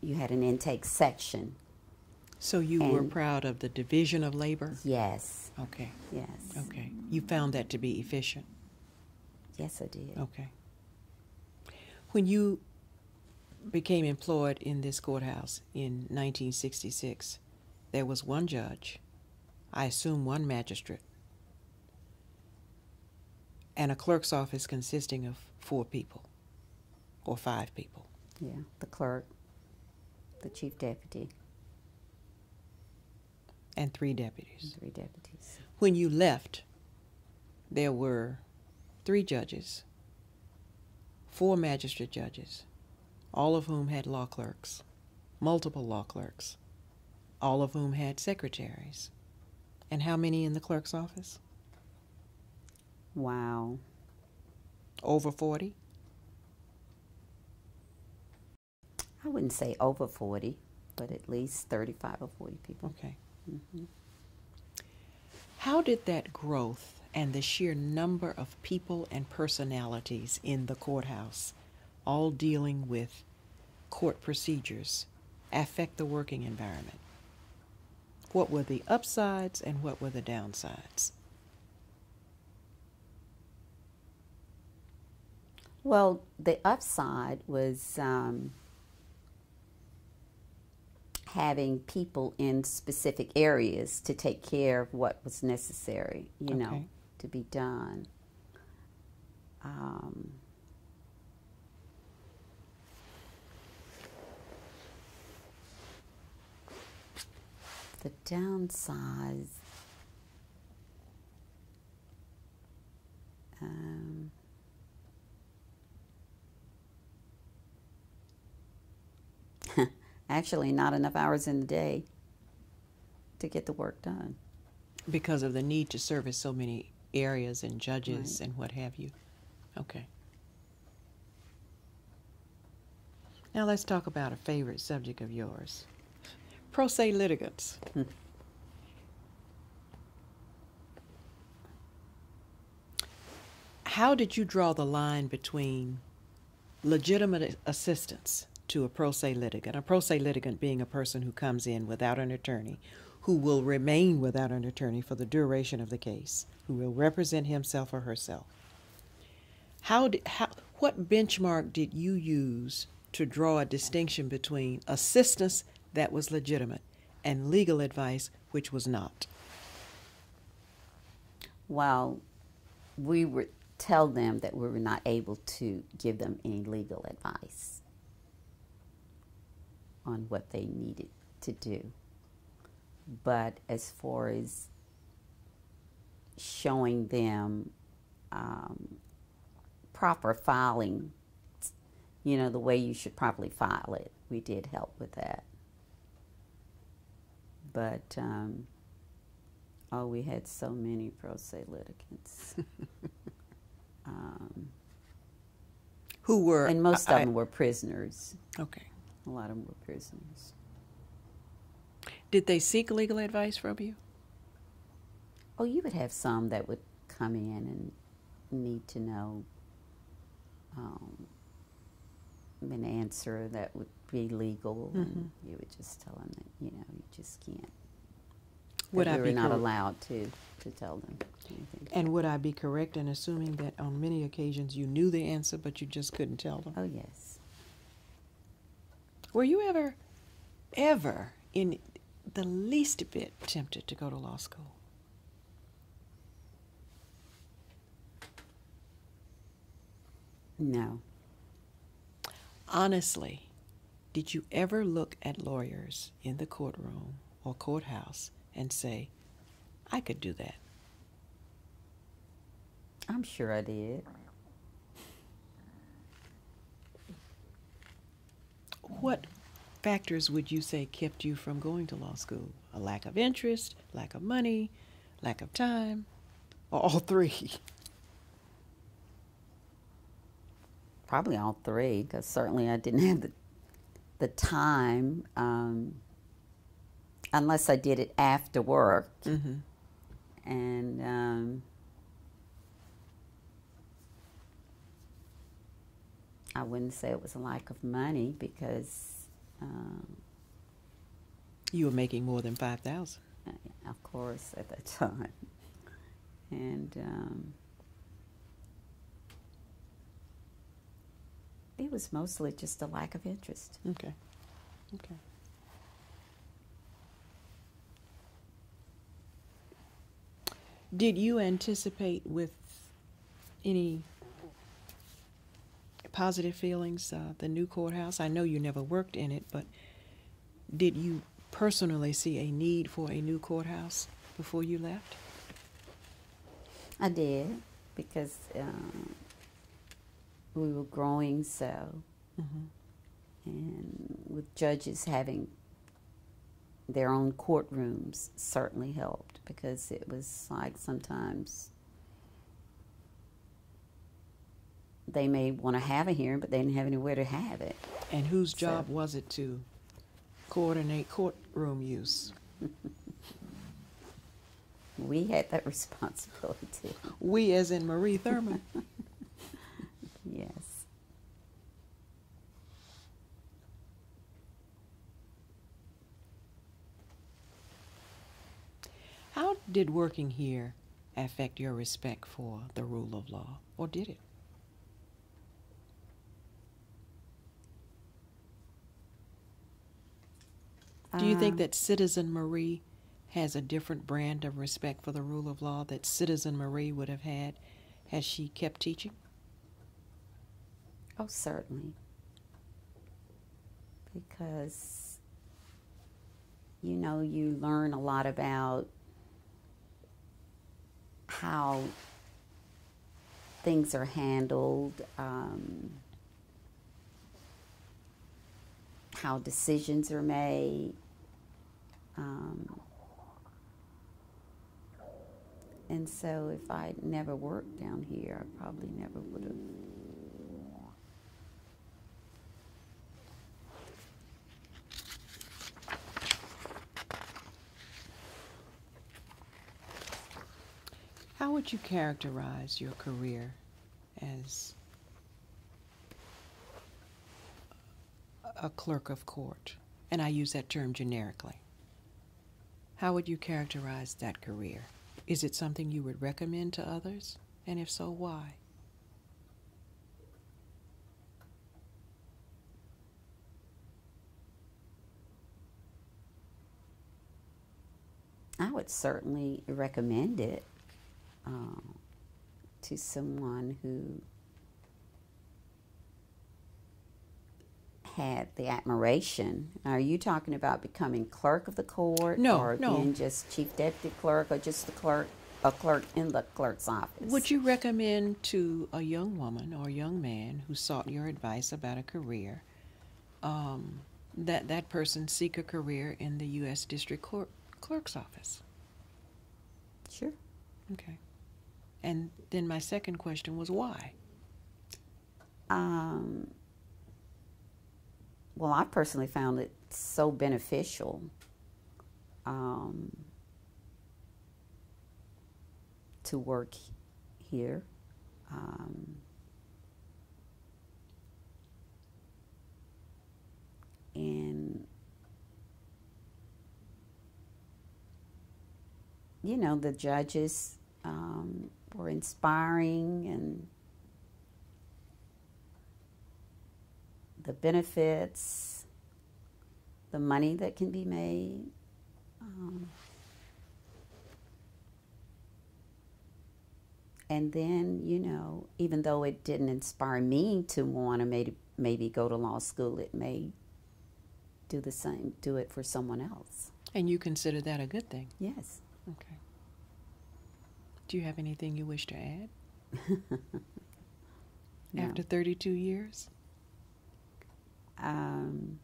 you had an intake section So you were proud of the division of labor? yes Okay, yes okay. You found that to be efficient? yes i did Okay. When you became employed in this courthouse in 1966, there was one judge, I assume one magistrate, and a clerk's office consisting of four people or five people. yeah the clerk the chief deputy and three deputies. three deputies When you left, there were three judges, four magistrate judges, all of whom had law clerks, multiple law clerks, all of whom had secretaries. And how many in the clerk's office? Wow Over 40? i wouldn't say over 40 but at least 35 or 40 people Okay. Mm-hmm. How did that growth and the sheer number of people and personalities in the courthouse, all dealing with court procedures, affect the working environment? What were the upsides and what were the downsides? Well, the upside was um, having people in specific areas to take care of what was necessary, you know, to be done. Um, the downsides. Um, (laughs) actually not enough hours in the day to get the work done. Because of the need to service so many areas and judges Right. and what have you. Okay. Now let's talk about a favorite subject of yours pro se litigants. how did you draw the line between legitimate assistance to a pro se litigant, a pro se litigant being a person who comes in without an attorney, who will remain without an attorney for the duration of the case, who will represent himself or herself? How did, how, what benchmark did you use to draw a distinction between assistance that was legitimate and legal advice which was not? Well, we would tell them that we were not able to give them any legal advice on what they needed to do. But as far as showing them um, proper filing, you know, the way you should properly file it, we did help with that. But, um, oh, we had so many pro se litigants. (laughs) um, Who were and most I- of them were prisoners. okay. A lot of them were prisoners. Did they seek legal advice from you? Oh, you would have some that would come in and need to know um, an answer that would be legal, and you would just tell them that you know you just can't. Would I be not allowed to to tell them anything. And would I be correct in assuming that on many occasions you knew the answer but you just couldn't tell them? Oh yes, Were you ever, ever in the least bit tempted to go to law school? no, Honestly, did you ever look at lawyers in the courtroom or courthouse and say, I could do that? I'm sure I did. What factors would you say kept you from going to law school? A lack of interest, lack of money, lack of time, or all three? (laughs) Probably all three, because certainly I didn't have the the time, um, unless I did it after work, Mm-hmm. and um, I wouldn't say it was a lack of money because, um, You were making more than five thousand. of course, at that time, and. Um, it was mostly just a lack of interest. Okay. Okay. Did you anticipate with any positive feelings uh, the new courthouse? I know you never worked in it, but did you personally see a need for a new courthouse before you left? I did because um, we were growing so, Mm-hmm. and with judges having their own courtrooms certainly helped because it was like sometimes they may want to have a hearing, but they didn't have anywhere to have it. And whose So- job was it to coordinate courtroom use? (laughs) We had that (laughs) responsibility. We, as in Marie Thurman. (laughs) Yes. How did working here affect your respect for the rule of law, or did it? Do you think Um, that Citizen Marie has a different brand of respect for the rule of law that Citizen Marie would have had had she kept teaching? Oh, certainly. Because, you know, you learn a lot about how things are handled, um, how decisions are made. Um, and so, if I never worked down here, I probably never would have. How would you characterize your career as a clerk of court? And I use that term generically. How would you characterize that career? Is it something you would recommend to others? And if so, why? I would certainly recommend it um, to someone who had the admiration. Are you talking about becoming clerk of the court, No, or no. being just chief deputy clerk, or just the clerk, a clerk in the clerk's office? Would you recommend to a young woman or young man who sought your advice about a career um, that that person seek a career in the U.S. District Court Clerk's office? Sure. Okay. And then my second question was why? Um, well, I personally found it so beneficial um, to work here. Um, and, you know, the judges um, were inspiring and the benefits, the money that can be made. Um, and then, you know, even though it didn't inspire me to want to maybe, maybe go to law school, it may do the same, do it for someone else. And you consider that a good thing? Yes. Okay. Do you have anything you wish to add (laughs) No. after 32 years? Um,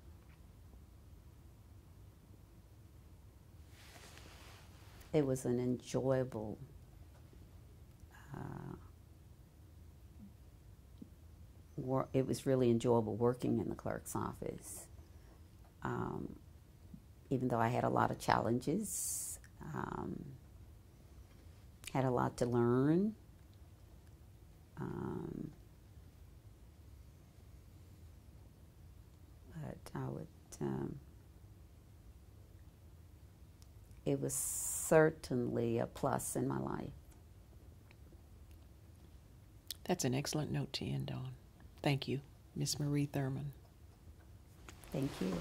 it was an enjoyable uh, wor- it was really enjoyable working in the clerk's office. Um, even though i had a lot of challenges um, had a lot to learn um, but I would. Um, it was certainly a plus in my life. That's an excellent note to end on. Thank you, Miss Marie Thurman. Thank you.